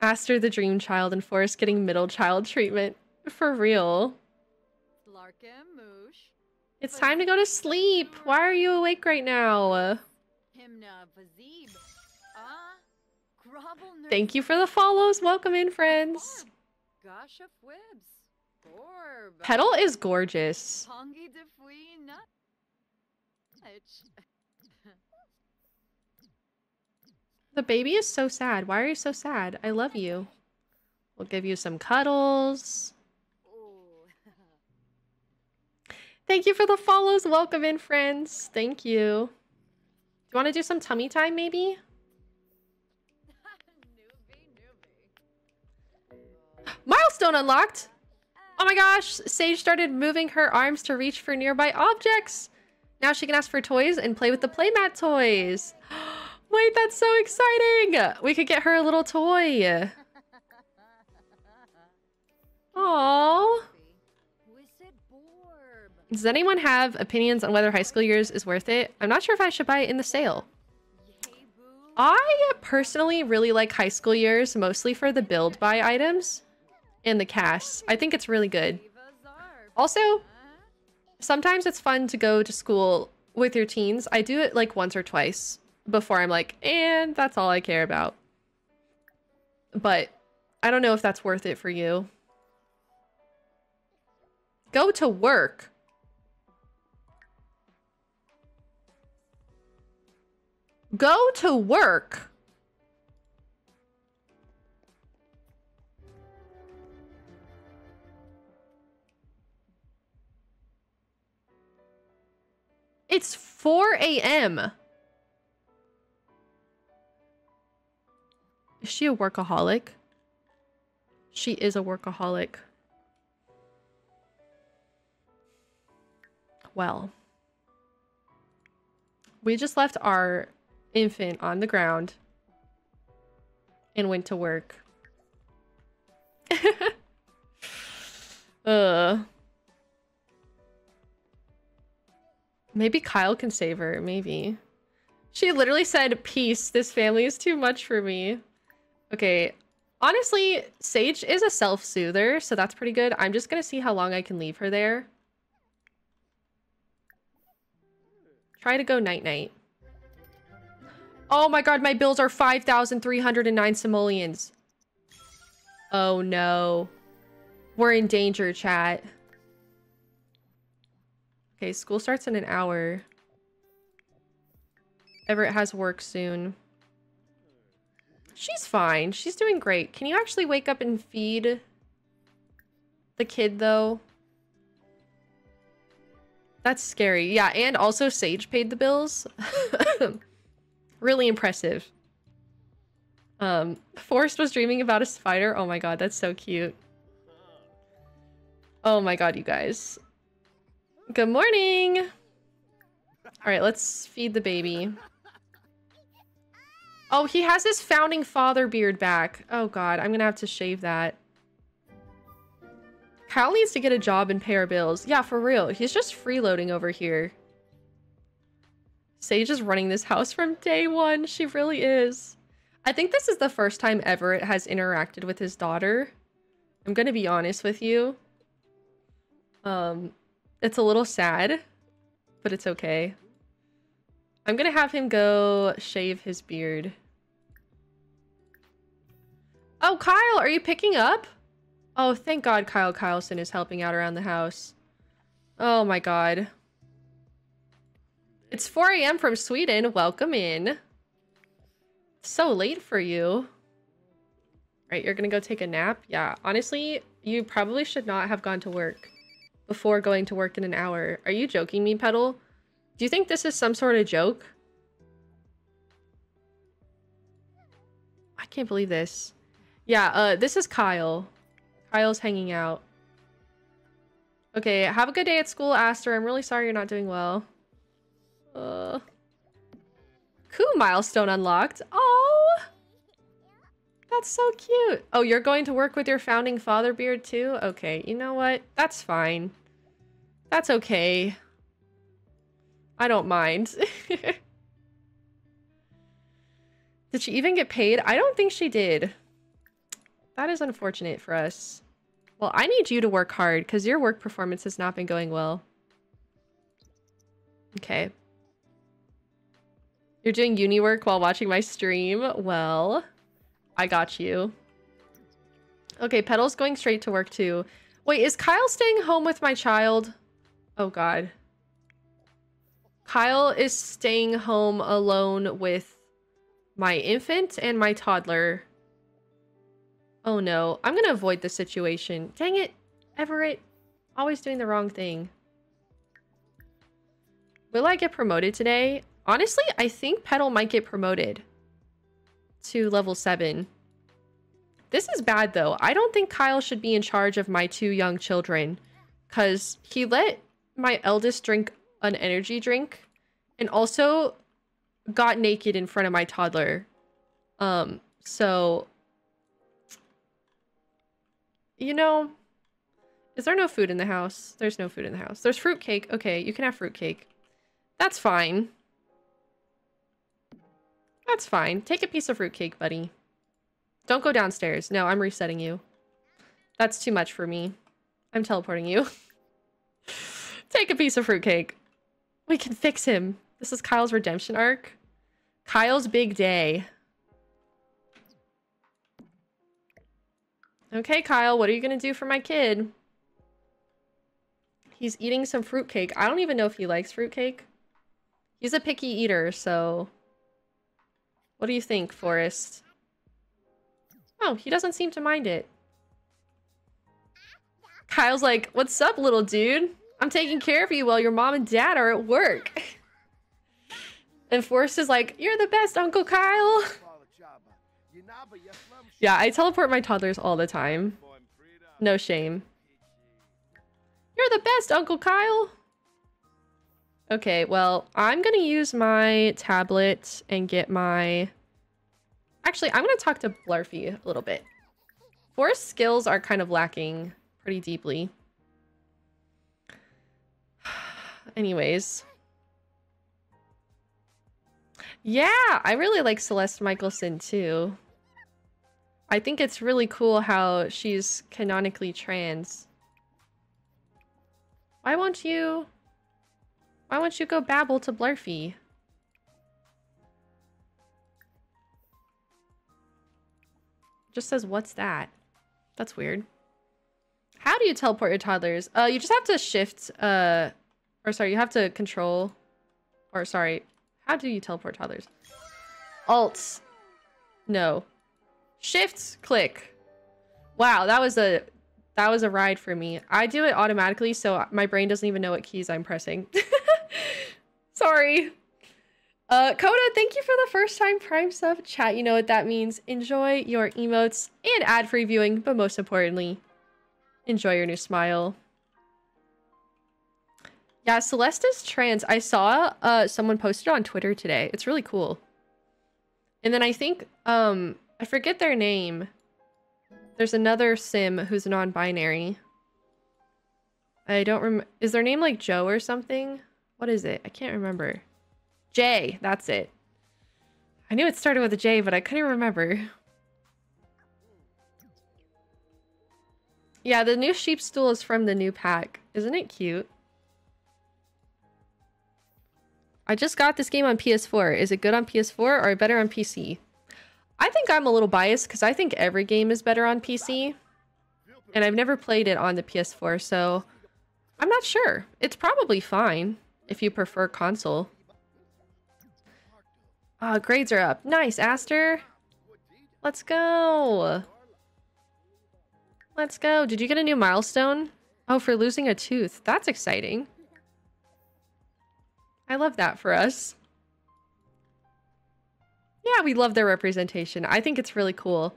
Aster the dream child and Forest getting middle child treatment. For real. It's time to go to sleep. Why are you awake right now? Himna Vazib. Grovel Thank you for the follows. Welcome in, friends. Gasha Fwibs. Orb. Petal is gorgeous. Pongi de Fui Nut. The baby is so sad. Why are you so sad? I love you. We'll give you some cuddles. Thank you for the follows. Welcome in, friends. Thank you. Do you want to do some tummy time, maybe? Milestone unlocked! Oh my gosh, Sage started moving her arms to reach for nearby objects. Now she can ask for toys and play with the playmat toys. Wait, that's so exciting! We could get her a little toy. Aww. Does anyone have opinions on whether high school years is worth it? I'm not sure if I should buy it in the sale. I personally really like high school years, mostly for the build buy items and the casts. I think it's really good. Also, sometimes it's fun to go to school with your teens. I do it like once or twice before I'm like, and that's all I care about. But I don't know if that's worth it for you. Go to work. Go to work. It's 4 a.m. Is she a workaholic? She is a workaholic. Well, we just left our infant on the ground and went to work. uh. Maybe Kyle can save her, maybe. She literally said, peace, this family is too much for me. Okay, honestly, Sage is a self-soother, so that's pretty good. I'm just gonna see how long I can leave her there. Try to go night-night. Oh my god, my bills are 5,309 simoleons. Oh no. We're in danger, chat. Okay, school starts in an hour. Everett has work soon. She's fine. She's doing great. Can you actually wake up and feed the kid, though? That's scary. Yeah, and also Sage paid the bills. really impressive. Um, Forest was dreaming about a spider. Oh my god, that's so cute. Oh my god, you guys. Good morning! Alright, let's feed the baby. Oh, he has his founding father beard back. Oh god, I'm gonna have to shave that. Kyle needs to get a job and pay our bills. Yeah, for real. He's just freeloading over here. Sage is running this house from day one. She really is. I think this is the first time Everett has interacted with his daughter. I'm gonna be honest with you. Um, it's a little sad, but it's okay. I'm gonna have him go shave his beard. Oh, Kyle, are you picking up? Oh, thank God Kyle Kyleson is helping out around the house. Oh my god. It's 4 a.m. from Sweden. Welcome in. So late for you. Right, you're gonna go take a nap? Yeah, honestly, you probably should not have gone to work before going to work in an hour. Are you joking me, Petal? Do you think this is some sort of joke? I can't believe this. Yeah, uh, this is Kyle. Kyle's hanging out. Okay, have a good day at school, Aster. I'm really sorry you're not doing well. Uh... Milestone unlocked. Oh! That's so cute. Oh, you're going to work with your founding father beard too? Okay, you know what? That's fine. That's okay. I don't mind. did she even get paid? I don't think she did. That is unfortunate for us. Well, I need you to work hard because your work performance has not been going well. Okay. You're doing uni work while watching my stream? Well, I got you. Okay, Petal's going straight to work too. Wait, is Kyle staying home with my child? Oh god. Kyle is staying home alone with my infant and my toddler. Oh no, I'm gonna avoid the situation. Dang it, Everett. Always doing the wrong thing. Will I get promoted today? Honestly, I think Petal might get promoted to level 7. This is bad though. I don't think Kyle should be in charge of my two young children because he let my eldest drink an energy drink and also got naked in front of my toddler. Um, so you know, is there no food in the house? There's no food in the house. There's fruitcake. Okay, you can have fruitcake. That's fine. That's fine. Take a piece of fruitcake, buddy. Don't go downstairs. No, I'm resetting you. That's too much for me. I'm teleporting you. Take a piece of fruitcake. We can fix him. This is Kyle's redemption arc. Kyle's big day. Okay, Kyle, what are you going to do for my kid? He's eating some fruitcake. I don't even know if he likes fruitcake. He's a picky eater, so... What do you think, Forest? Oh, he doesn't seem to mind it. Kyle's like, what's up, little dude? I'm taking care of you while your mom and dad are at work. and Forest is like, you're the best, Uncle Kyle. Yeah, I teleport my toddlers all the time. No shame. You're the best, Uncle Kyle! Okay, well, I'm gonna use my tablet and get my... Actually, I'm gonna talk to Blarfy a little bit. Forest skills are kind of lacking pretty deeply. Anyways. Yeah, I really like Celeste Michelson too. I think it's really cool how she's canonically trans. Why won't you... Why won't you go babble to Blurfy? Just says, what's that? That's weird. How do you teleport your toddlers? Uh, you just have to shift, uh, or sorry, you have to control, or sorry, how do you teleport toddlers? Alt. No. Shift, click. Wow, that was a, that was a ride for me. I do it automatically, so my brain doesn't even know what keys I'm pressing. sorry. Uh, Coda, thank you for the first time Prime sub. Chat, you know what that means. Enjoy your emotes and ad-free viewing, but most importantly, enjoy your new smile. Yeah, Celeste is trans. I saw uh someone posted on Twitter today. It's really cool. And then I think um I forget their name. There's another sim who's non-binary. I don't rem is their name like Joe or something? What is it? I can't remember. J, that's it. I knew it started with a J, but I couldn't remember. Yeah, the new sheep stool is from the new pack. Isn't it cute? I just got this game on PS4. Is it good on PS4 or better on PC? I think I'm a little biased because I think every game is better on PC. And I've never played it on the PS4, so I'm not sure. It's probably fine if you prefer console. Ah, grades are up. Nice, Aster. Let's go. Let's go. Did you get a new milestone? Oh, for losing a tooth. That's exciting. I love that for us. Yeah, we love their representation. I think it's really cool.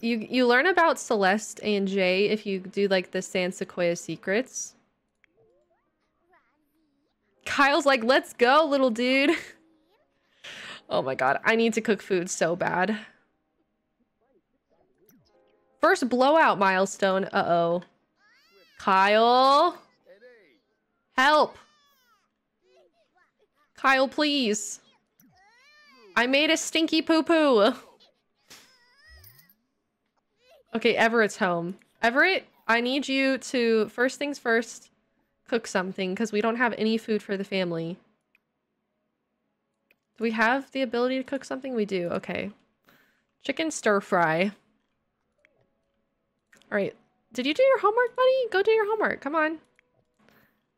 You you learn about Celeste and Jay if you do like the San Sequoia secrets. Kyle's like, let's go, little dude. oh my god, I need to cook food so bad. First blowout milestone. Uh-oh. Kyle. Help. Kyle, please. I made a stinky poo-poo. Okay, Everett's home. Everett, I need you to, first things first, cook something because we don't have any food for the family. Do we have the ability to cook something? We do. Okay. Chicken stir fry. All right. Did you do your homework, buddy? Go do your homework. Come on.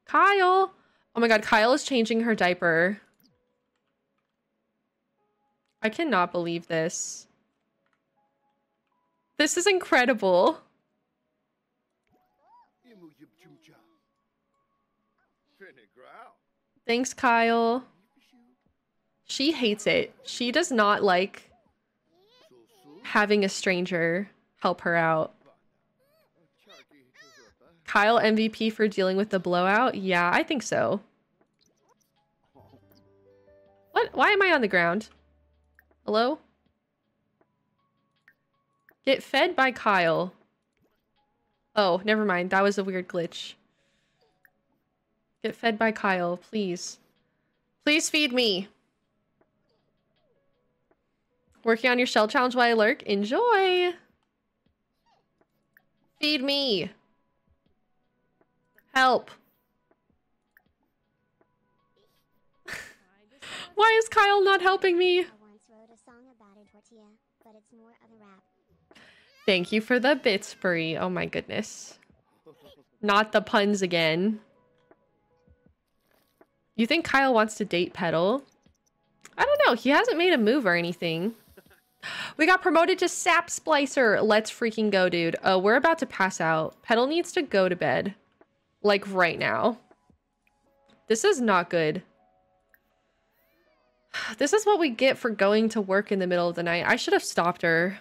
Kyle. Oh my god, Kyle is changing her diaper. I cannot believe this. This is incredible. Thanks, Kyle. She hates it. She does not like having a stranger help her out. Kyle MVP for dealing with the blowout? Yeah, I think so. What? Why am I on the ground? Hello? Get fed by Kyle. Oh, never mind. That was a weird glitch. Get fed by Kyle, please. Please feed me. Working on your shell challenge while I lurk? Enjoy! Feed me! Help! Why is Kyle not helping me? I once wrote a song about a tortilla, but it's more of a rap. Thank you for the bits, Brie. Oh my goodness. Not the puns again. You think Kyle wants to date Petal? I don't know. He hasn't made a move or anything. We got promoted to Sap Splicer. Let's freaking go, dude. Oh, we're about to pass out. Petal needs to go to bed. Like, right now. This is not good. This is what we get for going to work in the middle of the night. I should have stopped her.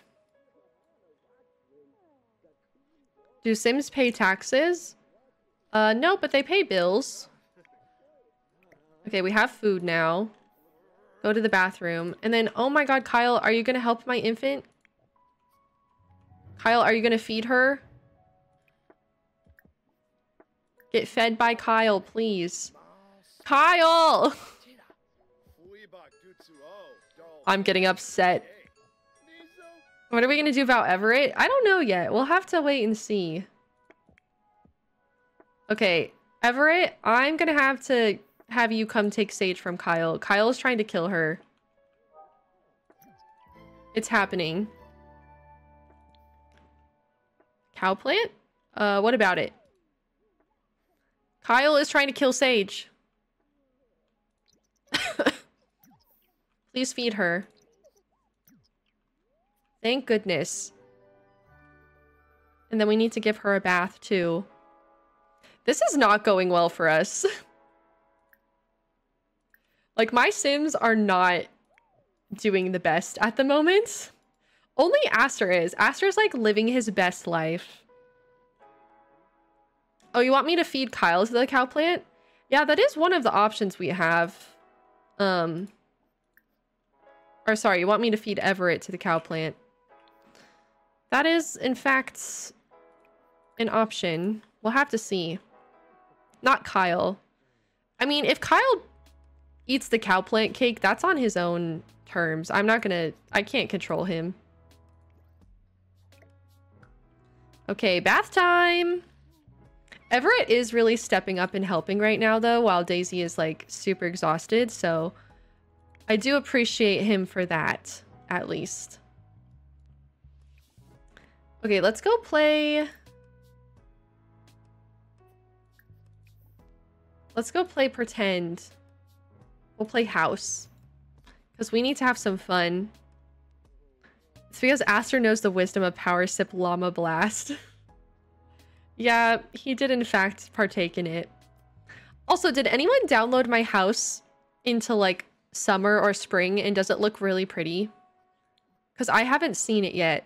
Do Sims pay taxes? Uh, no, but they pay bills. Okay, we have food now. Go to the bathroom. And then, oh my god, Kyle, are you gonna help my infant? Kyle, are you gonna feed her? Get fed by Kyle, please. Kyle! I'm getting upset. What are we gonna do about Everett? I don't know yet. We'll have to wait and see. Okay, Everett, I'm gonna have to have you come take Sage from Kyle. Kyle's trying to kill her. It's happening. Cow plant? Uh, what about it? Kyle is trying to kill Sage. Please feed her. Thank goodness. And then we need to give her a bath too. This is not going well for us. like my sims are not doing the best at the moment. Only Aster is. Aster's like living his best life. Oh, you want me to feed Kyle to the cow plant? Yeah, that is one of the options we have. Um, or sorry, you want me to feed Everett to the cow plant. That is, in fact, an option. We'll have to see. Not Kyle. I mean, if Kyle eats the cow plant cake, that's on his own terms. I'm not gonna... I can't control him. Okay, bath time! Everett is really stepping up and helping right now, though, while Daisy is, like, super exhausted, so... I do appreciate him for that, at least. Okay, let's go play... Let's go play pretend. We'll play house. Because we need to have some fun. It's because Aster knows the wisdom of Power Sip Llama Blast. yeah, he did in fact partake in it. Also, did anyone download my house into like summer or spring and does it look really pretty? Because I haven't seen it yet.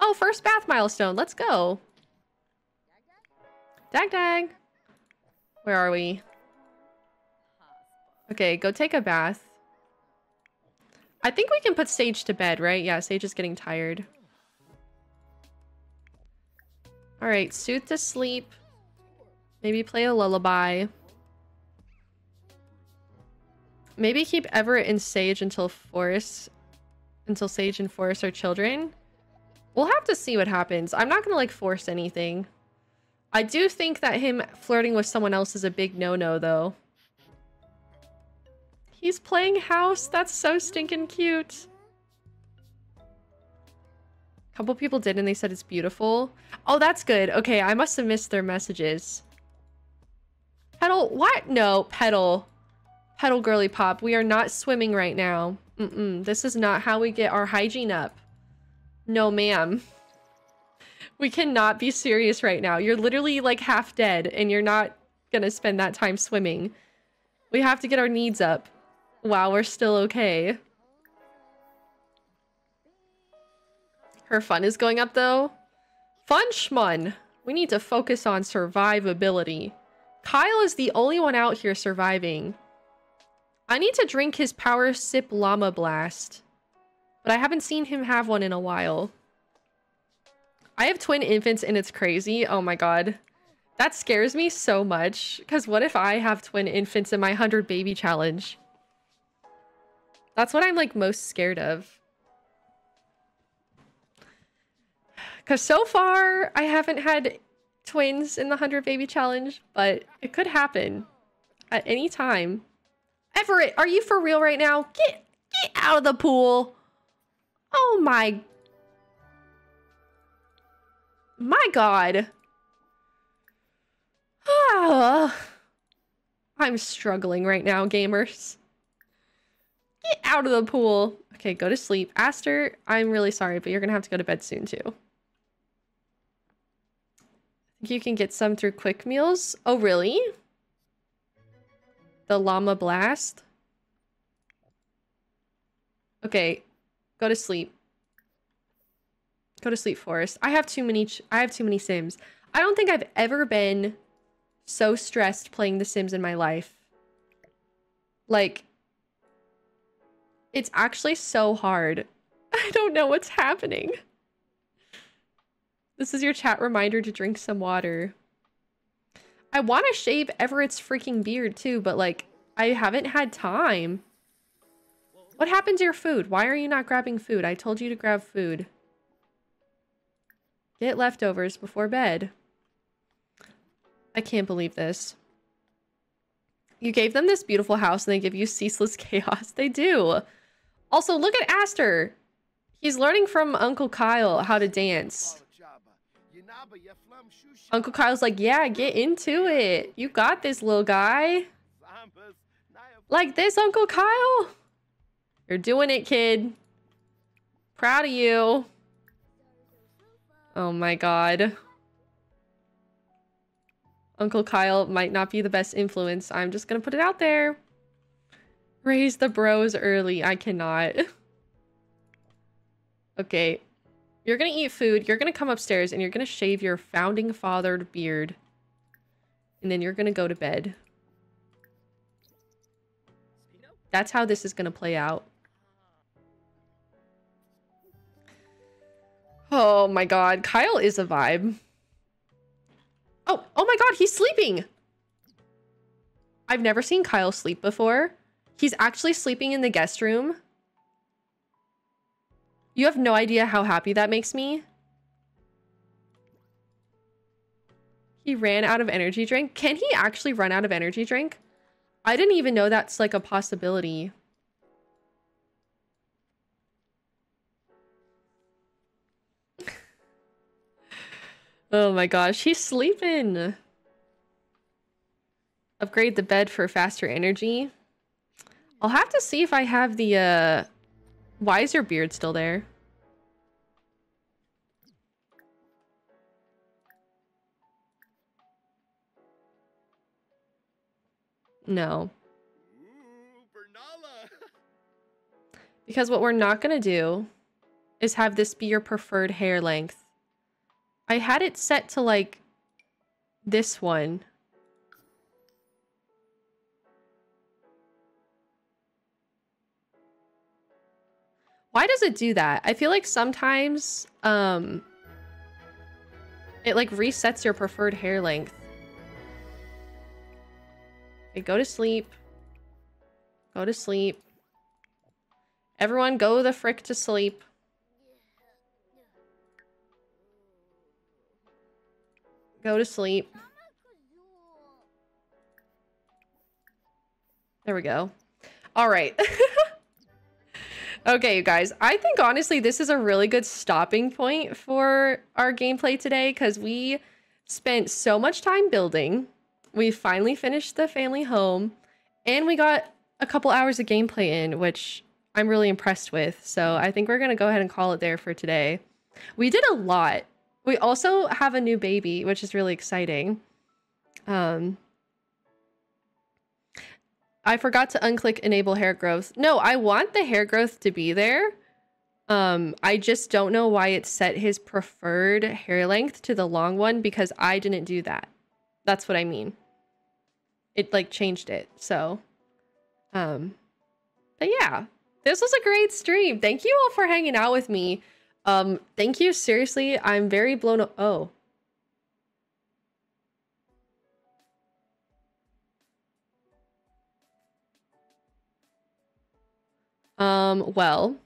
Oh, first bath milestone. Let's go. Dag dag. Where are we? Okay, go take a bath. I think we can put Sage to bed, right? Yeah, Sage is getting tired. Alright, Sooth to sleep. Maybe play a lullaby. Maybe keep Everett and Sage until Forest... Until Sage and Forest are children. We'll have to see what happens. I'm not gonna, like, force anything. I do think that him flirting with someone else is a big no-no, though. He's playing house. That's so stinking cute. A couple people did and they said it's beautiful. Oh, that's good. Okay, I must have missed their messages. Petal, what? No, Petal. Petal girly pop. We are not swimming right now. Mm-mm. This is not how we get our hygiene up. No, ma'am. We cannot be serious right now. You're literally like half dead and you're not gonna spend that time swimming. We have to get our needs up. Wow, we're still okay. Her fun is going up though. Fun schmun. We need to focus on survivability. Kyle is the only one out here surviving. I need to drink his power sip llama blast. But I haven't seen him have one in a while. I have twin infants and it's crazy. Oh my god. That scares me so much. Because what if I have twin infants in my 100 baby challenge? That's what I'm like most scared of. Because so far, I haven't had twins in the 100 baby challenge, but it could happen at any time. Everett, are you for real right now? Get, get out of the pool. Oh my my god. I'm struggling right now, gamers. Get out of the pool. Okay, go to sleep. Aster, I'm really sorry, but you're gonna have to go to bed soon too. You can get some through quick meals. Oh, really? The llama blast? Okay, go to sleep. Go to sleep, Forest. I have too many. I have too many Sims. I don't think I've ever been so stressed playing The Sims in my life. Like, it's actually so hard. I don't know what's happening. This is your chat reminder to drink some water. I want to shave Everett's freaking beard too, but like, I haven't had time. What happened to your food? Why are you not grabbing food? I told you to grab food. Get leftovers before bed. I can't believe this. You gave them this beautiful house and they give you ceaseless chaos. They do. Also, look at Aster. He's learning from Uncle Kyle how to dance. Uncle Kyle's like, yeah, get into it. You got this, little guy. Like this, Uncle Kyle. You're doing it, kid. Proud of you. Oh my god. Uncle Kyle might not be the best influence. I'm just gonna put it out there. Raise the bros early. I cannot. okay. You're gonna eat food. You're gonna come upstairs and you're gonna shave your founding fathered beard. And then you're gonna go to bed. That's how this is gonna play out. Oh my god, Kyle is a vibe. Oh, oh my god, he's sleeping! I've never seen Kyle sleep before. He's actually sleeping in the guest room. You have no idea how happy that makes me. He ran out of energy drink. Can he actually run out of energy drink? I didn't even know that's like a possibility. oh my gosh, he's sleeping. Upgrade the bed for faster energy. I'll have to see if I have the, uh... Why is your beard still there? No. Because what we're not going to do is have this be your preferred hair length. I had it set to like this one. Why does it do that? I feel like sometimes um it like resets your preferred hair length. Okay, go to sleep. Go to sleep. Everyone go the frick to sleep. Go to sleep. There we go. All right. okay, you guys. I think honestly this is a really good stopping point for our gameplay today because we spent so much time building. We finally finished the family home and we got a couple hours of gameplay in, which I'm really impressed with. So I think we're going to go ahead and call it there for today. We did a lot. We also have a new baby, which is really exciting. Um, I forgot to unclick enable hair growth. No, I want the hair growth to be there. Um, I just don't know why it set his preferred hair length to the long one because I didn't do that. That's what I mean. It like changed it. So, um, but yeah, this was a great stream. Thank you all for hanging out with me. Um, thank you. Seriously, I'm very blown. Oh. Um, well,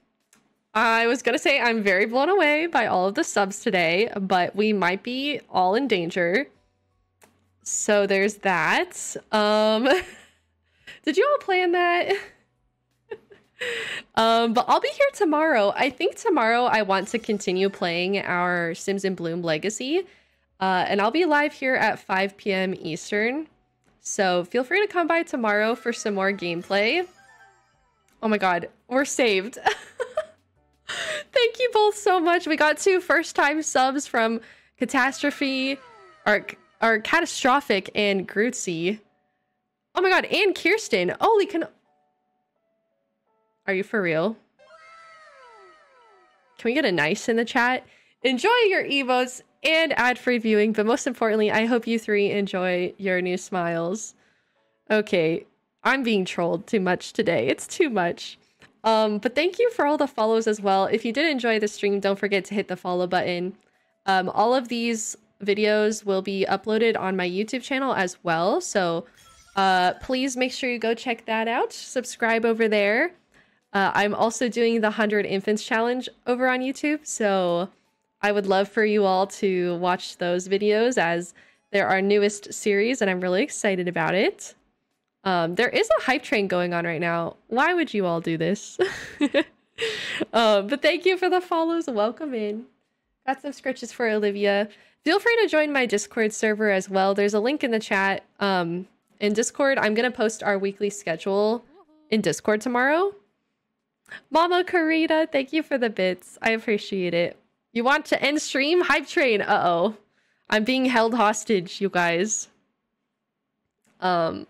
I was gonna say I'm very blown away by all of the subs today, but we might be all in danger. So there's that. Um, did you all plan that? um, but I'll be here tomorrow. I think tomorrow I want to continue playing our Sims in Bloom Legacy. Uh, and I'll be live here at 5 p.m. Eastern. So feel free to come by tomorrow for some more gameplay. Oh my god, we're saved. Thank you both so much. We got two first time subs from Catastrophe, or, or Catastrophic and Grootsy. Oh my god, and Kirsten. Holy can are you for real? Can we get a nice in the chat? Enjoy your emotes and ad-free viewing, but most importantly, I hope you three enjoy your new smiles. Okay, I'm being trolled too much today. It's too much. Um, but thank you for all the follows as well. If you did enjoy the stream, don't forget to hit the follow button. Um, all of these videos will be uploaded on my YouTube channel as well. So uh, please make sure you go check that out. Subscribe over there. Uh, I'm also doing the 100 Infants Challenge over on YouTube. So I would love for you all to watch those videos as they're our newest series, and I'm really excited about it. Um, there is a hype train going on right now. Why would you all do this? um, but thank you for the follows. Welcome in. Got some scritches for Olivia. Feel free to join my Discord server as well. There's a link in the chat. Um, in Discord, I'm going to post our weekly schedule in Discord tomorrow. Mama Karita, thank you for the bits. I appreciate it. You want to end stream? Hype train. Uh-oh. I'm being held hostage, you guys. Um,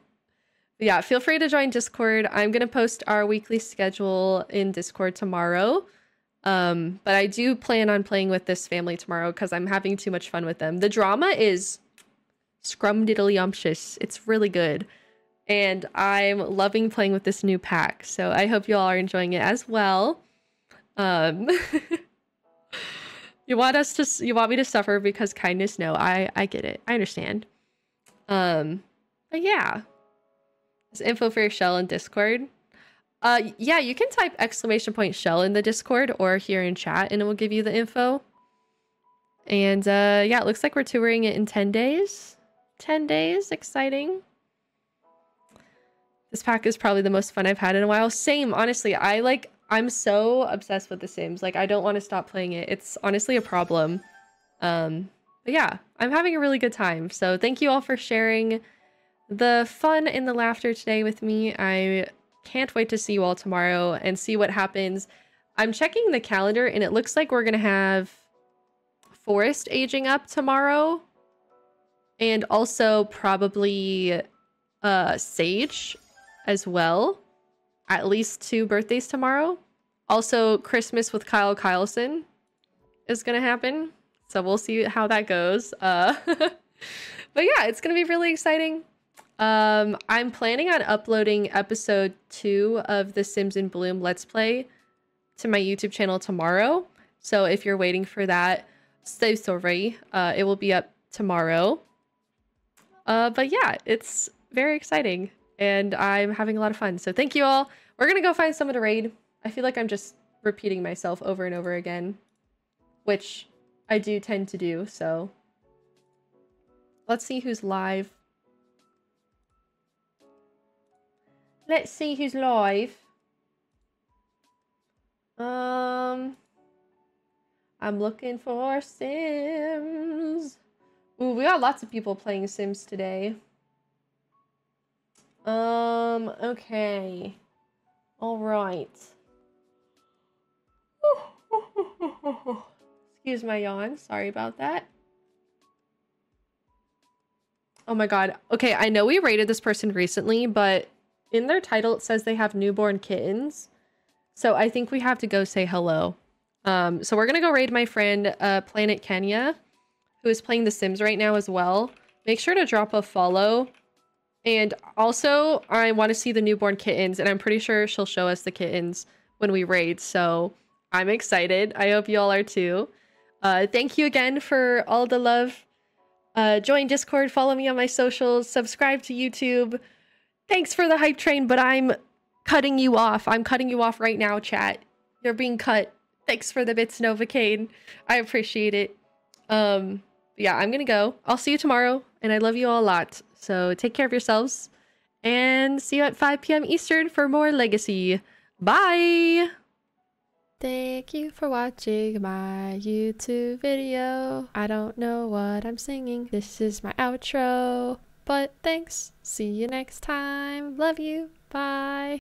yeah, feel free to join Discord. I'm going to post our weekly schedule in Discord tomorrow. Um, but I do plan on playing with this family tomorrow because I'm having too much fun with them. The drama is scrumdiddlyumptious. It's really good. And I'm loving playing with this new pack. So I hope you all are enjoying it as well. Um You want us to you want me to suffer because kindness? No, I I get it. I understand. Um but yeah. Info for your shell in Discord. Uh yeah, you can type exclamation point shell in the Discord or here in chat and it will give you the info. And uh yeah, it looks like we're touring it in 10 days. 10 days, exciting. This pack is probably the most fun I've had in a while. Same, honestly. I like I'm so obsessed with The Sims. Like I don't want to stop playing it. It's honestly a problem. Um but yeah, I'm having a really good time. So thank you all for sharing the fun and the laughter today with me. I can't wait to see you all tomorrow and see what happens. I'm checking the calendar and it looks like we're going to have Forest aging up tomorrow and also probably uh Sage as well. At least two birthdays tomorrow. Also, Christmas with Kyle Kyleson is gonna happen. So we'll see how that goes. Uh, but yeah, it's gonna be really exciting. Um, I'm planning on uploading episode two of the Sims in Bloom Let's Play to my YouTube channel tomorrow. So if you're waiting for that, so sorry. Uh, it will be up tomorrow. Uh, but yeah, it's very exciting and I'm having a lot of fun. So thank you all. We're gonna go find someone to raid. I feel like I'm just repeating myself over and over again, which I do tend to do, so. Let's see who's live. Let's see who's live. Um, I'm looking for Sims. Ooh, we got lots of people playing Sims today. Um, okay. All right. Excuse my yawn. Sorry about that. Oh my god. Okay, I know we rated this person recently, but in their title it says they have newborn kittens. So I think we have to go say hello. Um, so we're gonna go raid my friend uh, Planet Kenya, who is playing The Sims right now as well. Make sure to drop a follow and also, I want to see the newborn kittens, and I'm pretty sure she'll show us the kittens when we raid. So I'm excited. I hope you all are too. Uh, thank you again for all the love. Uh, join Discord, follow me on my socials, subscribe to YouTube. Thanks for the hype train, but I'm cutting you off. I'm cutting you off right now, chat. You're being cut. Thanks for the bits, Novocaine. I appreciate it. Um, yeah, I'm gonna go. I'll see you tomorrow, and I love you all a lot. So take care of yourselves and see you at 5 p.m. Eastern for more Legacy. Bye! Thank you for watching my YouTube video. I don't know what I'm singing. This is my outro. But thanks. See you next time. Love you. Bye.